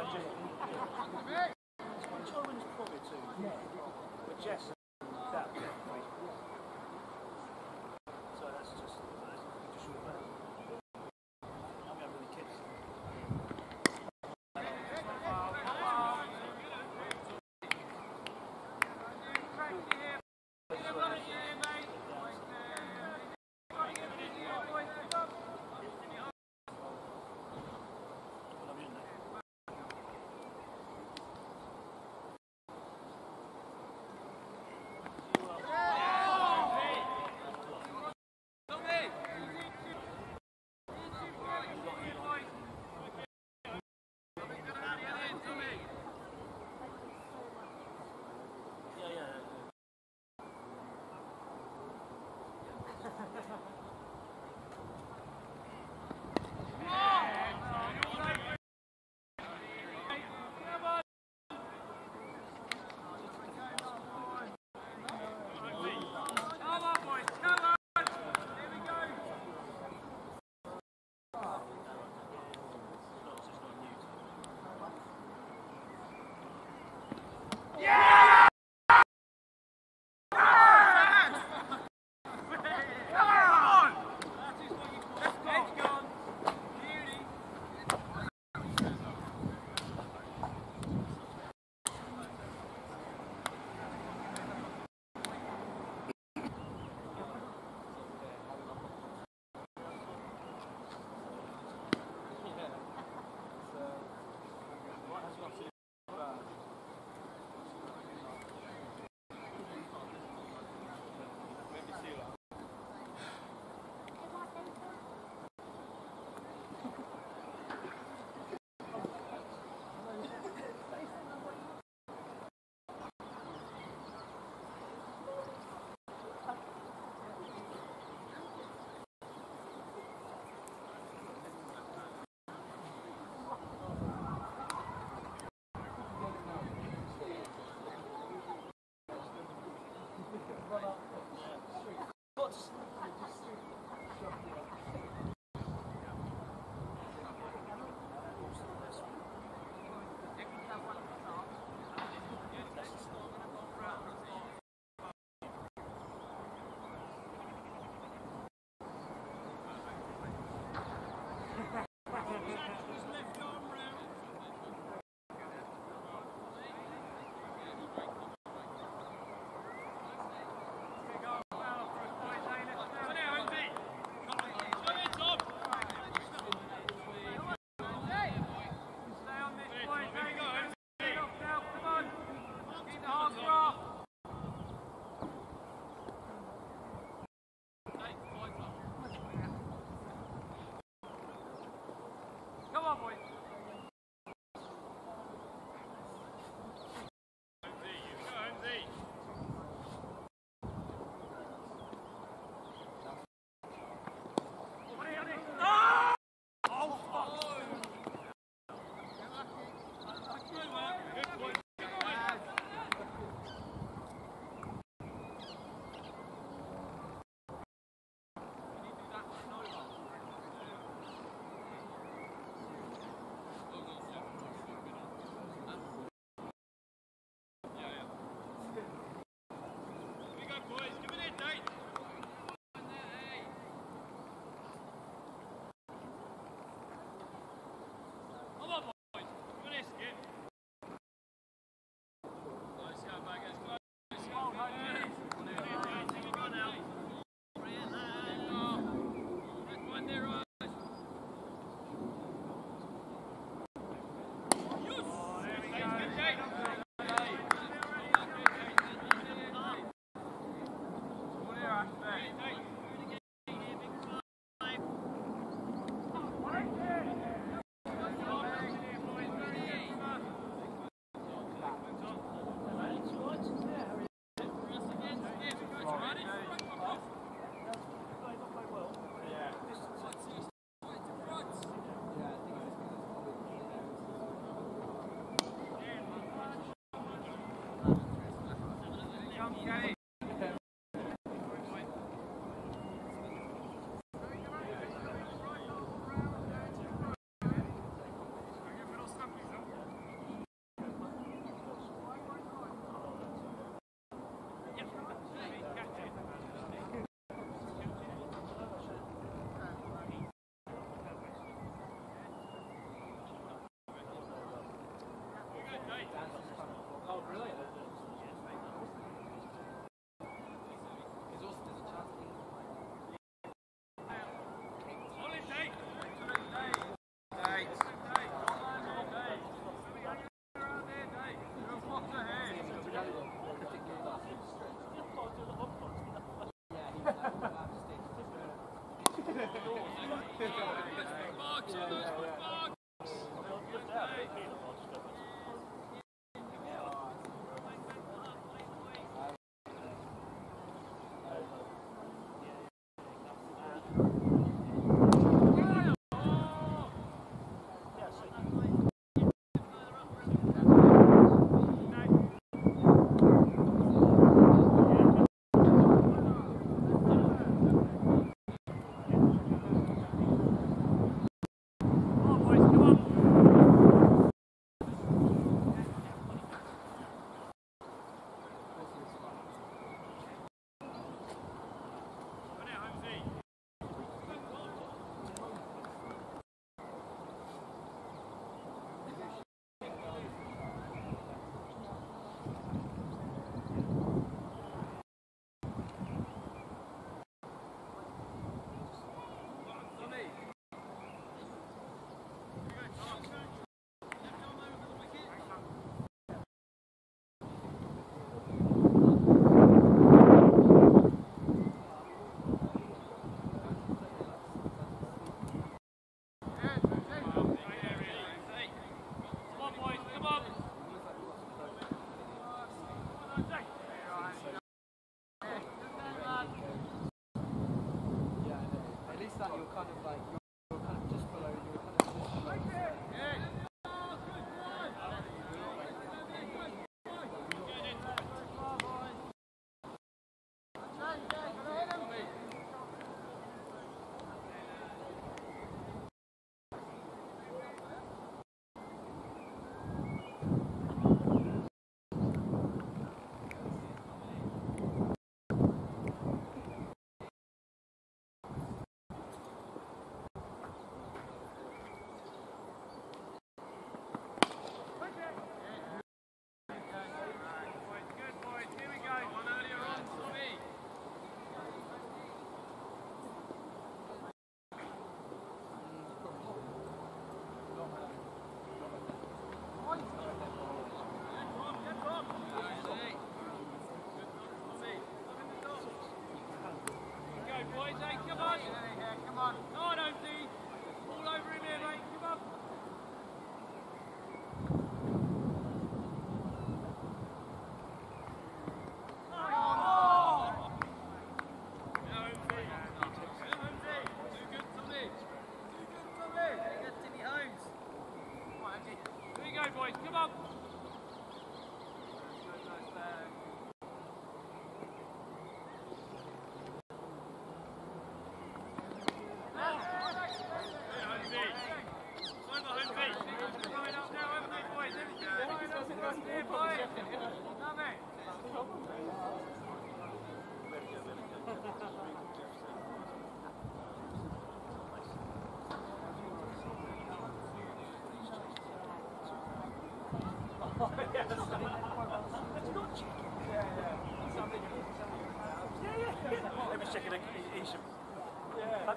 Just, children's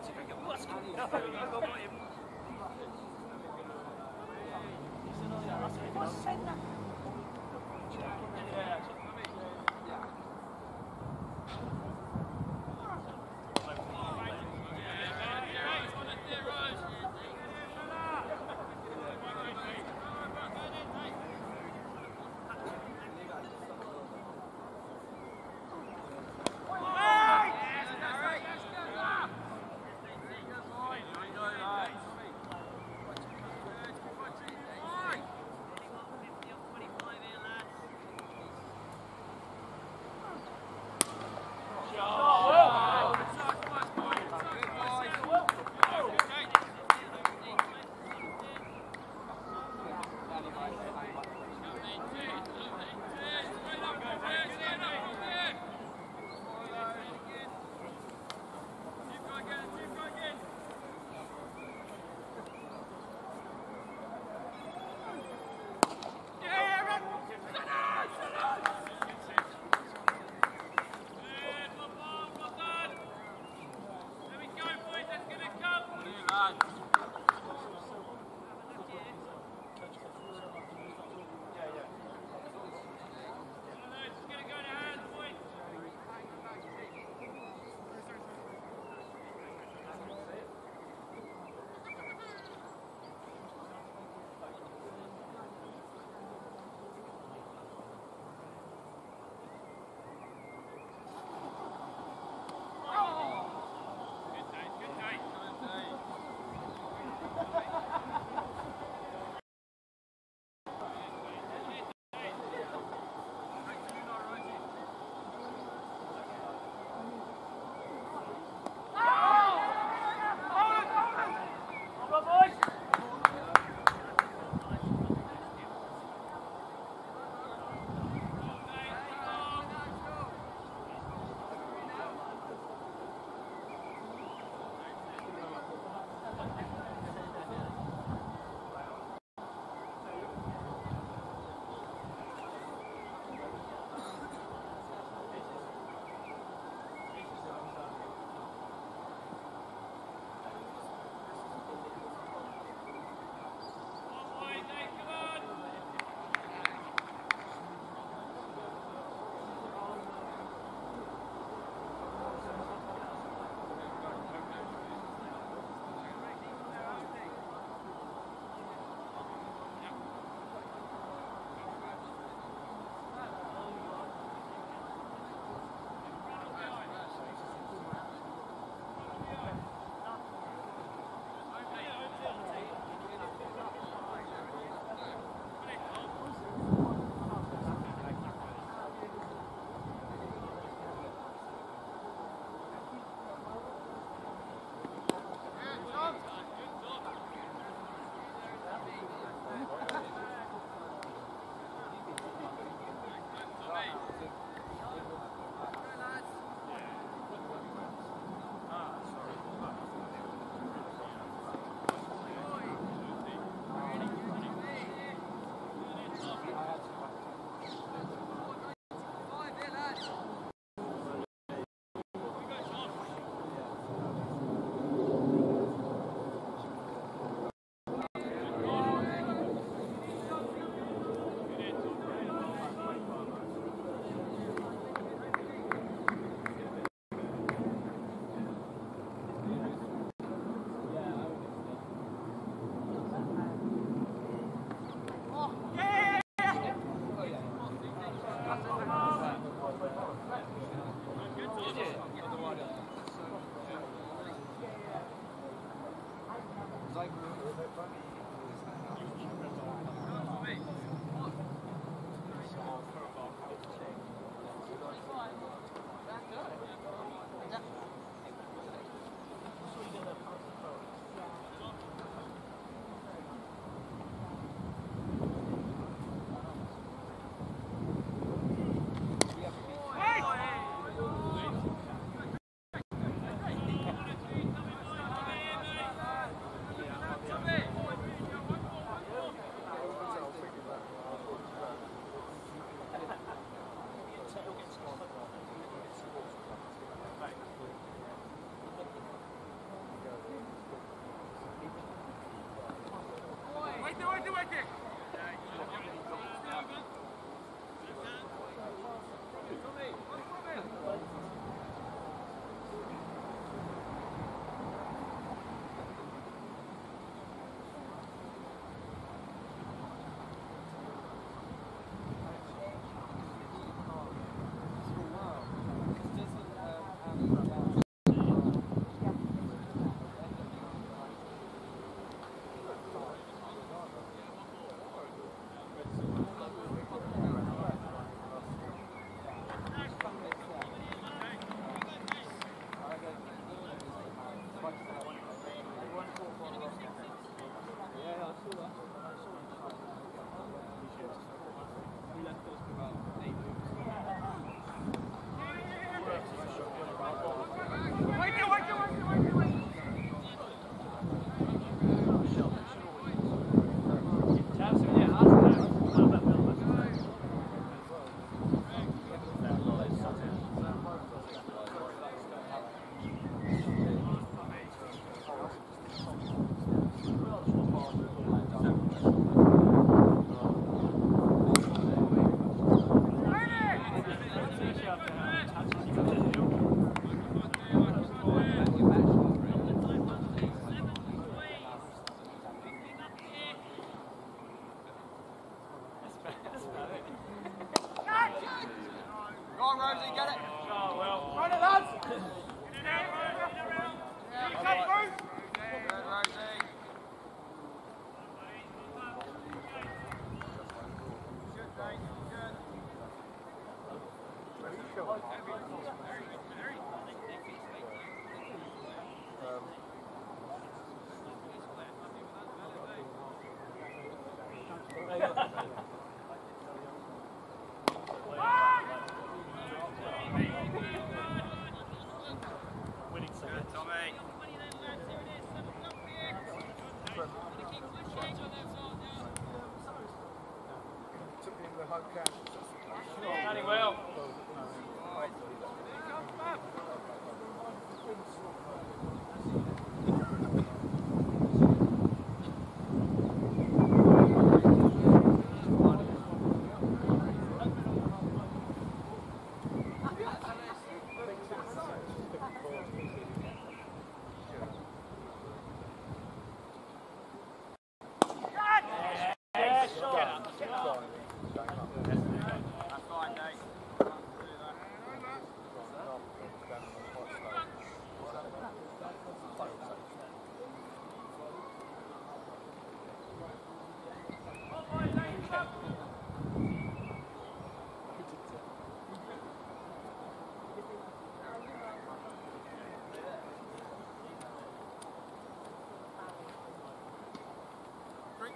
Yeah. Fancy thinking, what's going on?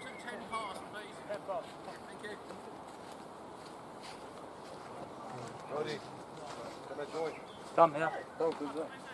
210 past, please. Thank you. Ready. can I join? Here. Oh, good.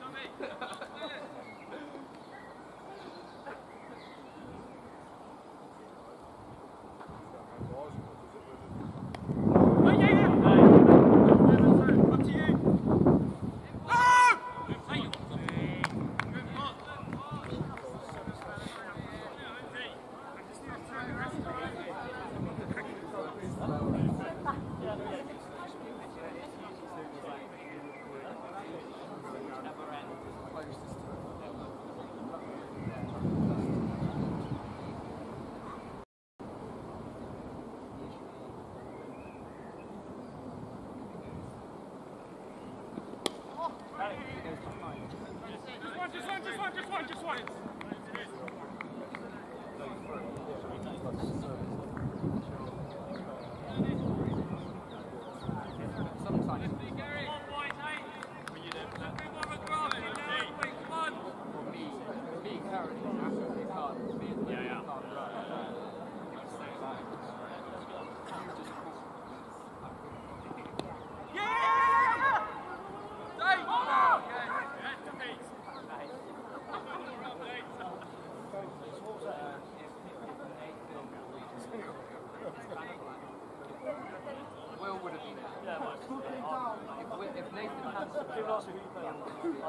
Come on, come on.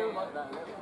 feel like that.